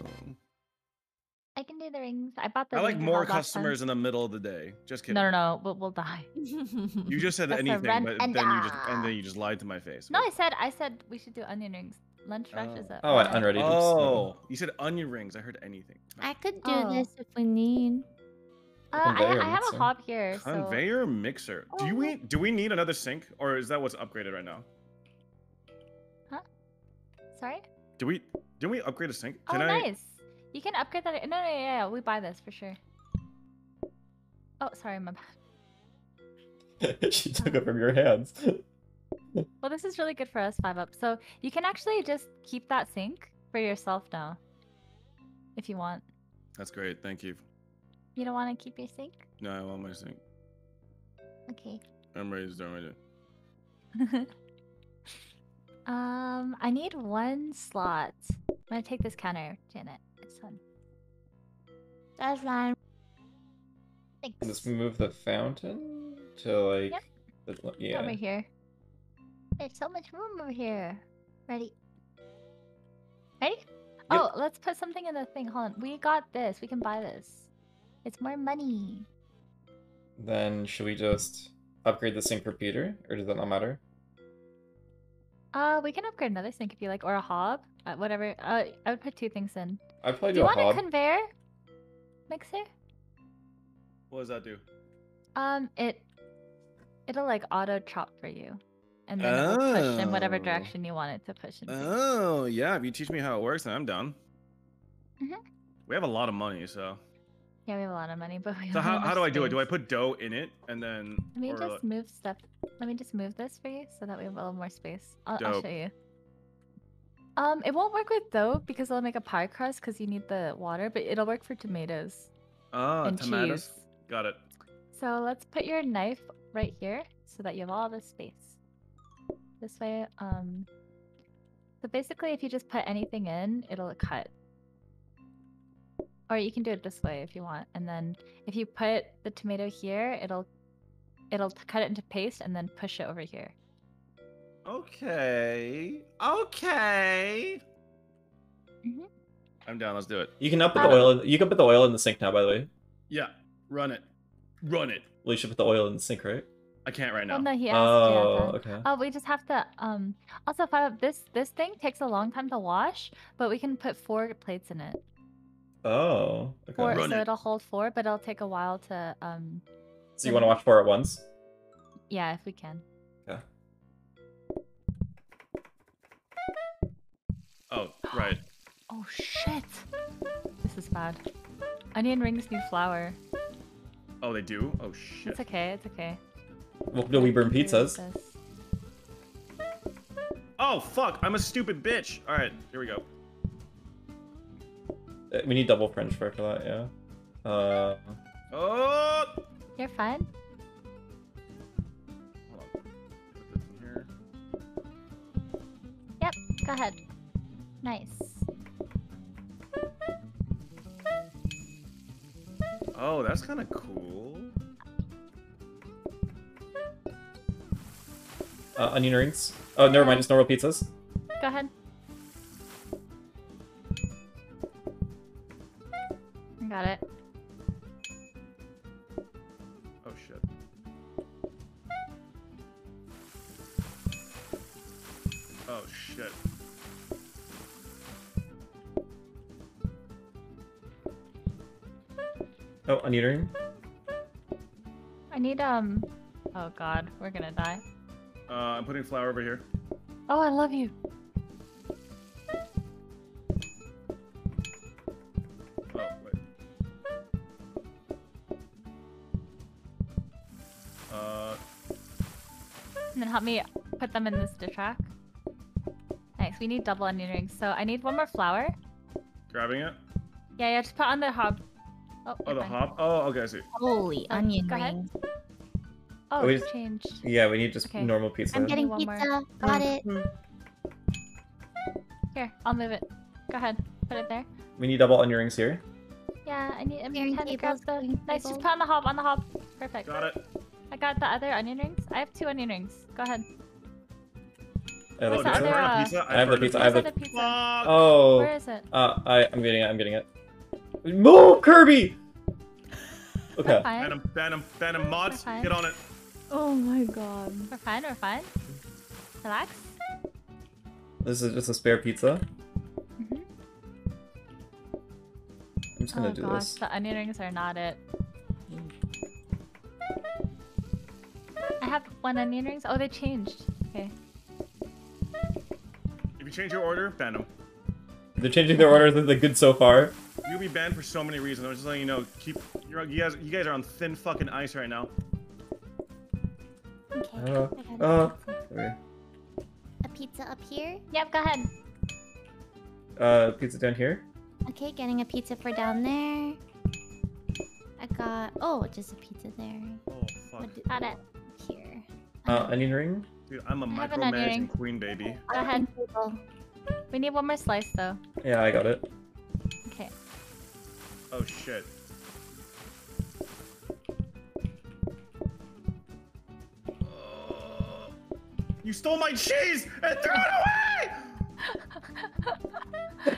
I can do the rings. I bought the. I like more last time. customers in the middle of the day. Just kidding. No, no, no. We'll, we'll die. You just said That's a anything, but and then you just and then you just lied to my face. No, I said I said we should do onion rings. Lunch rush Oh. is up. Oh, I uh, unready. Oops. Oh, you said onion rings. I heard anything. I could do Oh. this if we need. Uh, I, I have a hob here. So... Conveyor mixer. Do Oh, you look. do we need another sink, or is that what's upgraded right now? Huh? Sorry. Do we? Didn't we upgrade a sink? Oh, Can I? nice. You can upgrade that. No, no, yeah, yeah, we buy this for sure. Oh, sorry, my bad. she took it from your hands. Well, this is really good for us five up. So you can actually just keep that sink for yourself now, if you want. That's great. Thank you. You don't want to keep your sink? No, I want my sink. Okay. I'm ready to start my day. um, I need one slot. I'm gonna take this counter, Janet. It's fun. That's fine. Thanks. Let's move the fountain to like. Yep. the- yeah. Over here. There's so much room over here. Ready? Ready? Oh, let's put something in the thing. Hold on. We got this. We can buy this. It's more money. Then should we just upgrade the sink for Peter, or does that not matter? Uh, we can upgrade another sink if you like, or a hob. Uh, whatever. Uh, I would put two things in. I'd probably Do do, you a want hob. a conveyor mixer? What does that do? Um, it it'll like auto chop for you, and then it will push in whatever Oh. direction you want it to push in. Oh yeah, if you teach me how it works, then I'm down. Mhm. We have a lot of money, so. Yeah, we have a lot of money, but we So how, how do I do it? Do I put dough in it and then? Let me just move stuff. Let me just move this for you so that we have a little more space. I'll, I'll show you. Um, it won't work with dough because it'll make a pie crust because you need the water, but it'll work for tomatoes Ah, and tomatoes. cheese. Got it. So let's put your knife right here so that you have all this space. This way, um, so basically if you just put anything in, it'll cut. Or you can do it this way if you want. And then if you put the tomato here, it'll it'll cut it into paste and then push it over here. Okay. Okay. Mhm. I'm down. Let's do it. You can up put the Um, oil. In, you can put the oil in the sink now. By the way, Yeah. Run it. Run it. well, you should put the oil in the sink, right? I can't right Oh now. no, he asked. Oh, yeah, okay. Oh, we just have to. Um. Also, five. This this thing takes a long time to wash, but we can put four plates in it. Oh, okay. Four, Run so it. it'll hold four, but it'll take a while to. Um. So you want to watch four at once? Yeah, if we can. Yeah. Oh, right. Oh shit! This is bad. Onion rings need flour. Oh, they do? Oh, shit. It's okay. It's okay. Well, do we burn I can deal with pizzas? Oh, fuck. I'm a stupid bitch. All right. Here we go. Uh, We need double French fry for that. Yeah. Uh, Oh! You're fine. Hold on. Put this in here. Yep. Go ahead. Nice. Oh, that's kind of cool. Uh, onion rings. Oh, never mind. Just normal pizzas. Go ahead. Got it. Oh, shit. Oh, shit. Oh, onion ring. I need um. Oh God, we're gonna die. Uh, I'm putting flour over here. Oh, I love you. Oh, wait. Uh, And then help me put them in this dish rack. Nice. We need double onion rings. So I need one more flour. grabbing it. Yeah, yeah. Just put on the hob. Oh, Oh, the fine. hop. Oh, okay, I see. Holy Oh, onion go rings. Oh, We it's just- changed. Yeah, we need just Okay. normal pizza. I'm getting One more. pizza. Got it. Here, I'll move it. Go ahead. Put it there. We need double onion rings here. Yeah, I need. I'm trying to grab the. clearing Nice. Just put on the hob. On the hob. Perfect. Got it. I got the other onion rings. I have two onion rings. Go ahead. I have Oh, the I the pizza. other, a uh, pizza? I have the a pizza, I have the- the pizza? Oh. Where is it? Uh, I I'm getting it. I'm getting it. Move, Kirby. Okay. We're fine. Phantom, Phantom, Phantom mods, get on it. Oh my god. We're fine. We're fine. Relax. This is just a spare pizza. Mhm. I'm just gonna oh do gosh, this. the onion rings are not it. I have one onion rings. Oh, they changed. Okay. If you change your order, ban them. They're changing their order. They're good so far. You'll be banned for so many reasons. I'm just letting you know. Keep you guys. You guys are on thin fucking ice right now. Okay. Uh, I uh, a pizza. okay. A pizza up here. Yep. Go ahead. Uh, pizza down here. Okay, getting a pizza for down there. I got oh, just a pizza there. Oh fuck, What Got it. Here. Uh, onion ring. dude, I'm a I have an micromanaging queen, baby. Go ahead. We need one more slice though. Yeah, I got it. Okay. Oh shit. You stole my cheese and threw it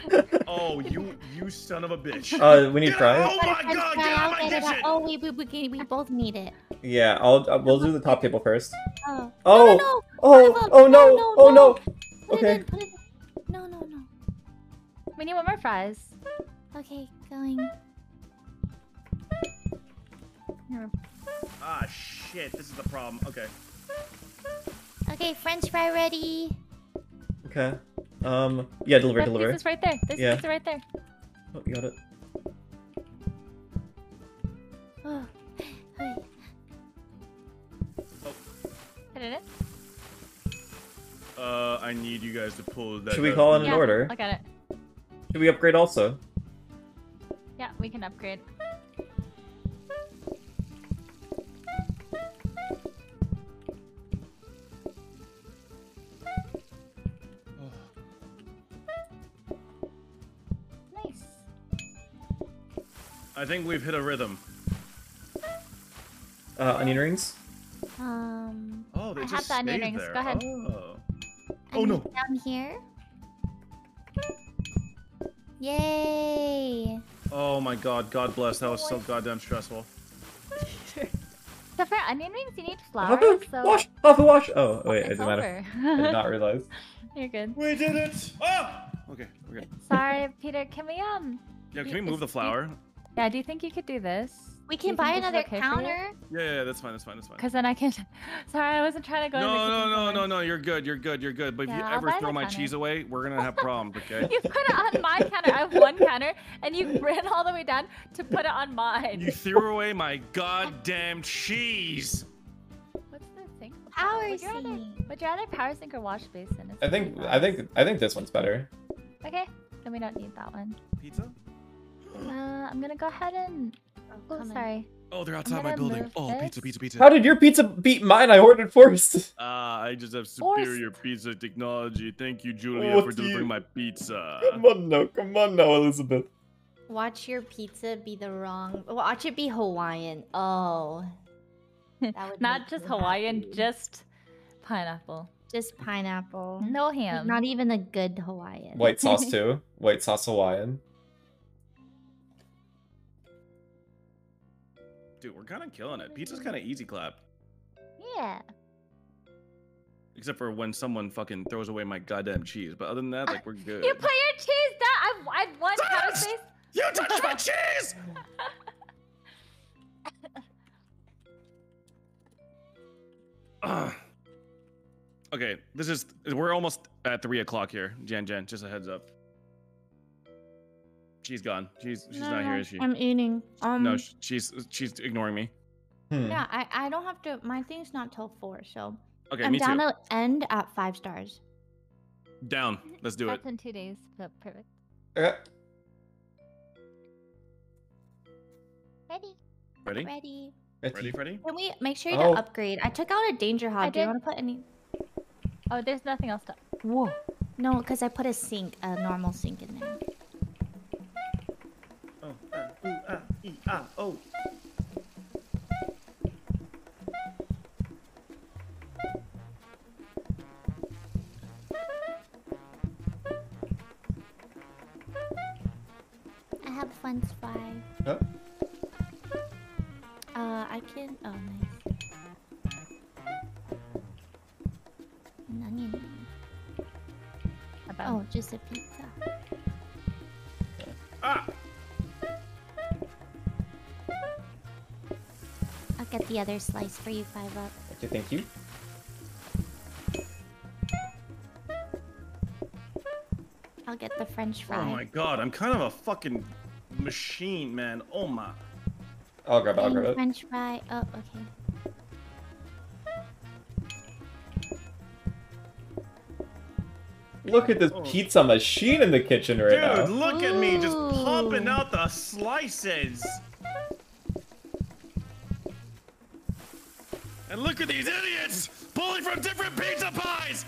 away! oh, you you son of a bitch. Uh, we need fries. Oh my French god, get out of my get it out. kitchen! Oh, we, we, we, we both need it. Yeah, I'll. Uh, we'll do the top table first. Oh. Oh. No, no, no. Oh. Oh no. no, no, Oh no. no. Put it Okay. in, put it in. No, no, no. We need one more fries. Okay, going. Here. Ah shit, this is the problem. Okay. Okay, French fry ready. Okay. Um. Yeah. Deliver. That Deliver. pizza's right there. This Yeah. pizza right there. Oh, you got it. Oh. Hi. Put it. Uh, I need you guys to pull that. Should we call in an yeah, order? Look at it. Should we upgrade also? Yeah, we can upgrade. I think we've hit a rhythm. Uh, onion rings. Um. Oh, they I have just the onion stayed rings. there. Go ahead. Oh. Oh, no. Down here. Yay! Oh my god, God bless. That was so goddamn stressful. So for onion rings, you need flour. Half So wash. Half a wash. Oh wait, I it's did not. over. I did not realize. You're good. We did it! Oh! Okay, we're good. Sorry, Peter. Can we um? Yeah, can we move the flour? Yeah. Do you think you could do this? We can buy think this is another okay counter. Yeah, yeah, yeah, that's fine, that's fine, that's fine. Cause then I can. Sorry, I wasn't trying to go. No, no, no, no, no, you're good, you're good, you're good. But if you I'll ever throw my counter. cheese away, we're gonna have problems, okay? You put it on my counter. I have one counter, and you ran all the way down to put it on mine. You threw away my goddamn cheese! What's the thing? Power Would you rather, would you rather power sink or wash basin? It's I think. really I think. I think this one's better. Okay, then we don't need that one. Pizza? Uh, I'm gonna go ahead and. Oh, coming. sorry. Oh, they're outside my building. move Oh, pizza, this. pizza, pizza. How did your pizza beat mine? I ordered first. Ah, I just have Forced. superior pizza technology. Thank you, Julia, Oh, for do you- delivering my pizza. Come on now. Come on now, Elizabeth. Watch your pizza be the wrong. Watch it be Hawaiian. Oh. That would Not just me Hawaiian, happy. just pineapple. Just pineapple. No ham. Not even a good Hawaiian. White sauce too. White sauce Hawaiian. Dude, we're kind of killing it. Pizza's kind of easy clap. Yeah. Except for when someone fucking throws away my goddamn cheese. But other than that, like, uh, we're good. you put your cheese down. I, I won space. You touched my cheese! uh, okay, this is. We're almost at 3 o'clock here, Jan Jan. Just a heads up. She's gone. She's she's No, not here, no, is she? I'm eating. Um, no, she's she's ignoring me. Hmm. yeah, I, I don't have to. My thing's not till four, so Okay, I'm me down too. to end at five stars. Down. Let's do it. That's in two days. So perfect. Okay. Ready. Ready? Ready. Ready, Freddy? Can we make sure you Oh. to upgrade? I took out a danger hob. Do you want to put any? Oh, there's nothing else to. Whoa. No, because I put a sink, a normal sink in there. Oh, ah, ooh, ah, ee, the other slice for you, five up. okay, thank you. I'll get the French fry. Oh my god, I'm kind of a fucking machine, man. Oh my. I'll grab it. I'll grab it. French fry. Oh, okay. Look at this pizza machine in the kitchen right Dude, now. Dude, look at me just pumping out the slices. These idiots pulling from different pizza pies.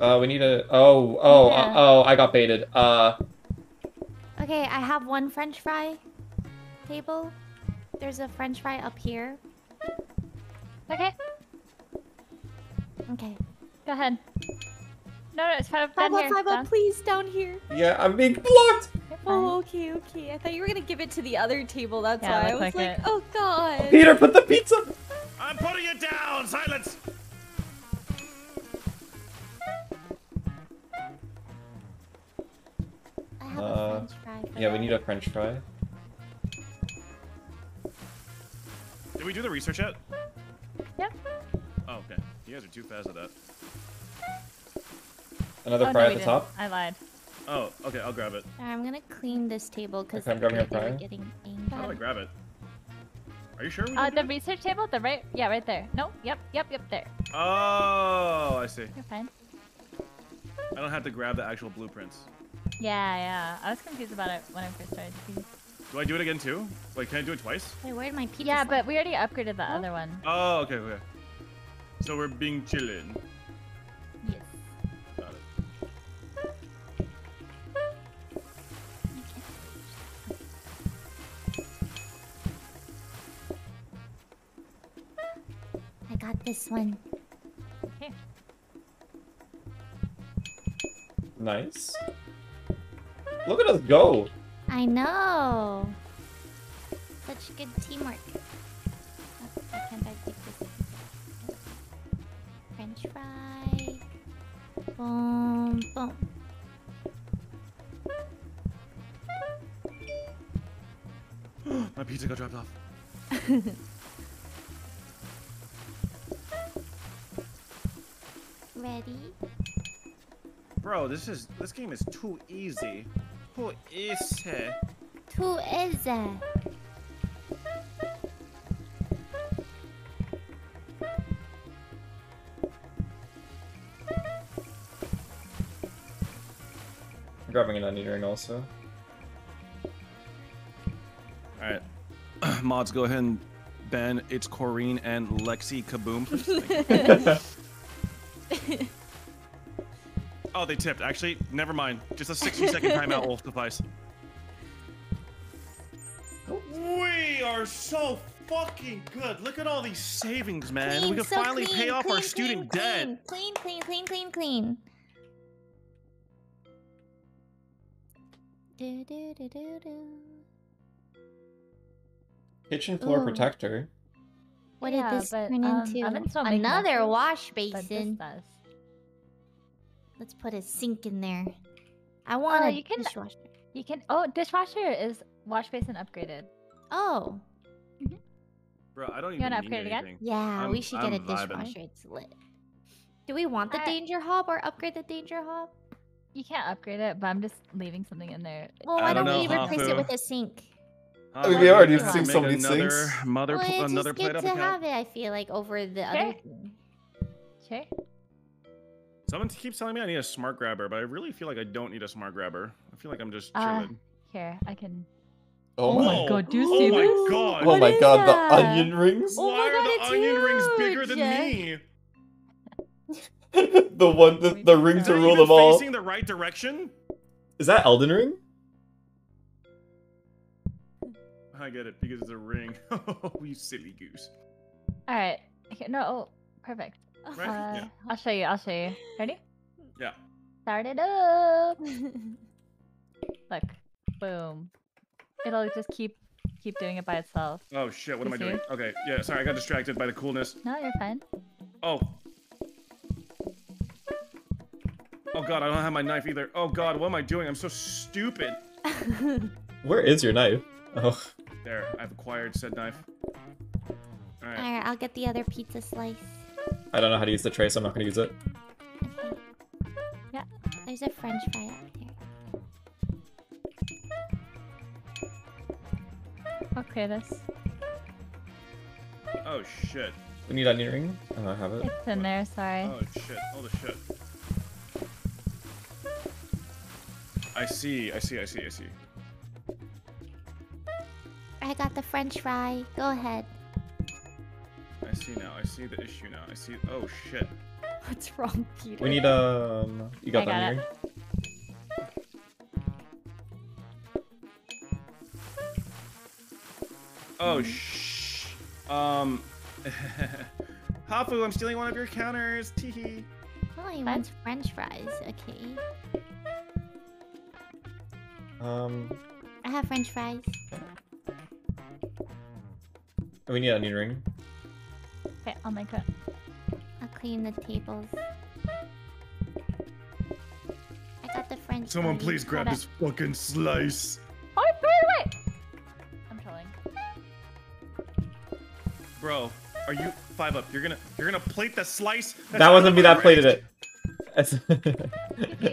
Uh, we need a. Oh, oh, Yeah. uh, oh! I got baited. Uh, Okay, I have one French fry table. There's a French fry up here. Okay, Okay. go ahead. No, no, it's five Five down up, here. five down. please, down here. yeah, I'm being blocked. You're fine. Oh, okay, okay. I thought you were gonna give it to the other table. That's Yeah, why I was like like, it. oh god. Peter, put the pizza. I'm putting it down. Silence. Uh, a French fry. For Yeah, we need a French fry. Did we do the research yet? Yep. Oh, okay. You guys are too fast at that. Another Oh, fry no, at we the didn't. top. I lied. Oh, okay. I'll grab it. I'm gonna clean this table because Okay, I'm grabbing a they were fry. getting How do I angry. grab it? Are you sure? We Uh, the it? research table, the right, yeah, right there. No, yep, yep, yep, there. Oh, I see. You're fine. I don't have to grab the actual blueprints. Yeah, yeah. I was confused about it when I first started. too. Do I do it again too? Wait, can I do it twice? Wait, where did my pizza? Yeah, but we already upgraded the other one. Oh, okay, okay. So we're being chillin'. Got this one. Okay. Nice. Look at us go. I know. Such good teamwork. Oh, why can't I take this? French fry. Boom, boom. My pizza got dropped off. Ready? Bro, this is this game is too easy. Too easy. Who is it? I'm grabbing an onion ring also. All right, mods, go ahead and ban it's Corrine and Lexi Kaboom. please. Thank you. oh, they tipped. Actually, never mind. Just a 60 second timeout will suffice. We are so fucking good. Look at all these savings, man. we can so finally pay clean, off our clean, student clean, debt. Clean, clean, clean, clean, clean. Do, do, do, do, do. Kitchen floor Ooh. protector. What Yeah, did this but, turn um, into? ovens don't make Another messes, wash But this basin. Does. Let's put a sink in there. I Oh, want a you can- dishwasher. You can. Oh, dishwasher is wash basin upgraded. Oh. Mhm. Bro, I don't You even wanna need upgrade it again? anything. Yeah, we I'm- should get a I'm vibing. dishwasher. It's lit. Do we want the I- danger hob or upgrade the danger hob? You can't upgrade it, but I'm just leaving something in there. Well, I why don't don't, we know, replace it with a sink? I mean, we already have seen make so many another, things. Mother, Well, pl- it's another just plate good up to account. have it. I feel like over the Okay. other thing. Sure. Someone keeps telling me I need a smart grabber, but I really feel like I don't need a smart grabber. I feel like I'm just Uh, chilling. Here, I can. Oh, Oh my. my god, do you oh see my this? god! Oh my is god, the onion rings. Oh Why my are the it's onion rings bigger than huge. me? the one, the, the ring Is to that rule even them all. facing the right direction? Is that Elden Ring? I get it because it's a ring. Oh, you silly goose. All right. Here, no. Oh, perfect. Right? Uh, yeah. I'll show you. I'll show you. Ready? Yeah. Start it up. Look. Boom. It'll just keep keep doing it by itself. Oh shit! What am I doing? Okay, yeah. Sorry, I got distracted by the coolness. No, you're fine. Oh. Oh god, I don't have my knife either. Oh god, what am I doing? I'm so stupid. Where is your knife? Oh, There, I've acquired said knife. Alright. Alright, I'll get the other pizza slice. I don't know how to use the tray, so I'm not gonna use it. Okay. Yeah. There's a french fry up there. Okay, this. Oh shit. We need onion ring. Oh, uh, I have it. It's in there. Sorry. Oh shit. Oh the shit. I see, I see, I see, I see. I got the french fry. Go ahead. I see now. I see the issue now. I see. Oh shit. What's wrong, Peter? We need um. You got I the got onion it. Oh shh. Um. Hafu, I'm stealing one of your counters. Teehee. Oh, he Fine. wants french fries. Okay. Um. I have french fries. We need a onion ring. Okay, I'll make it. I'll clean the tables. I got the french Someone fries. please grab Hold this fucking slice. Oh, I threw it away. I'm trolling. Bro, are you five up? You're gonna you're gonna plate the slice? That's that wasn't me that correct. plated it. Excuse me,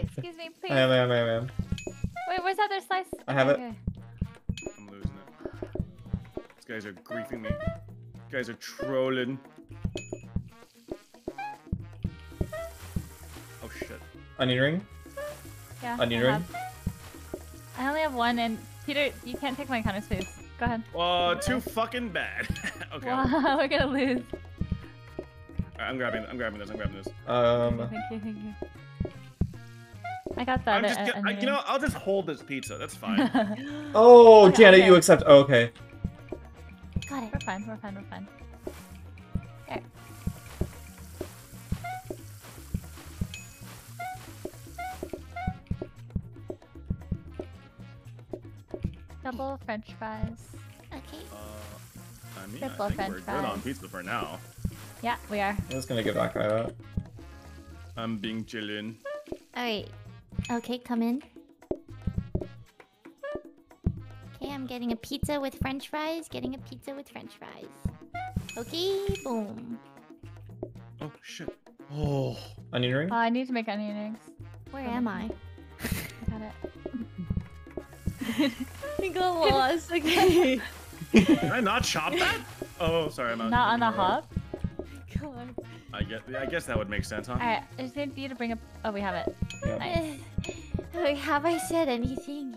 excuse me, please. I am, I am, I am, I am. Wait, where's that other slice? I have Okay, it. okay. I'm losing it. These guys are griefing me. These guys are trolling. Onion ring. Yeah. Onion I ring. have- I only have one, and Peter, you can't take my counter space. Go ahead. Uh, too fucking bad. okay. Wow, we're gonna lose. Alright, I'm grabbing. I'm grabbing this. I'm grabbing this. Um. Thank you, thank you. I got that. I'm other. just. Get, I, you know, I'll just hold this pizza. That's fine. Oh, Okay, Janet, okay. you accept. Oh, okay. Got it. we're fine. We're fine. We're fine. There. Double French fries. Okay. Uh, I mean, Triple I think french we're good on fries. pizza for now. Yeah, we are. I'm just gonna give that guy that. I'm being chillin'. Alright. Okay, come in. Okay, I'm getting a pizza with french fries. Getting a pizza with french fries. Okay, boom. Oh shit. Oh. Onion ring. Oh, I need to make onion rings. Where Hold am on. I? Got it. I got lost. Okay. Can I not chop that? Oh, sorry. I'm out. Not on the hub. God. I get. I guess that would make sense, huh? Alright, I just need you to bring up. Oh, we have it. Yeah. Nice. Like, have I said anything?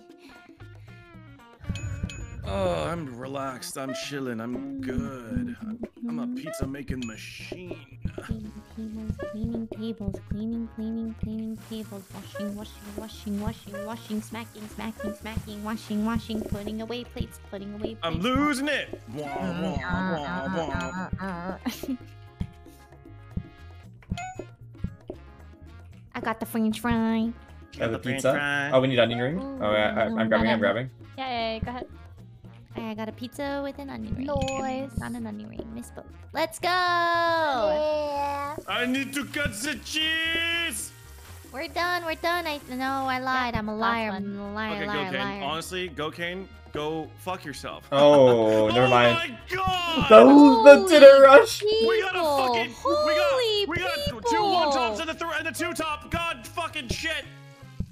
Oh, I'm relaxed. I'm chilling. I'm good. I'm, I'm a pizza making machine. Cleaning tables, cleaning tables, cleaning, cleaning, cleaning tables, washing, washing, washing, washing, washing, smacking, smacking, smacking, washing, washing, putting away plates, putting away plates. I'm losing it. Wah, wah, wah, wah. I got the french fry. I have the the french pizza. fry. Oh, we need onion ring. Oh, I, I, I'm grabbing. I'm grabbing. Yay, go ahead. I got a pizza with an onion ring. Nice. Not an onion ring. Misspoke. Let's go! Yeah. I need to cut the cheese. We're done. We're done. I no, I lied. I'm a liar. I'm a liar. Okay, go liar, Kane. liar. Honestly, go Kane. Go fuck yourself. Oh, never oh mind. my god! That was the dinner rush. we got a fucking. We Holy got. We got people. two one tops and a th- and a two top. God fucking shit.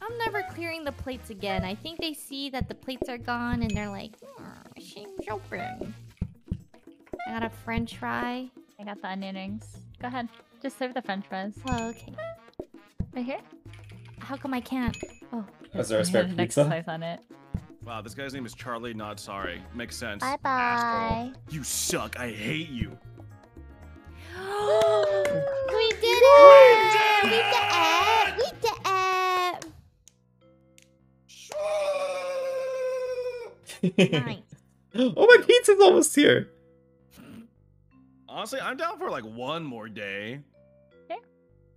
I'm never clearing the plates again. I think they see that the plates are gone and they're like, seems open. I got a French fry. I got the onion rings. Go ahead. Just serve the french fries. Oh, okay. Right here? How come I can't? Oh, Is there a spare pizza? slice on it. Wow, this guy's name is Charlie. Not sorry. Makes sense. bye bye. Asshole. You suck. I hate you. we did it! We did it! did We did it! We did it! Nice. Oh, my pizza's almost here. Honestly, I'm down for like one more day. Okay.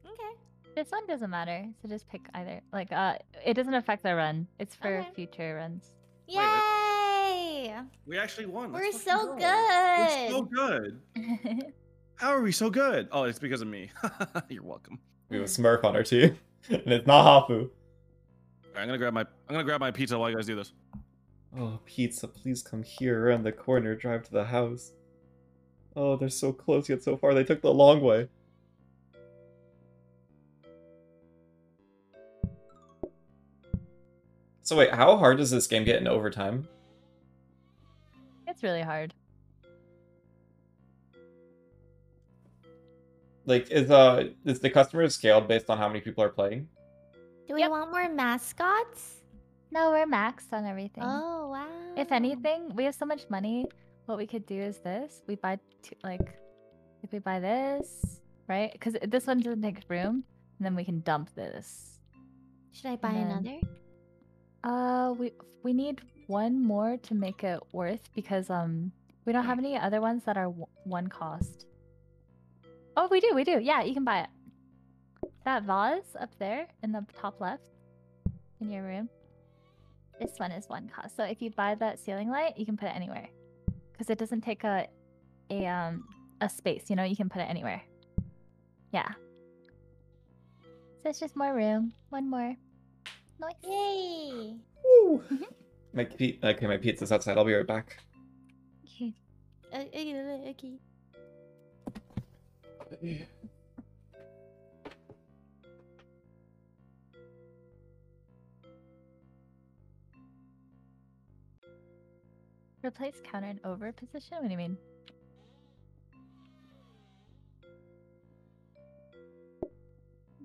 Okay. This one doesn't matter, so just pick either. Like, uh, it doesn't affect the run. It's for Okay. future runs. Wait, wait. Yay! We actually won. We're Let's so good. go. We're so good. How are we so good? Oh, it's because of me. You're welcome. We have a Smurf on our team, and it's not Hafu. Alright, I'm gonna grab my I'm gonna grab my pizza while you guys do this. Oh, pizza, please come here around the corner, drive to the house. Oh, they're so close yet so far. They took the long way. So wait, how hard does this game get in overtime? it's really hard. Like, is uh, is the customer scaled based on how many people are playing? Do we Yep. want more mascots? No, we're maxed on everything. Oh wow. If anything, we have so much money. What we could do is this: we buy two, like, if we buy this, right? Because this one doesn't take room, and then we can dump this. should I buy then- another? Uh, we we need one more to make it worth because um we don't have any other ones that are w- one cost. Oh, we do, we do. Yeah, you can buy it. That vase up there in the top left in your room. This one is one cost. So if you buy that ceiling light, you can put it anywhere because it doesn't take a a um a space. You know, you can put it anywhere. Yeah. So it's just more room. One more. Nice. Yay! Woo! my pi- okay, my pizza's outside. I'll be right back. Okay. Uh, uh, okay. Replace counter and over position? What do you mean?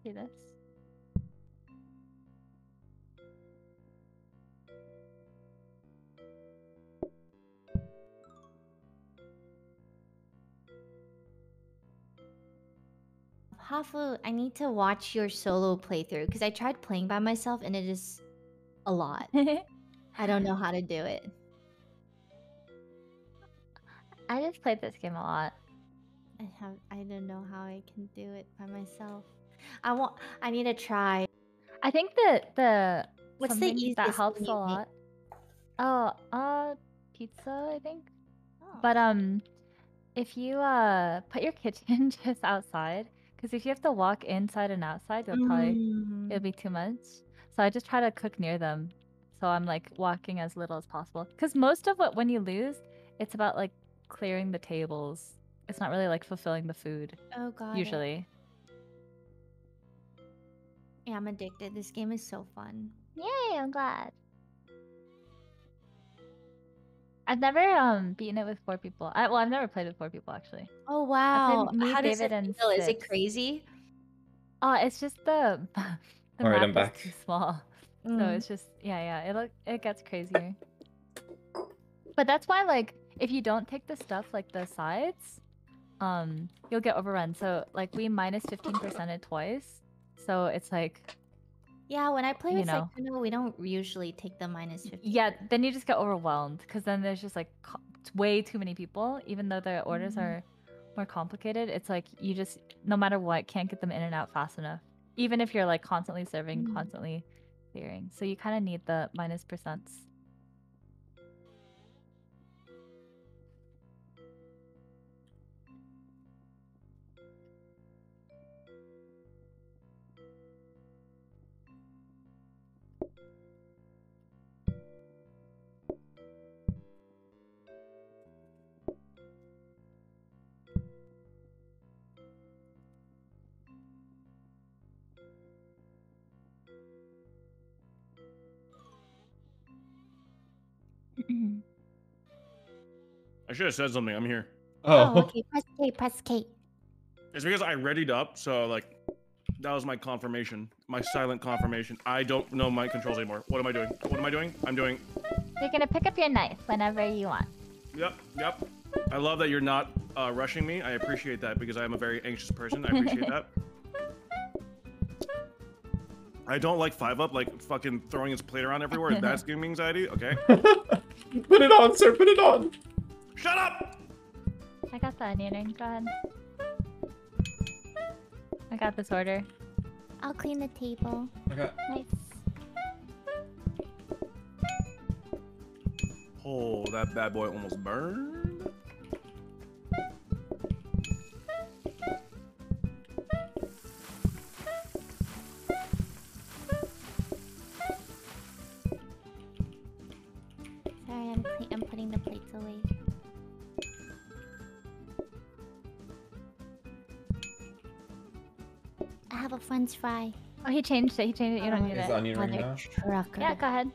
Do this. Hafu, I need to watch your solo playthrough because I tried playing by myself and it is a lot. I don't know how to do it. I just played this game a lot. I have I don't know how I can do it by myself. I want I need to try. I think that the What's the easiest that helps a lot. Oh, uh, pizza. I think. Oh. But um, if you uh put your kitchen just outside, because if you have to walk inside and outside, you'll probably Mm. it'll be too much. So I just try to cook near them, so I'm like walking as little as possible. Because most of what when you lose, it's about like clearing the tables. It's not really like fulfilling the food Oh god. it. usually. Yeah, I'm addicted. This game is so fun. Yay! I'm glad. I've never um beaten it with four people. I, well, I've never played with four people actually. Oh wow. me, How does David, it and feel? Is it crazy? Oh, it's just the the Alright, map I'm is back. too small. So Mm. it's just yeah, yeah. It look it gets crazier. But that's why like if you don't take the stuff like the sides, um, you'll get overrun. So like we minus fifteen percent it twice. So it's like Yeah, when I play you with know. Sykkuno, we don't usually take the minus 50. yeah, then you just get overwhelmed because then there's just like way too many people. Even though the orders Mhm. are more complicated, it's like you just no matter what can't get them in and out fast enough. Even if you're like constantly serving, Mm. constantly clearing. So you kind of need the minus percents. I should have said something. I'm here. Oh, Oh, okay. Press K. Press K. It's because I readied up, so like that was my confirmation, my silent confirmation. I don't know my controls anymore. What am I doing? What am I doing? I'm doing. You're gonna pick up your knife whenever you want. Yep, yep. I love that you're not uh, rushing me. I appreciate that because I am a very anxious person. I appreciate that. I don't like five up, like fucking throwing his plate around everywhere. That's giving me anxiety. Okay. put it on, sir. Put it on. Shut up. I got the onion ring. Go ahead. I got this order. I'll clean the table. Okay. Nice. Oh, that bad boy almost burned. Sorry, I'm putting the plates away. I have a French fry. Oh, he changed it. He changed it. You don't Oh. need Is it. the onion ring Mother now? trucker. Yeah, go ahead.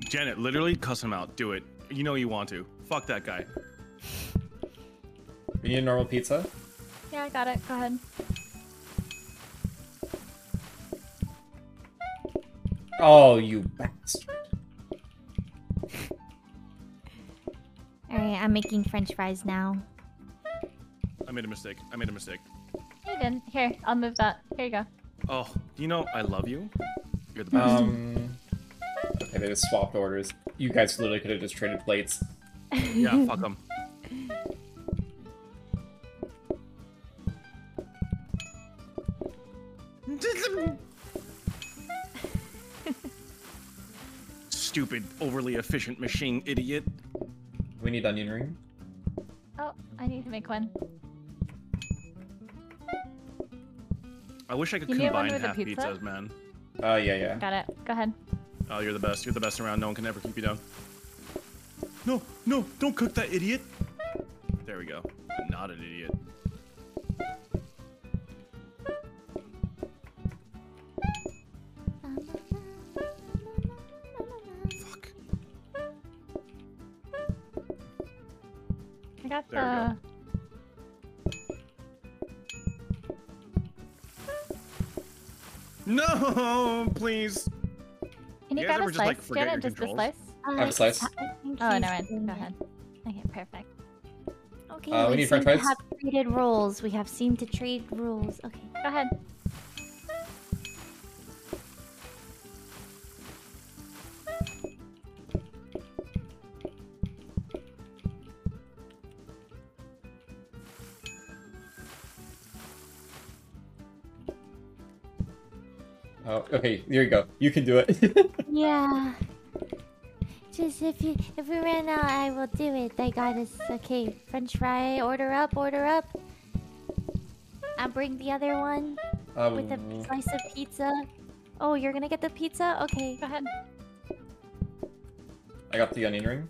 Janet, literally cuss him out. Do it. You know you want to. Fuck that guy. We need a normal pizza. Yeah, I got it. Go ahead. Oh, you bastard. Alright, I'm making French fries now. I made a mistake. I made a mistake. Hey, didn't. Here, I'll move that. Here you go. Oh, you know I love you. You're the best. Um. Okay, they just swapped orders. You guys literally could have just traded plates. yeah, fuck them. Stupid, overly efficient machine idiot. We need onion ring. Oh, I need to make one. I wish I could You combine with a half pizza? pizzas, man. Uh, yeah, yeah. Got it. Go ahead. Oh, you're the best. You're the best around. No one can ever keep you down. No, no, don't cook that idiot. There we go. Not an idiot. I got There we go. the. No, please. Can you, You grab ever a just, like, slice, forget Janet? your Just the controls? slice? Uh, have a slice. Oh, no, never mind. doing Go ahead. Okay, perfect. Okay, Uh, we we need french to fries? have traded roles. We have seemed to trade rules. Okay. Go ahead. Oh, okay. Here you go. You can do it. Yeah. Just if you if we ran out, I will do it. I got us. Okay, French fry. Order up. Order up. I'll bring the other one with a um, slice of pizza. Oh, you're gonna get the pizza? Okay. Go ahead. I got the onion ring.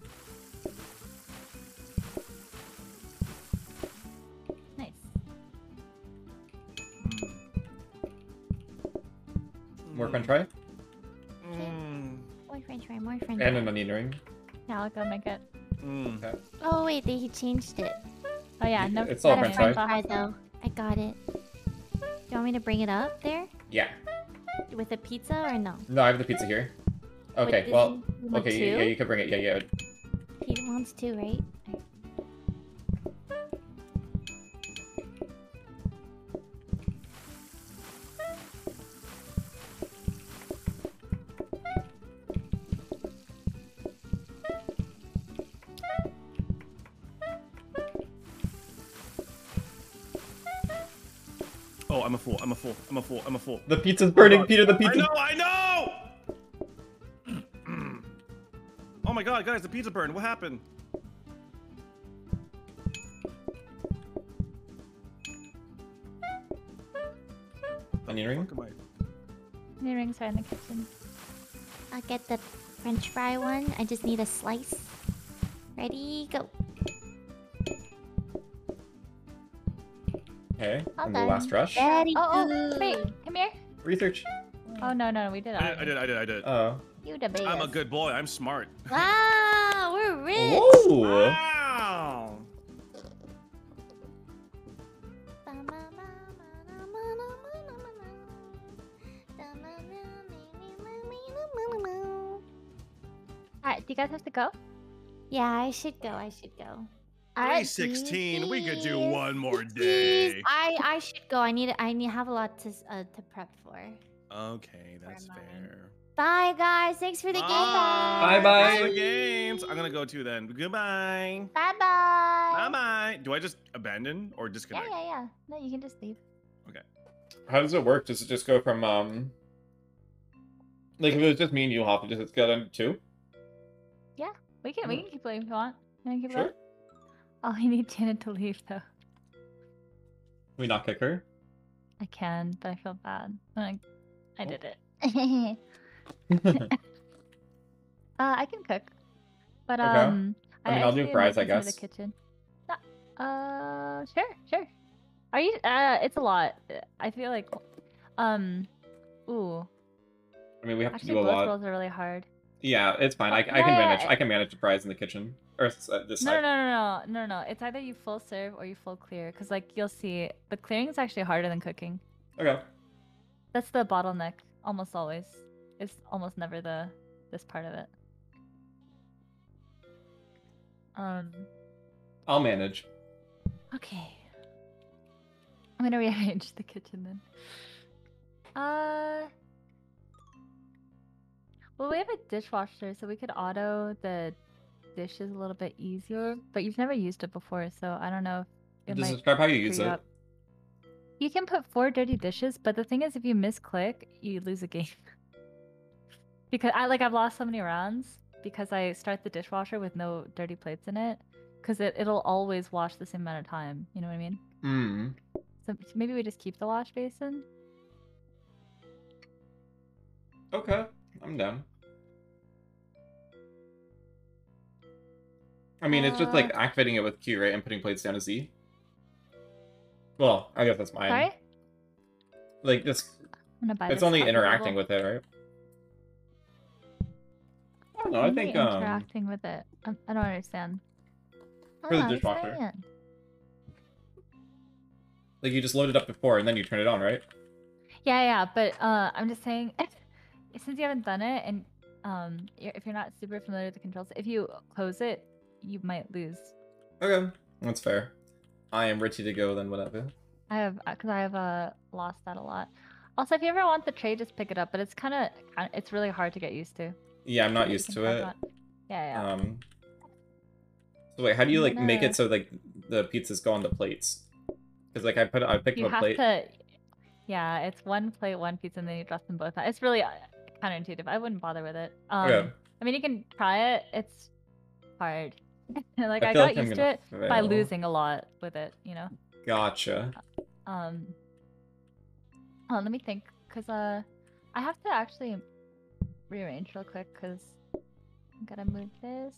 More french fry. Mm, More French fry. More French And fry. an onion ring. Yeah, I'll go make it. mm. Oh wait, they he changed it. Oh yeah, no. It's all not a french fry. French fry though. I got it. Do you want me to bring it up there Yeah. with a pizza or no? No, I have the pizza here. Okay, does well, he- he want okay, yeah, yeah, you can bring it. Yeah, yeah. He wants two, right? Oh, I'm a fool. I'm a fool. I'm a fool. I'm a fool. The pizza's burning, God. Peter. The pizza. I know. I know. oh my god, guys, the pizza burned. What happened? Onion ring. Fuck am I- rings are in the kitchen. I'll get the French fry one. I just need a slice. Ready, go. Okay, Well and the last rush. Very Oh, oh, wait, come here. Research. Oh no, no, we did it. I did. I did. I did. I did. Oh. You the best. I'm a good boy. I'm smart. Wow! We're rich. Whoa! Wow. Alright, do you guys have to go? Yeah, I should go. I should go. Alright. 316. We could do one more day. I I should go. I need I need have a lot to uh, to prep for. Okay, that's mine. fair. Bye, guys. Thanks for the game. Bye. Bye-bye. Thanks for the games. I'm gonna go too then. Goodbye. Bye bye. Bye bye. Do I just abandon or Yeah, disconnect? yeah, yeah. Yeah. No, you can just leave. Okay. How does it work? Does it just go from um? Like if it was just me and you, Hop, does it go down to two? Yeah, We can we Mm. can keep playing if you want. You wanna keep Sure. playing? Oh, you need Janet to leave though. Can we not kick her? I can, but I feel bad. I, I Oh. did it. uh, I can cook, but Okay. um, I mean, I'll do fries, I guess. The kitchen. Uh, Uh, sure, sure. Are you? Uh, it's a lot. I feel like, um, ooh. I mean, we have to do a lot. rolls are really hard. Yeah, it's fine. I, I Yeah, can manage. yeah. I can manage the fries in the kitchen or uh, this No, no, no, no, no, no, no. It's either you full serve or you full clear. Cause like you'll see, the clearing is actually harder than cooking. Okay. That's the bottleneck. Almost always. It's almost never the this part of it. Um. I'll manage. Okay. I'm gonna rearrange the kitchen then. Uh. Well, we have a dishwasher, so we could auto the dishes a little bit easier. But you've never used it before, so I don't know. If Just describe how you use it. up. You can put four dirty dishes, but the thing is, if you misclick, you lose a game. because I like I've lost so many rounds because I start the dishwasher with no dirty plates in it, because it it'll always wash the same amount of time. You know what I mean? Hmm. So maybe we just keep the wash basin. Okay. I'm down. I mean, it's just like Uh, activating it with Q, right? And putting plates down to Z. Well, I guess that's mine. Sorry, Like this, I'm gonna buy. it's only interacting table. with it, right? I don't know. I think um, interacting with it. I don't understand. For the Ah, dishwasher. like you just load it up before and then you turn it on, right? Yeah, yeah, but uh, I'm just saying, since you haven't done it, and um, you're, if you're not super familiar with the controls, if you close it, you might lose. Okay, that's fair. I am ready to go then. Whatever. I have, because I have uh, lost that a lot. Also, if you ever want the tray, just pick it up. But it's kind of, it's really hard to get used to. Yeah, I'm not used to it. Yeah, yeah. Um. So wait, how do you like make it so like the pizzas go on the plates? Because like I put I picked you up a have plate. to. Yeah, it's one plate, one pizza, and then you drop them both. It's really uh, counterintuitive. I wouldn't bother with it. Um, Okay. I mean, you can try it. It's hard. like I, feel got like used to it by losing a lot with it. You know. Gotcha. Um. Oh, let me think, cause uh, I have to actually rearrange real quick, cause I'm gonna move this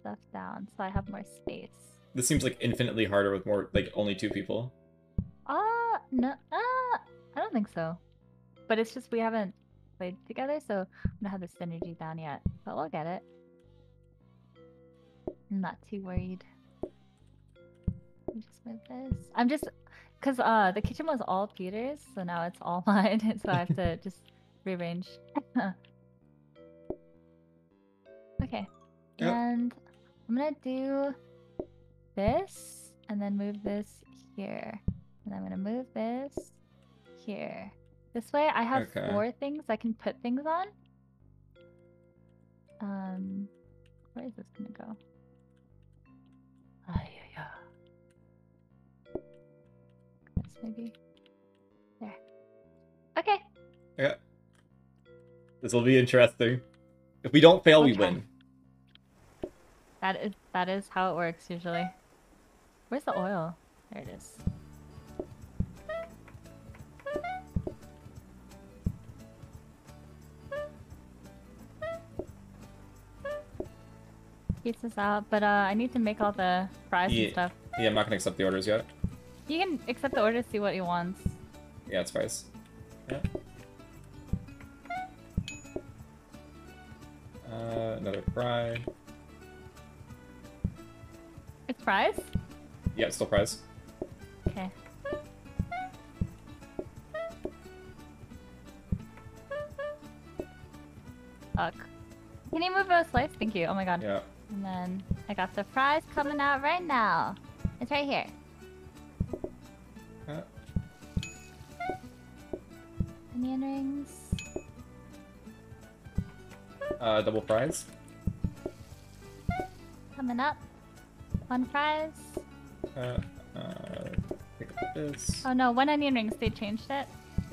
stuff down so I have more space. This seems like infinitely harder with more like only two people. Uh, no, uh, I don't think so. But it's just we haven't played together, so I don't have the synergy down yet. But we'll get it. I'm not too worried. Let me just move this. I'm just, cause uh the kitchen was all Peter's, so now it's all mine, so I have to just rearrange. okay, Yep. and I'm gonna do this, and then move this here. And I'm gonna move this here. This way I have Okay. four things I can put things on. Um, where is this gonna go? Maybe. There. Okay. Yeah. This will be interesting. If we don't fail, We'll we win. That is that is how it works usually. Where's the oil? There it is. Pizza's out, but uh, I need to make all the fries Yeah. and stuff. Yeah, I'm not gonna accept the orders yet. You can accept the order, see what he wants. Yeah, it's fries. Yeah. Uh, another fry. It's fries? Yeah, it's still fries. Okay. Fuck. Can you move a slice? Thank you. Oh my god. Yeah. And then I got the fries coming out right now. It's right here. Onion rings. uh, double fries. Coming up. One fries. Uh, uh, pick up this. Oh no, one onion rings. They changed it.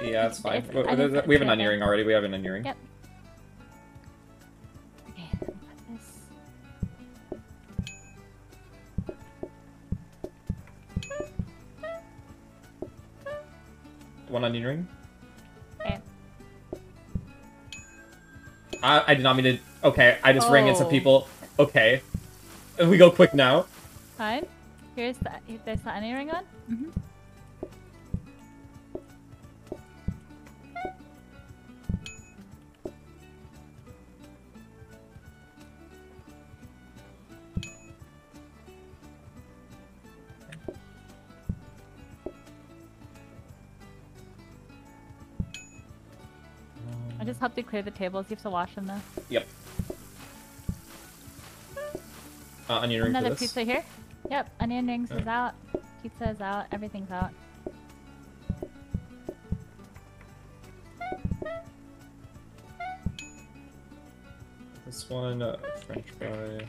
Yeah, that's fine. it's- We- we have an it's onion ring already. We have an onion ring. Yep. Okay, let me put this. One onion ring. I, I did not mean to. Okay, I just ring into some people. Okay. And we go quick now. Fine. Here's the there's the onion ring on. Mm-hmm. I just helped you clear the tables. You have to wash them though. Yep. Uh, onion ring Another pizza here. Yep, onion rings is out. Pizza is out. Everything's out. This one, uh, French fry.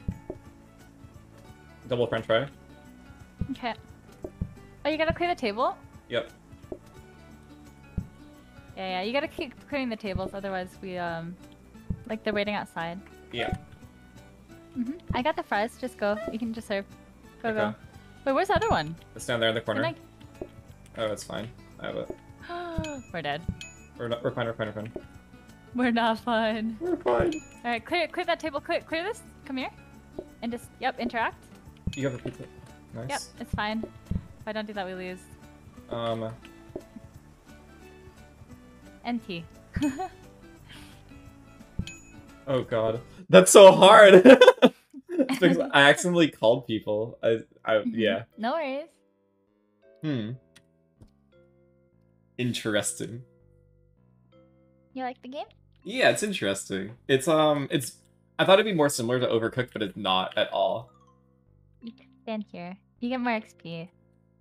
Double French fry. Okay. Oh, you gotta clear the table? Yep. Yeah, yeah. You gotta keep clearing the tables, otherwise we um, like they're waiting outside. Yeah. hmm I got the fries. Just go. You can just serve. Go Okay. go. Wait, where's the other one? It's down there in the corner. Can Oh, it's fine. I have it. We're dead. We're, not, we're fine. We're fine. We're fine. We're not fine. We're fine. All right, clear clear that table. Clear clear this. Come here. And just yep, interact. You have a pizza. Nice. Yep, it's fine. If I don't do that, we lose. Um. NT. Oh god, that's so hard. It's because I accidentally called people. I. I. Yeah. No worries. Hmm. Interesting. You like the game? Yeah, it's interesting. It's um. It's. I thought it'd be more similar to Overcooked, but it's not at all. You can stand here. You get more XP.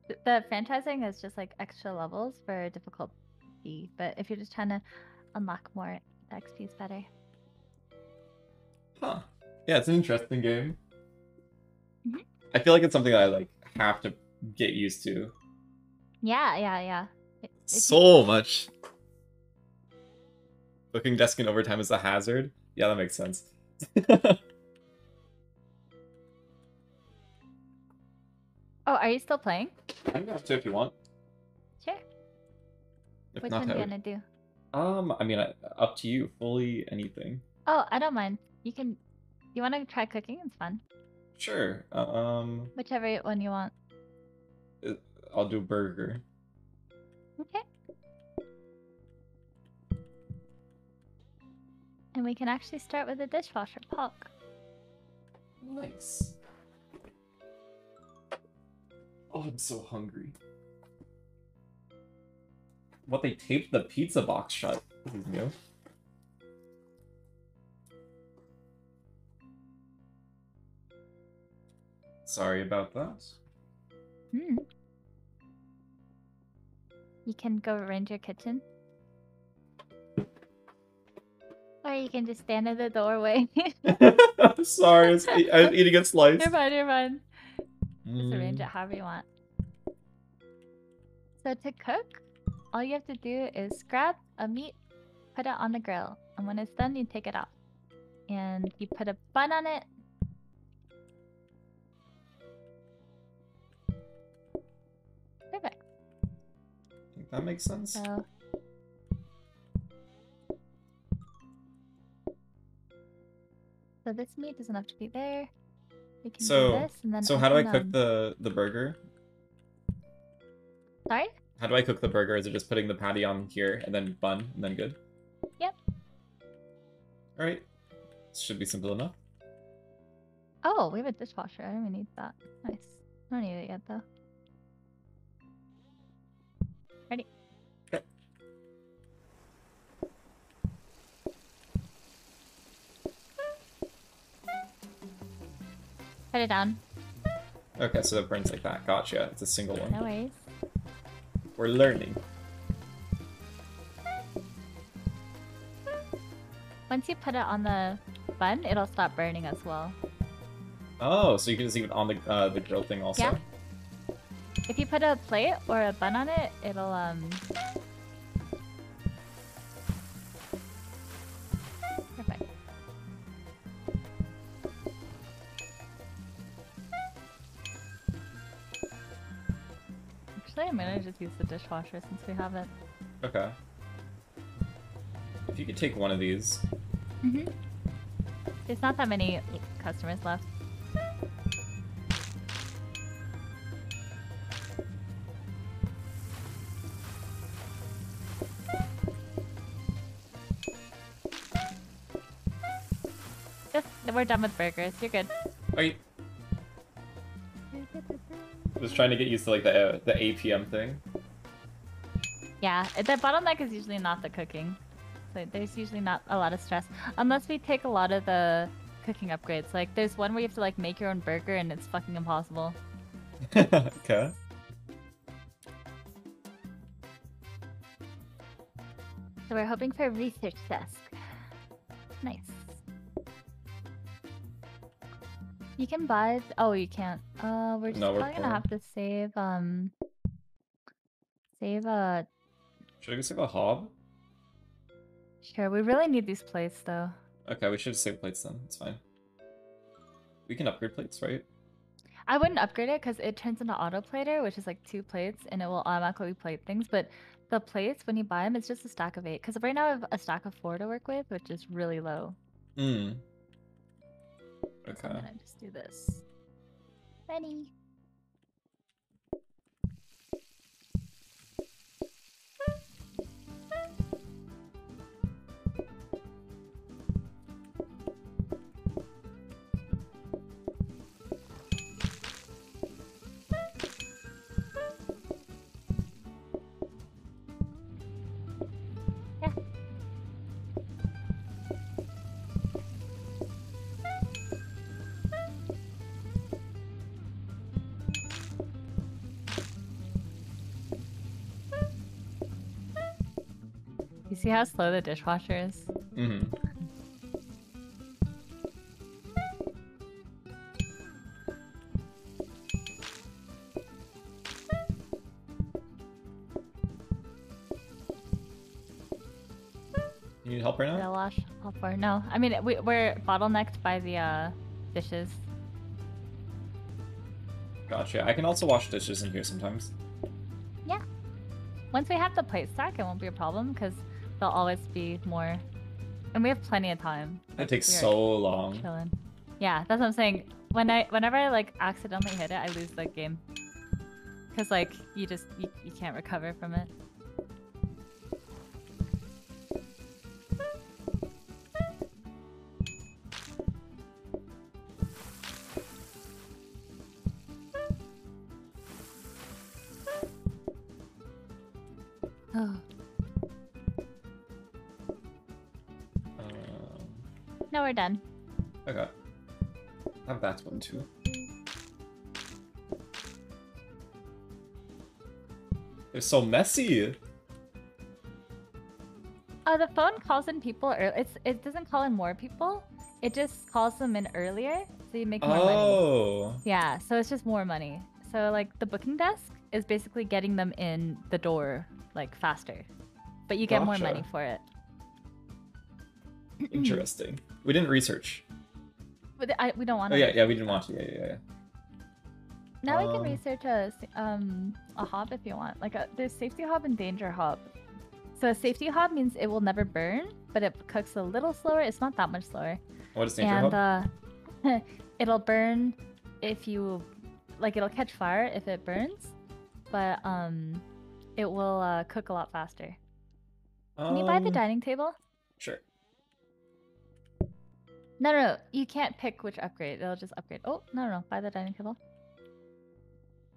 Th- The franchising is just like extra levels for but if you're just trying to unlock more, the XP is better. Huh. Yeah, it's an interesting game. Mhm. I feel like it's something that I like have to get used to. Yeah, yeah, yeah. It- So much. Booking desk in overtime is a hazard. Yeah, that makes sense. Oh, are you still playing? I can have to if you want. If Which not, one you would- gonna do? Um, I mean, up to you. Fully anything. Oh, I don't mind. You can. You want to try cooking? It's fun. Sure. Uh, um, Whichever one you want. I'll do burger. Okay. And we can actually start with the dishwasher, Polk. Nice. Oh, I'm so hungry. What they taped the pizza box shut. New. Sorry about that. Hmm. You can go arrange your kitchen. Or you can just stand in the doorway. I'm sorry, I'm eating a slice. you're fine, you're fine. Just arrange it Mm. however you want. So to cook, all you have to do is grab a meat, put it on the grill, and when it's done, you take it off. And you put a bun on it. Perfect. think that makes sense. So So this meat doesn't have to be there. We can So- do this and then So how do I cook um, the the burger? Sorry? How do I cook the burger? Is it just putting the patty on here and then bun and then good? Yep. All right. Should be simple enough. Oh, we have a dishwasher. I don't even need that. Nice. I don't need it yet though. Ready? Okay. Put it down. Okay, so it burns like that. Gotcha. It's a single one. No worries. We're learning. Once you put it on the bun, it'll stop burning as well. Oh, so you can just leave it on the uh, the grill thing also. Yeah. If you put a plate or a bun on it, it'll um. Just use the dishwasher since we have it. Okay. If you could take one of these. Mm-hmm. There's not that many customers left. Just, we're done with burgers. You're good. Okay. Was trying to get used to like the uh, the APM thing. Yeah, the bottleneck is usually not the cooking. So there's usually not a lot of stress. Unless we take a lot of the cooking upgrades. Like there's one where you have to like make your own burger and it's fucking impossible. okay. So we're hoping for a research desk. Nice. You can buy. Oh, you can't. Uh, we're just No, we're probably gonna have to save. Um, save. a. Should I go save a hob? sure. We really need these plates though. Okay, we should save plates then. It's fine. We can upgrade plates, right? I wouldn't upgrade it because it turns into auto plater, which is like two plates, and it will automatically plate things. But the plates, when you buy them, it's just a stack of eight. Because right now I have a stack of four to work with, which is really low. So Okay. I'm gonna just do this. Ready. See how slow the dishwasher is? Mm-hmm. You need help right now? wash all four? No. I mean, we, we're bottlenecked by the uh, dishes. Gotcha. I can also wash dishes in here sometimes. Yeah. Once we have the plate stack, it won't be a problem because there'll always be more. And we have plenty of time. It takes so long. Chilling. Yeah, that's what I'm saying. When I, whenever I like accidentally hit it, I lose the game. Cause like you just you, you can't recover from it. I have too. They're so messy. Oh, the phone calls in people. Early. It's it doesn't call in more people. It just calls them in earlier, so you make more money. Oh. Yeah, so it's just more money. So like the booking desk is basically getting them in the door like faster, but you get more money for it. Interesting. We didn't research. But I, we don't want Oh to. yeah, yeah, we didn't want to. Yeah, yeah, yeah. Now we Um, can research a um a hob if you want. Like a there's safety hob and danger hob. So a safety hob means it will never burn, but it cooks a little slower. It's not that much slower. What is danger and hub? uh it'll burn if you like it'll catch fire if it burns, but um it will uh, cook a lot faster. Can you buy the Um, dining table? Sure. No, no, no. You can't pick which upgrade. It'll just upgrade. Oh, no, no, no. Buy the dining table.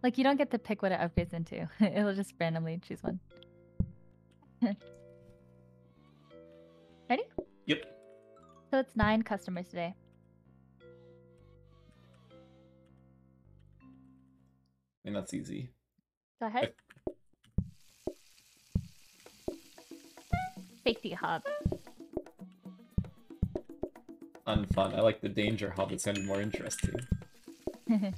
Like, you don't get to pick what it upgrades into. It'll just randomly choose one. Ready? Yep. So it's nine customers today. I mean, that's easy. Go ahead. Safety hob. Unfun. I like the danger hob. It sounded more interesting.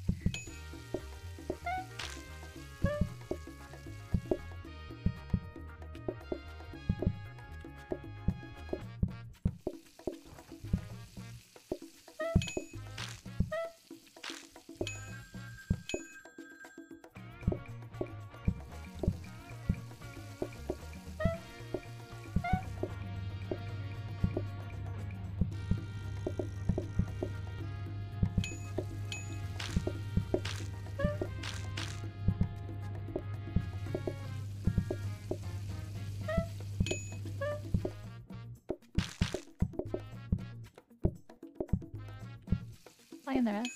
The rest.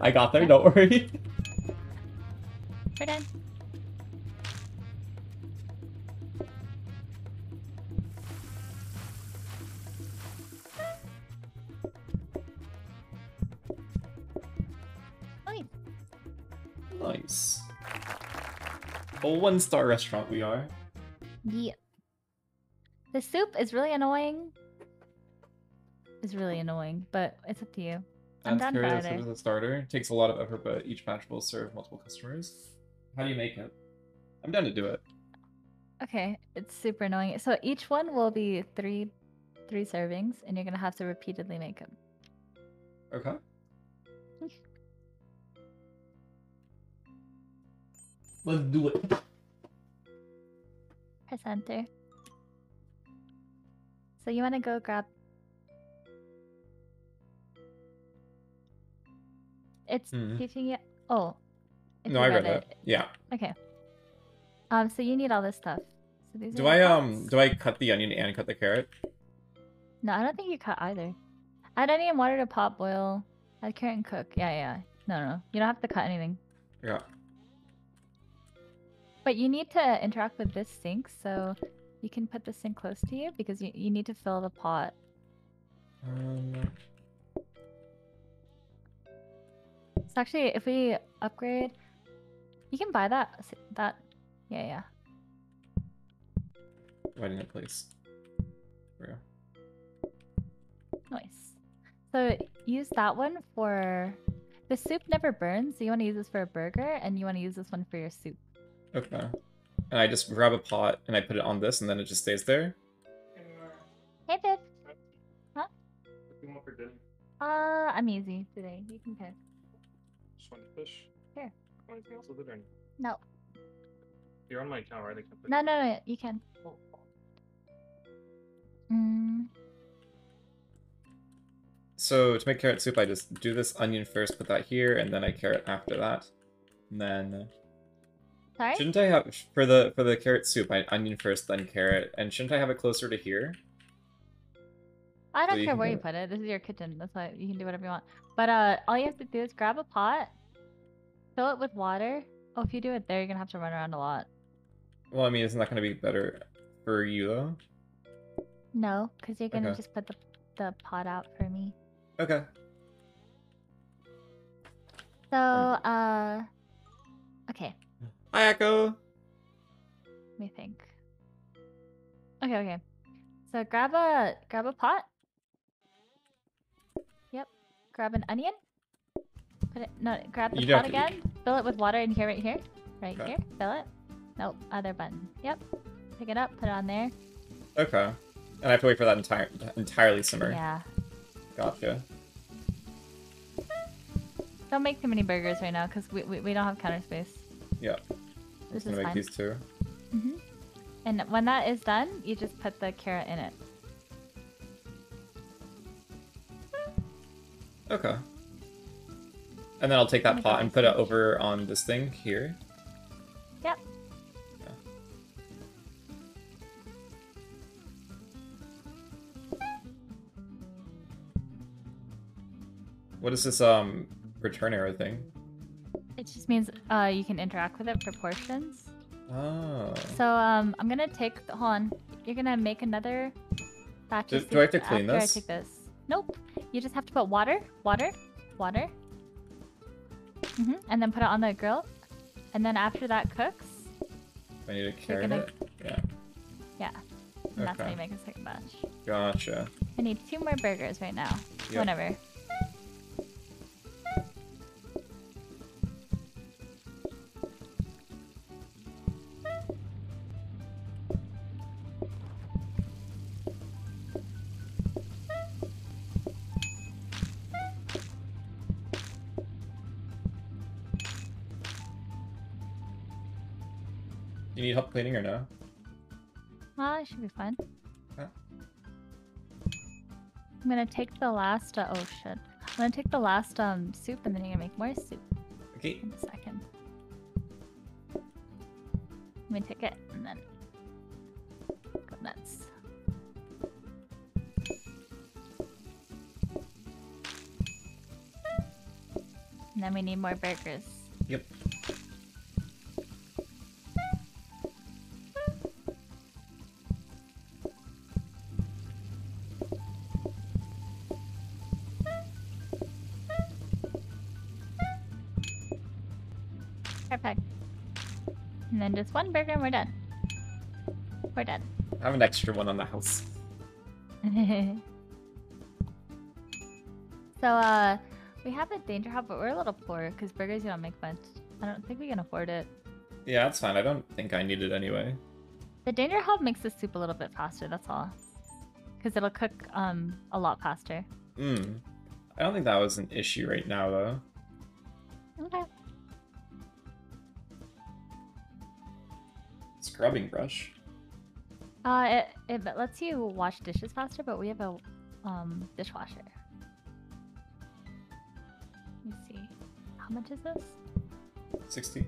I got there. Don't worry. A one-star restaurant we are. Yeah. The soup is really annoying. It's really annoying, but it's up to you. I'm Adds down for curious as a starter. It Takes a lot of effort, but each batch will serve multiple customers. How do you make it? I'm down to do it. Okay, it's super annoying. So each one will be three, three servings, and you're gonna have to repeatedly make them. Okay. Let's do it. Press enter. So you want to go grab. It's Mhm. teaching you. Oh. No, I read it. Yeah. Okay. Um. So you need all this stuff. So these Do I um do I cut the onion and cut the carrot? No, I don't think you cut either. Add onion water to pot boil. Add carrot and cook. Yeah, yeah. No, no, no. You don't have to cut anything. Yeah. But you need to interact with this sink, so you can put the sink close to you because you, you need to fill the pot. Um, So actually, if we upgrade, you can buy that. That, yeah, yeah. dividing it place. There Nice. So use that one for the soup never burns. So you want to use this for a burger, and you want to use this one for your soup. We go. Okay. And I just grab a pot and I put it on this, and then it just stays there. Hey, babe. What do you want for dinner? Uh, I'm easy today. You can pick. Just want fish? Sure. Want anything else with it or anything? No, You're on my account, right? Can't no, no, no. You can. Oh, Mm, So to make carrot soup, I just do this onion first, put that here, and then I carrot after that. And then sorry. shouldn't I have for the for the carrot soup, I onion first, then carrot, and shouldn't I have it closer to here? I don't you care where you put it. This is your kitchen. That's why you can do whatever you want. But uh, all you have to do is grab a pot, fill it with water. Oh, if you do it there, you're gonna have to run around a lot. Well, I mean, isn't that going to be better for you though? No, because you're gonna Okay. just put the the pot out for me. Okay. So uh, okay. Hi, Echo. Let me think. Okay, okay. So grab a grab a pot. Yep. Grab an onion. Put it no grab the You pot again. Fill it with water in here right here. Right Okay. here. Fill it. Nope, other button. Yep. Pick it up, put it on there. Okay. And I have to wait for that entire entirely simmer. Yeah. Gotcha. Don't make too many burgers right now because we, we, we don't have counter space. Yeah. This is make fine. these two. hmm And when that is done, you just put the carrot in it. Okay. And then I'll take that pot God, and put it over on this thing here. Yep. Yeah. What is this um return arrow thing? It just means uh, you can interact with it for portions. Oh. So um, I'm gonna take. Hold on. You're gonna make another batch Do- of do I have to clean this? I take this. Nope. You just have to put water, water, water, hmm and then put it on the grill. And then after that cooks, I need a You're carrot. gonna- Yeah. yeah, and that's how Okay. you make a second batch. Gotcha. I need two more burgers right now. Yep. Whenever. Need help cleaning or no? Ah, it should be fine. Okay. I'm gonna take the last. Uh, oh shit! I'm gonna take the last um soup, and then you're gonna make more soup Okay. in a second. Let me take it, and then go nuts. And then we need more burgers. Yep. Just one burger, and we're done. We're done. I have an extra one on the house. so, uh, we have a danger hob, but we're a little poor because burgers you don't make much. I don't think we can afford it. Yeah, that's fine. I don't think I need it anyway. The danger hob makes the soup a little bit faster. That's all. Because it'll cook um a lot faster. Hmm. I don't think that was an issue right now, though. Okay. Scrubbing brush. Uh, it it lets you wash dishes faster, but we have a um dishwasher. Let me see. How much is this? 60.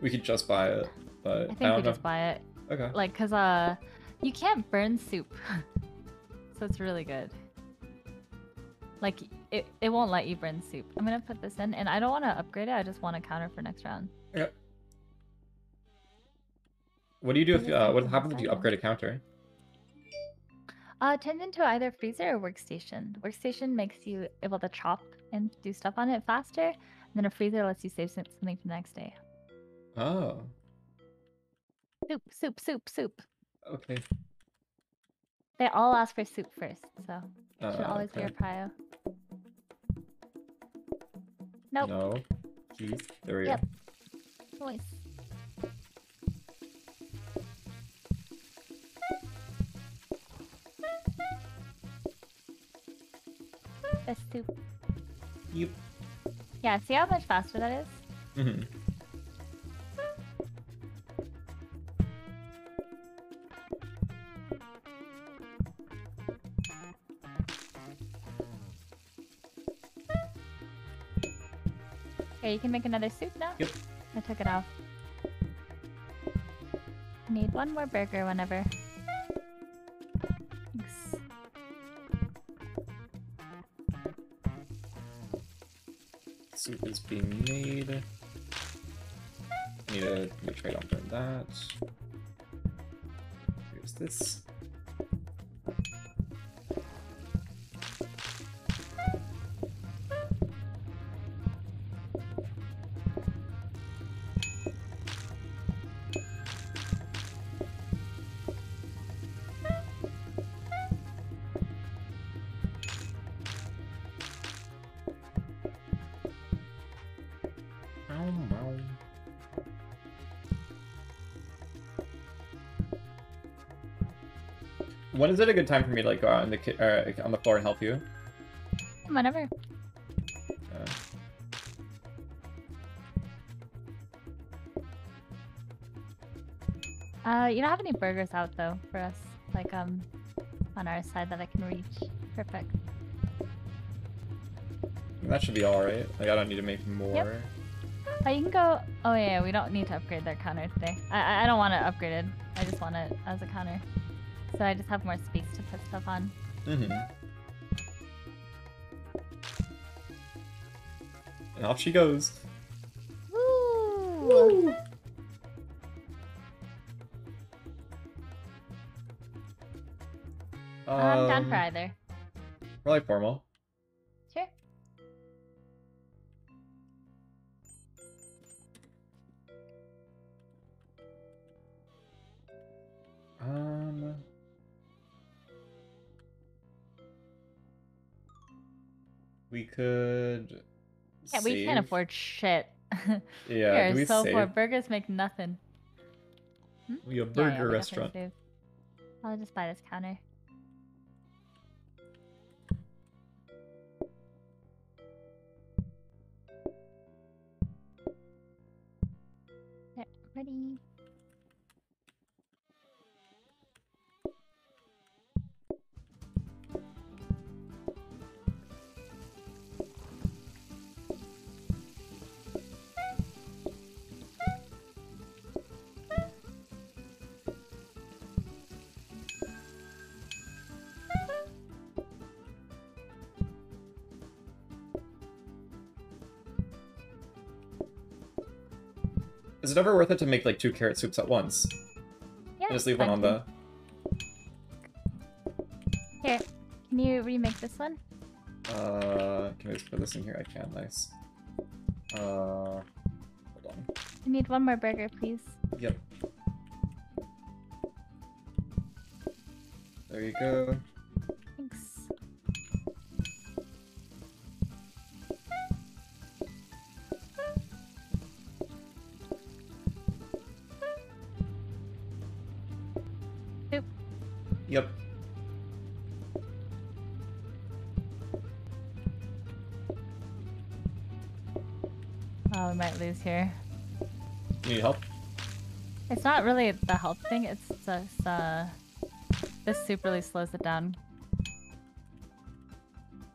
We could just buy it, but I I, think don't we know. just buy it. Okay. Like, cause uh, you can't burn soup, so it's really good. Like, it it won't let you burn soup. I'm gonna put this in, and I don't want to upgrade it. I just want a counter for next round. Yep. What do you do if uh, what happens if you upgrade a counter? Uh, it turns into either freezer or workstation. Workstation makes you able to chop and do stuff on it faster, and then a freezer lets you save something for the next day. Oh, Soup, soup, soup, soup. okay. They all ask for soup first, so Uh, should always be okay. your prio. Nope. No. Jeez. There we go. Yep. go. Voice. Yep. Yeah, see how much faster that is? hmm Okay, you can make another soup now? Yep. I took it off. Need one more burger whenever. Soup is being made. Need to make sure I don't burn that. Here's this. Is it a good time for me to like go out in the uh, on the floor and help you? Whenever. Uh, Uh, you don't have any burgers out though for us, like um, on our side that I can reach. Perfect. That should be alright. Like, I don't need to make more. Yep. Oh, you can go. Oh yeah, we don't need to upgrade their counter today. I I- I don't want it upgraded. I just want it as a counter. So I just have more space to put stuff on. Mm-hmm. And off she goes. Afford shit. we Yeah, are we so save? poor. Burgers make nothing. Hmm? We a Yeah, yeah, burger restaurant. I'll just buy this counter. There, ready. Is it ever worth it to make like two carrot soups at once? Yeah. And just leave one on the. Here, can you remake this one? Uh, can I just put this in here? I can. Nice. Uh, hold on. I need one more burger, please. Yep. There you go. Not really the health thing, it's just, uh... This soup really slows it down.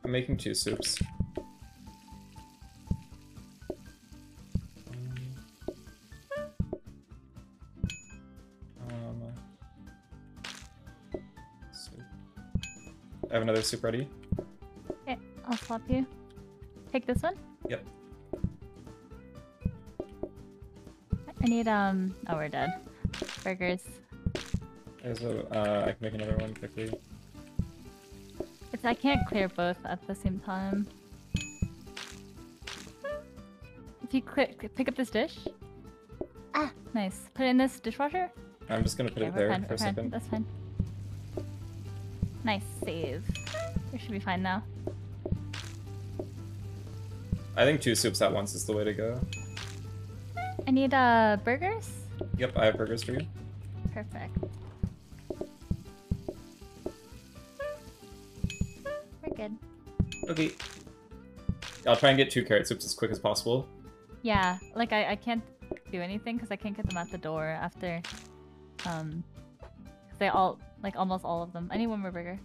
I'm making two soups. Um, soup. I have another soup ready. Okay, I'll swap you. Take this one. Yep. I need, um... Oh, we're dead. Burgers. There's a, uh, I can make another one quickly. It's I can't clear both at the same time. If you click, pick up this dish. Ah, nice. Put it in this dishwasher. I'm just gonna put Okay, it there fine, for a fine. second. That's fine. Nice save. We should be fine now. I think two soups at once is the way to go. I need uh burgers. Yep, I have burgers for you. Perfect. We're good. Okay. I'll try and get two carrot soups as quick as possible. Yeah, like I, I can't do anything because I can't get them at the door after. Um, they all like almost all of them. I need one more burger.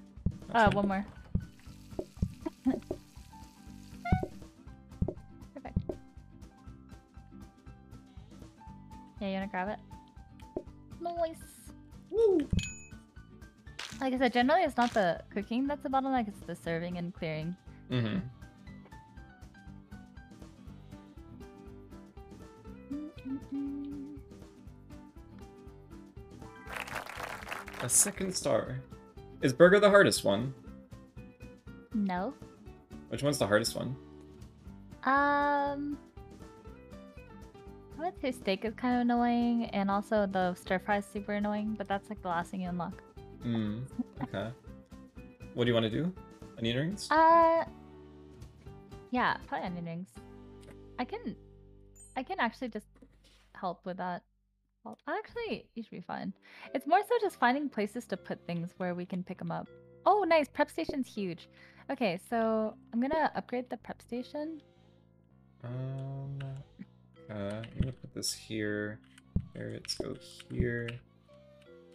That's Uh, fine. one more. Perfect. Yeah, you wanna grab it? Like I said, generally it's not the cooking that's the bottleneck; it's the serving and clearing. Mm-hmm. A second star. Is burger the hardest one? No. Which one's the hardest one? Um, I would say steak is kind of annoying, and also the stir fry is super annoying. But that's like the last thing you unlock. Hmm. Okay. What do you want to do? Onion rings? Uh, yeah, probably onion rings. I can, I can actually just help with that. Well, actually, you should be fine. It's more so just finding places to put things where we can pick them up. Oh, nice! Prep station's huge. Okay, so I'm gonna upgrade the prep station. Um. Uh, I'm gonna put this here. Carrots go here.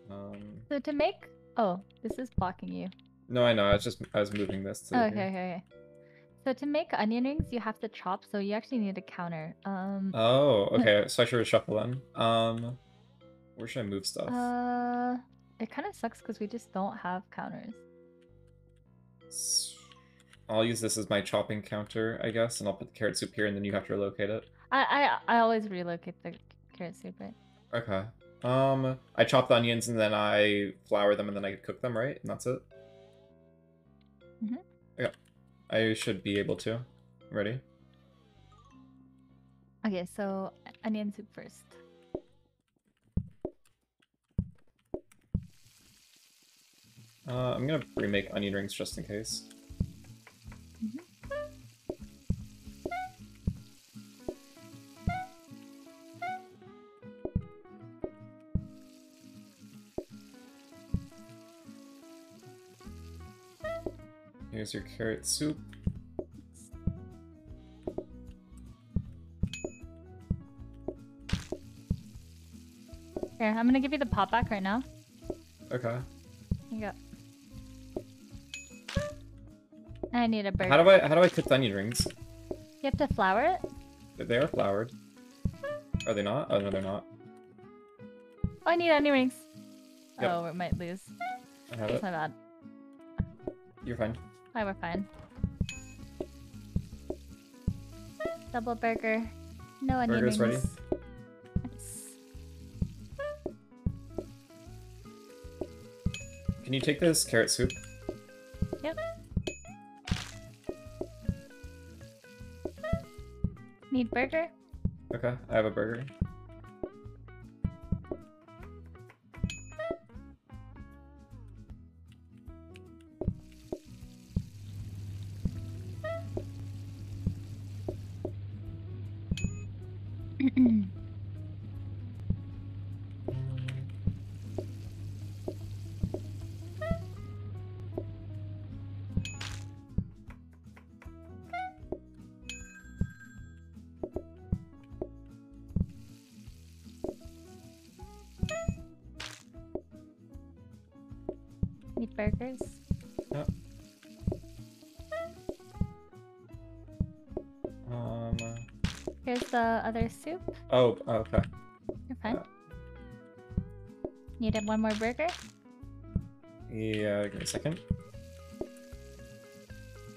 Um. So to make, oh, this is blocking you. No, I know. I was just I was moving this to. Okay, okay, okay. So to make onion rings, you have to chop. So you actually need a counter. Um. Oh, okay. So I should reshuffle then. Um, where should I move stuff? Uh. It kind of sucks because we just don't have counters. I'll use this as my chopping counter, I guess, and I'll put the carrot soup here, and then you have to relocate it. I I I always relocate the carrot soup, right? Okay. Um, I chop the onions and then I flour them and then I cook them, right? And that's it. Mhm. Okay. I should be able to. Ready? Okay, so onion soup first. Uh, I'm gonna remake onion rings just in case. Here's your carrot soup. Here, I'm gonna give you the pot back right now. Okay. You go. I need a burger. How do I how do I cook the onion rings? You have to flour it. They are floured. Are they not? Oh no, they're not. Oh, I need onion rings. Yep. Oh, we might lose. I have That's it. my bad. You're fine. Hi, we're fine. Double burger. No onion Burger's ready. rings. Nice. Can you take this carrot soup? Yep. Need burger? Okay, I have a burger. The other soup. Oh, okay. You're fine. Needed one more burger? Yeah, give me a second.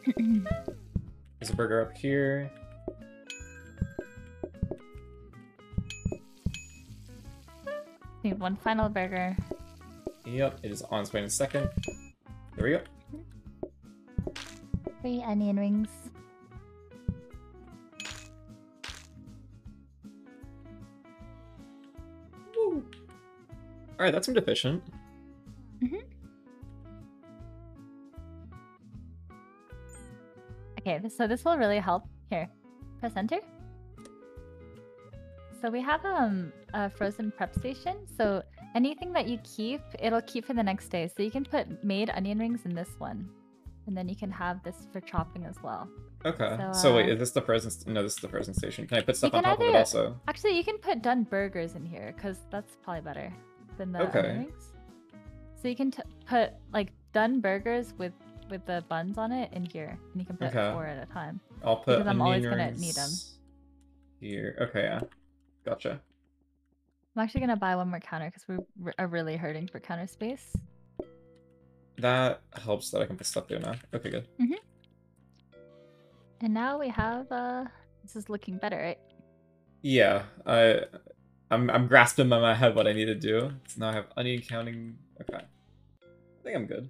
There's a burger up here. Need one final burger. Yep, it is on its way in a second. There we go. Three onion rings. Alright, that seemed efficient. Okay, so this will really help. Here, press enter. So we have um a frozen prep station. So anything that you keep, it'll keep for the next day. So you can put made onion rings in this one, and then you can have this for chopping as well. Okay. So, So, wait, uh, is this the frozen? St- no, this is the frozen station. Can I put stuff on top of it also? Actually, you can put done burgers in here because that's probably better than the Okay. rings. So you can t- put like done burgers with with the buns on it in here, and you can put Okay. four at a time. I'll put Because I'm always gonna need them. Here. Okay, yeah. Gotcha. I'm actually gonna buy one more counter because we are really hurting for counter space. That helps that I can put stuff there now. Okay, good. And now we have uh this is looking better, right? Yeah, I, I'm I'm grasping in my head what I need to do. So now I have onion counting. Okay, I think I'm good.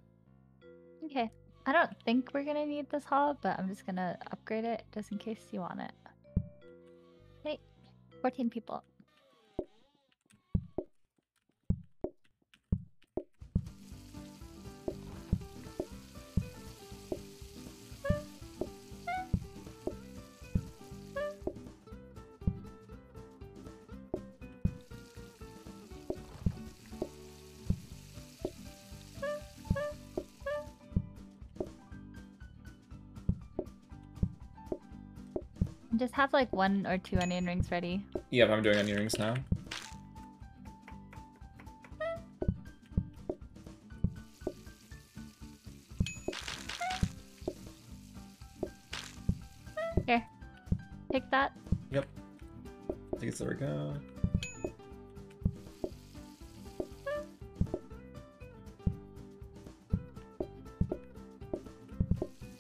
Okay. I don't think we're gonna need this hall, but I'm just gonna upgrade it just in case you want it. Hey, 14 people. Just have like one or two onion rings ready. Yep, I'm doing onion rings now. Here. Take that. Yep. I think it's there we go.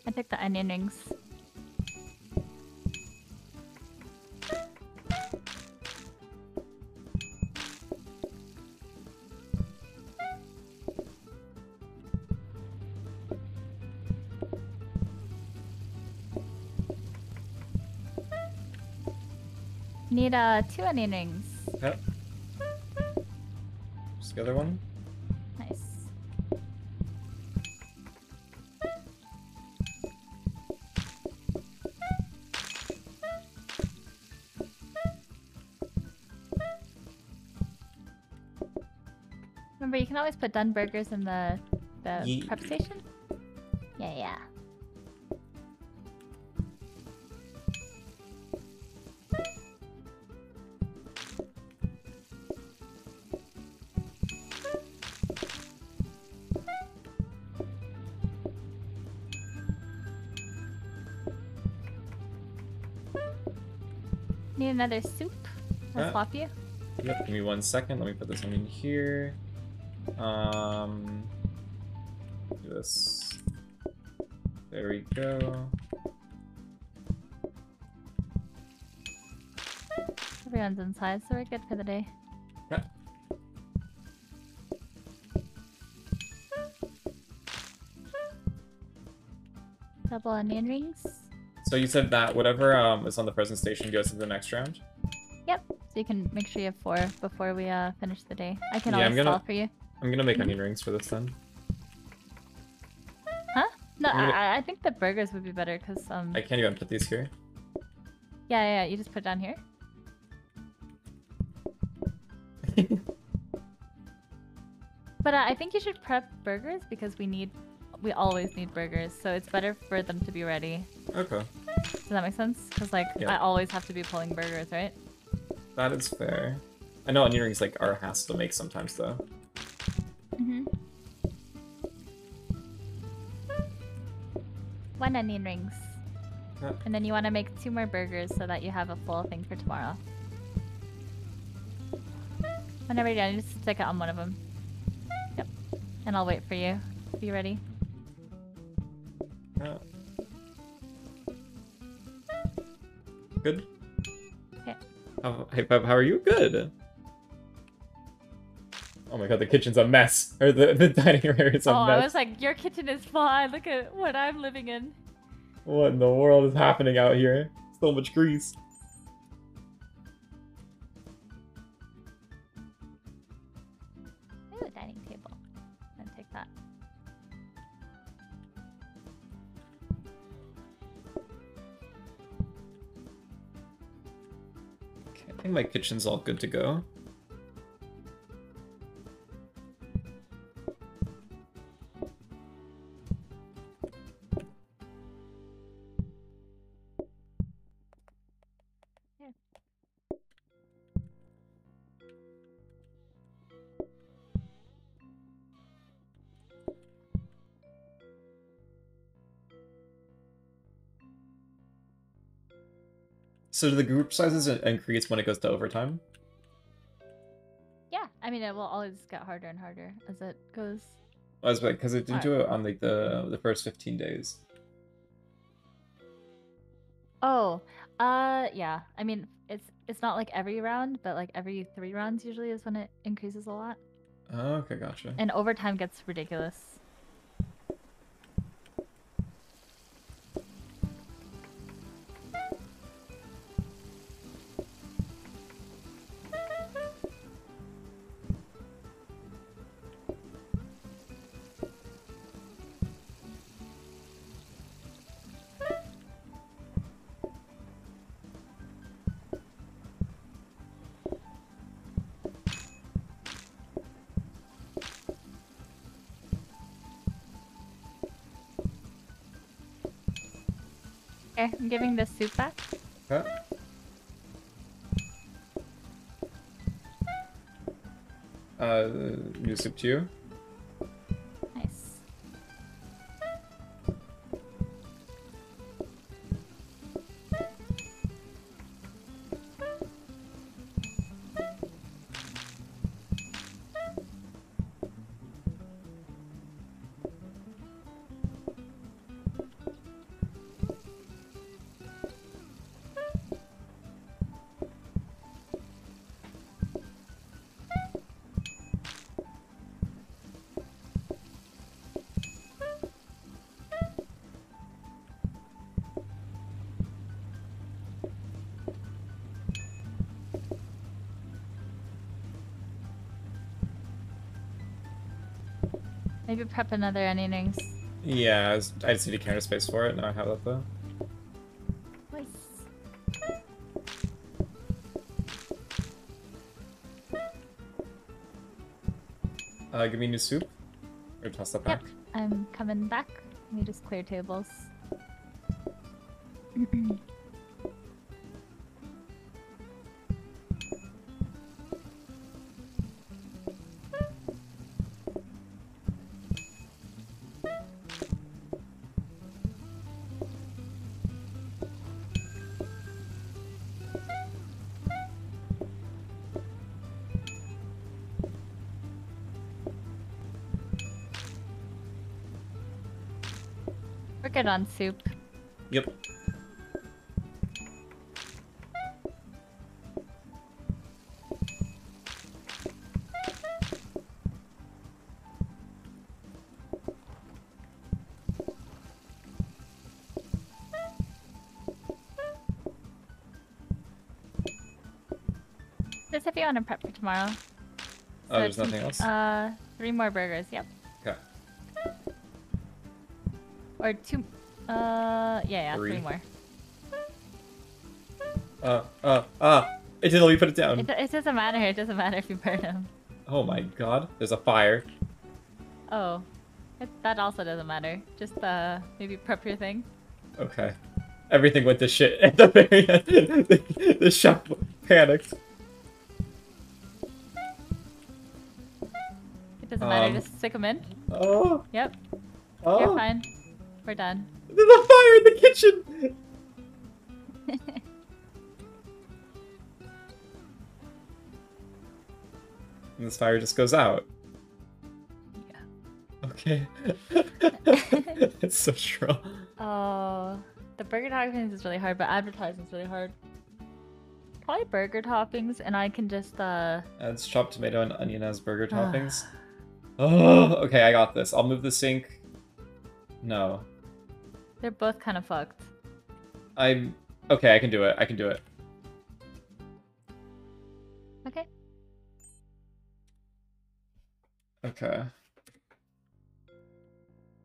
I took the onion rings. Need uh two onion rings. Yep. Just the other one. Nice. Remember, you can always put done burgers in the the Ye- prep station. Another soup? I'll swap you. Yep. Give me one second. Let me put this one in here. Um. Do this. There we go. Everyone's inside, so we're good for the day. Yeah. Double onion rings. So you said that whatever um is on the present station goes to the next round. Yep. So you can make sure you have four before we uh finish the day. I can Yeah, always gonna- solve for you. I'm gonna make onion rings for this then. Huh? No, gonna- I, I think the burgers would be better because um I can't even put these here. yeah, yeah yeah you just put it down here. But uh, I think you should prep burgers because we need we always need burgers, so it's better for them to be ready. Okay. Does that make sense? Because like Yeah. I always have to be pulling burgers, right? That is fair. I know onion rings like are hassle to make sometimes though. Mm-hmm. One onion rings. Yeah. And then you want to make two more burgers so that you have a full thing for tomorrow. Whenever you're done, you just stick it on one of them. Yep. And I'll wait for you. Be ready. Yeah. Good. Okay. How, hey, Pep, how are you? Good. Oh my god, the kitchen's a mess. Or the, the dining area is a oh, mess. I was like, your kitchen is fine. Look at what I'm living in. What in the world is happening out here? So much grease. I think my kitchen's all good to go. So do the group sizes increase when it goes to overtime? Yeah, I mean, it will always get harder and harder as it goes. I was because it didn't do it on like the the first fifteen days. Oh, uh, yeah. I mean, it's it's not like every round, but like every three rounds usually is when it increases a lot, okay, gotcha. and overtime gets ridiculous. Okay, I'm giving the soup back. Okay. Uh, new soup to you. Maybe prep another onion rings. Yeah, I, was, I just need a counter space for it. Now I have that though. Nice. Uh, give me new soup. Or toss that back. Yep. I'm coming back. Let me just clear tables. good on soup. Yep. Just if you want to prep for tomorrow. Oh, there's nothing else? Uh, three more burgers. Yep. Or two. Uh, yeah, yeah, three, Three. more. Uh, uh, uh. It didn't let me put it down. It, it doesn't matter. It doesn't matter if you burn them. Oh my god. There's a fire. Oh, it, that also doesn't matter. Just uh, maybe prep your thing. Okay. Everything went to shit at the very end. the, the shop panicked. It doesn't matter. Um, Just stick them in. Oh, Yep. oh. You're fine. We're done. There's a fire in the kitchen! And this fire just goes out. Okay. it's so shrill. Oh, the burger toppings is really hard, but advertising is really hard. Probably burger toppings, and I can just uh. Adds chopped tomato and onion as burger toppings. Oh, okay, I got this. I'll move the sink. No. They're both kind of fucked. I'm... Okay, I can do it. I can do it. Okay. Okay.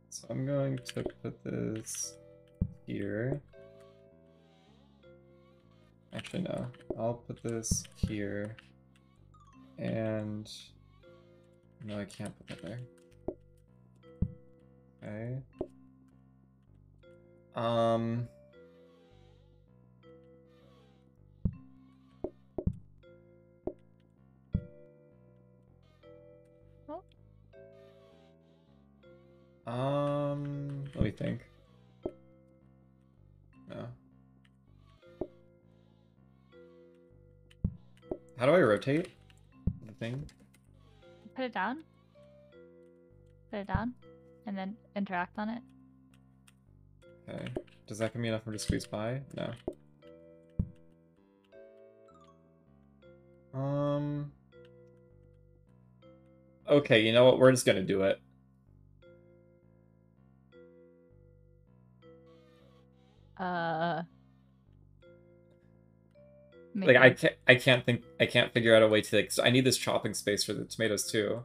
So I'm going to put this here. Actually, no. I'll put this here. And... No, I can't put that there. Okay. Um... Um, let me think. No. How do I rotate the thing? Put it down. Put it down, and then interact on it. Okay. Does that give me enough room to squeeze by? No. Um. Okay, you know what? We're just gonna do it. Uh. Like I can't, I can't think, I can't figure out a way to like. So I need this chopping space for the tomatoes too,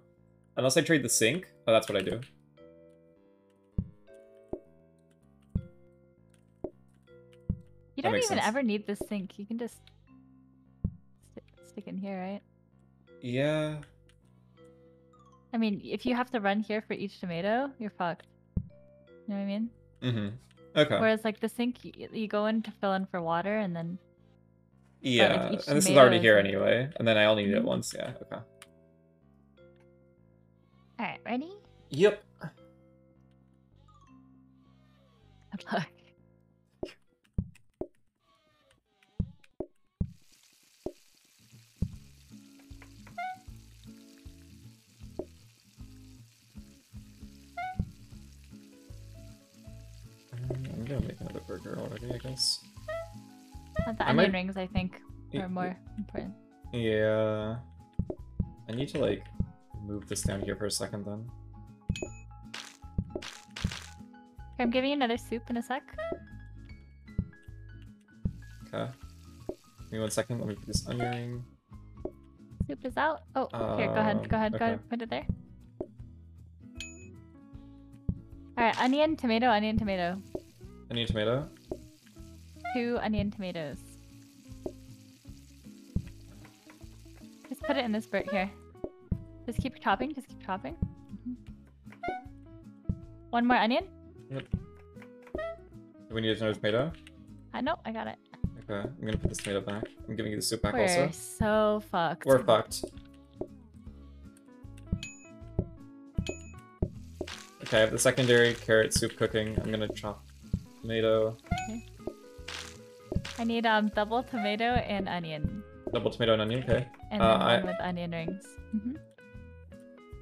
unless I trade the sink. Oh, that's what I do. You don't even sense. ever need this sink. You can just st- stick in here, right? Yeah. I mean, if you have to run here for each tomato, you're fucked. You know what I mean? Mm-hmm. Okay. Whereas like the sink, you, you go in to fill in for water, and then yeah, each and this is already is here like- anyway, and then I only need it Mhm. once. Yeah. Okay. all right, ready? Yep. Good luck. Burger already, I guess. Uh, The I onion might- rings, I think, are more important. Yeah. I need to like move this down here for a second then. Okay, I'm giving you another soup in a sec. Okay. Give me one second. Let me put this onion ring. Soup is out. Oh, here, go ahead, go Um, ahead, go ahead, put it there. All right, onion, tomato, onion, tomato. Onion, tomato. Two onion tomatoes. Just put it in this bird here. Just keep chopping. Just keep chopping. Mhm. One more onion. Yep. Do we need another tomato? I know. I got it. Okay, I'm gonna put this tomato back. I'm giving you the soup back We're also. so fucked. We're fucked. Okay, I have the secondary carrot soup cooking. I'm gonna chop tomato, Okay. I need um double tomato and onion, double tomato and onion. Okay, and Uh, then I- with onion rings. hmm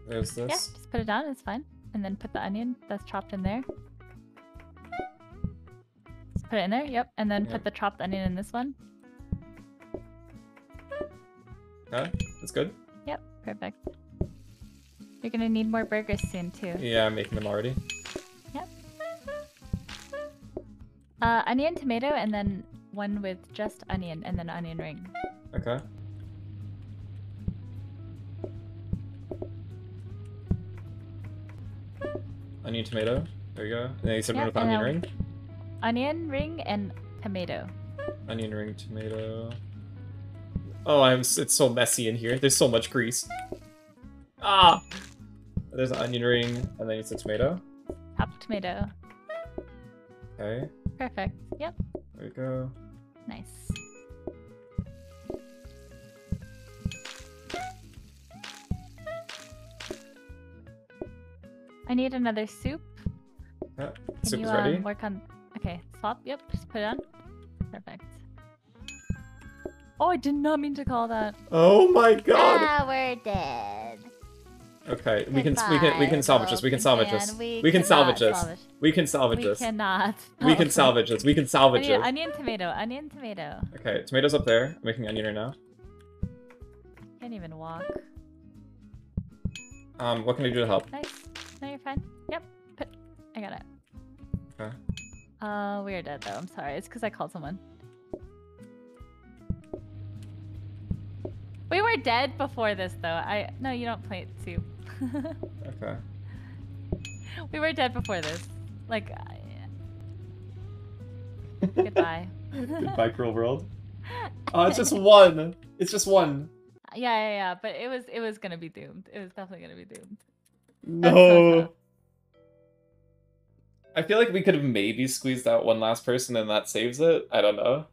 there's Yeah, just put it down. It's fine. And then put the onion that's chopped in there. Just put it in there. Yep. And then put the chopped onion in this one. Okay, that's good. Yep. Perfect. You're gonna need more burgers soon too. Yeah, I'm making them already. Uh, onion, tomato, and then one with just onion, and then onion ring. Okay. Onion, tomato. There you go. And then you said Yep, with onion ring. Onion ring and tomato. Onion ring, tomato. Oh, I'm. It's so messy in here. There's so much grease. Ah. There's an onion ring, and then it's a tomato. Chopped tomato. Okay. Perfect. Yep. There you go. Nice. I need another soup. Yeah, Can soup you is ready. Um, work on? Okay, swap. Yep, just put it on. Perfect. Oh, I did not mean to call that. Oh my god. Ah, we're dead. Okay, we can we can we can salvage this. We can salvage this. Man. We can salvage this. We can salvage this. we cannot. We can salvage this. We can salvage it. onion, tomato, onion, tomato. Okay, tomatoes up there. I'm making onion right now. Can't even walk. Um, what can I do to help? Nice. No, you're fine. Yep. Put. I got it. Okay. Uh, we are dead though. I'm sorry. It's because I called someone. We were dead before this though. I no, you don't play soup. Okay. we were dead before this. Like, I... goodbye. Goodbye, cruel world. Oh, it's just one. It's just one. Yeah, yeah, yeah. But it was it was gonna be doomed. It was definitely gonna be doomed. That's so No. I feel like we could have maybe squeezed out one last person and that saves it. I don't know.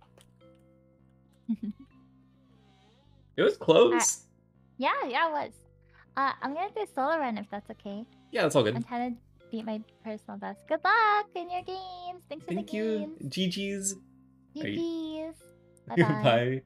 It was close. Yeah, yeah, it was. Uh, I'm gonna do solo run if that's okay. Yeah, that's all good. I'm trying to beat my personal best. Good luck in your games. Thanks for Thank the you. games. GG's. GG's. Bye bye.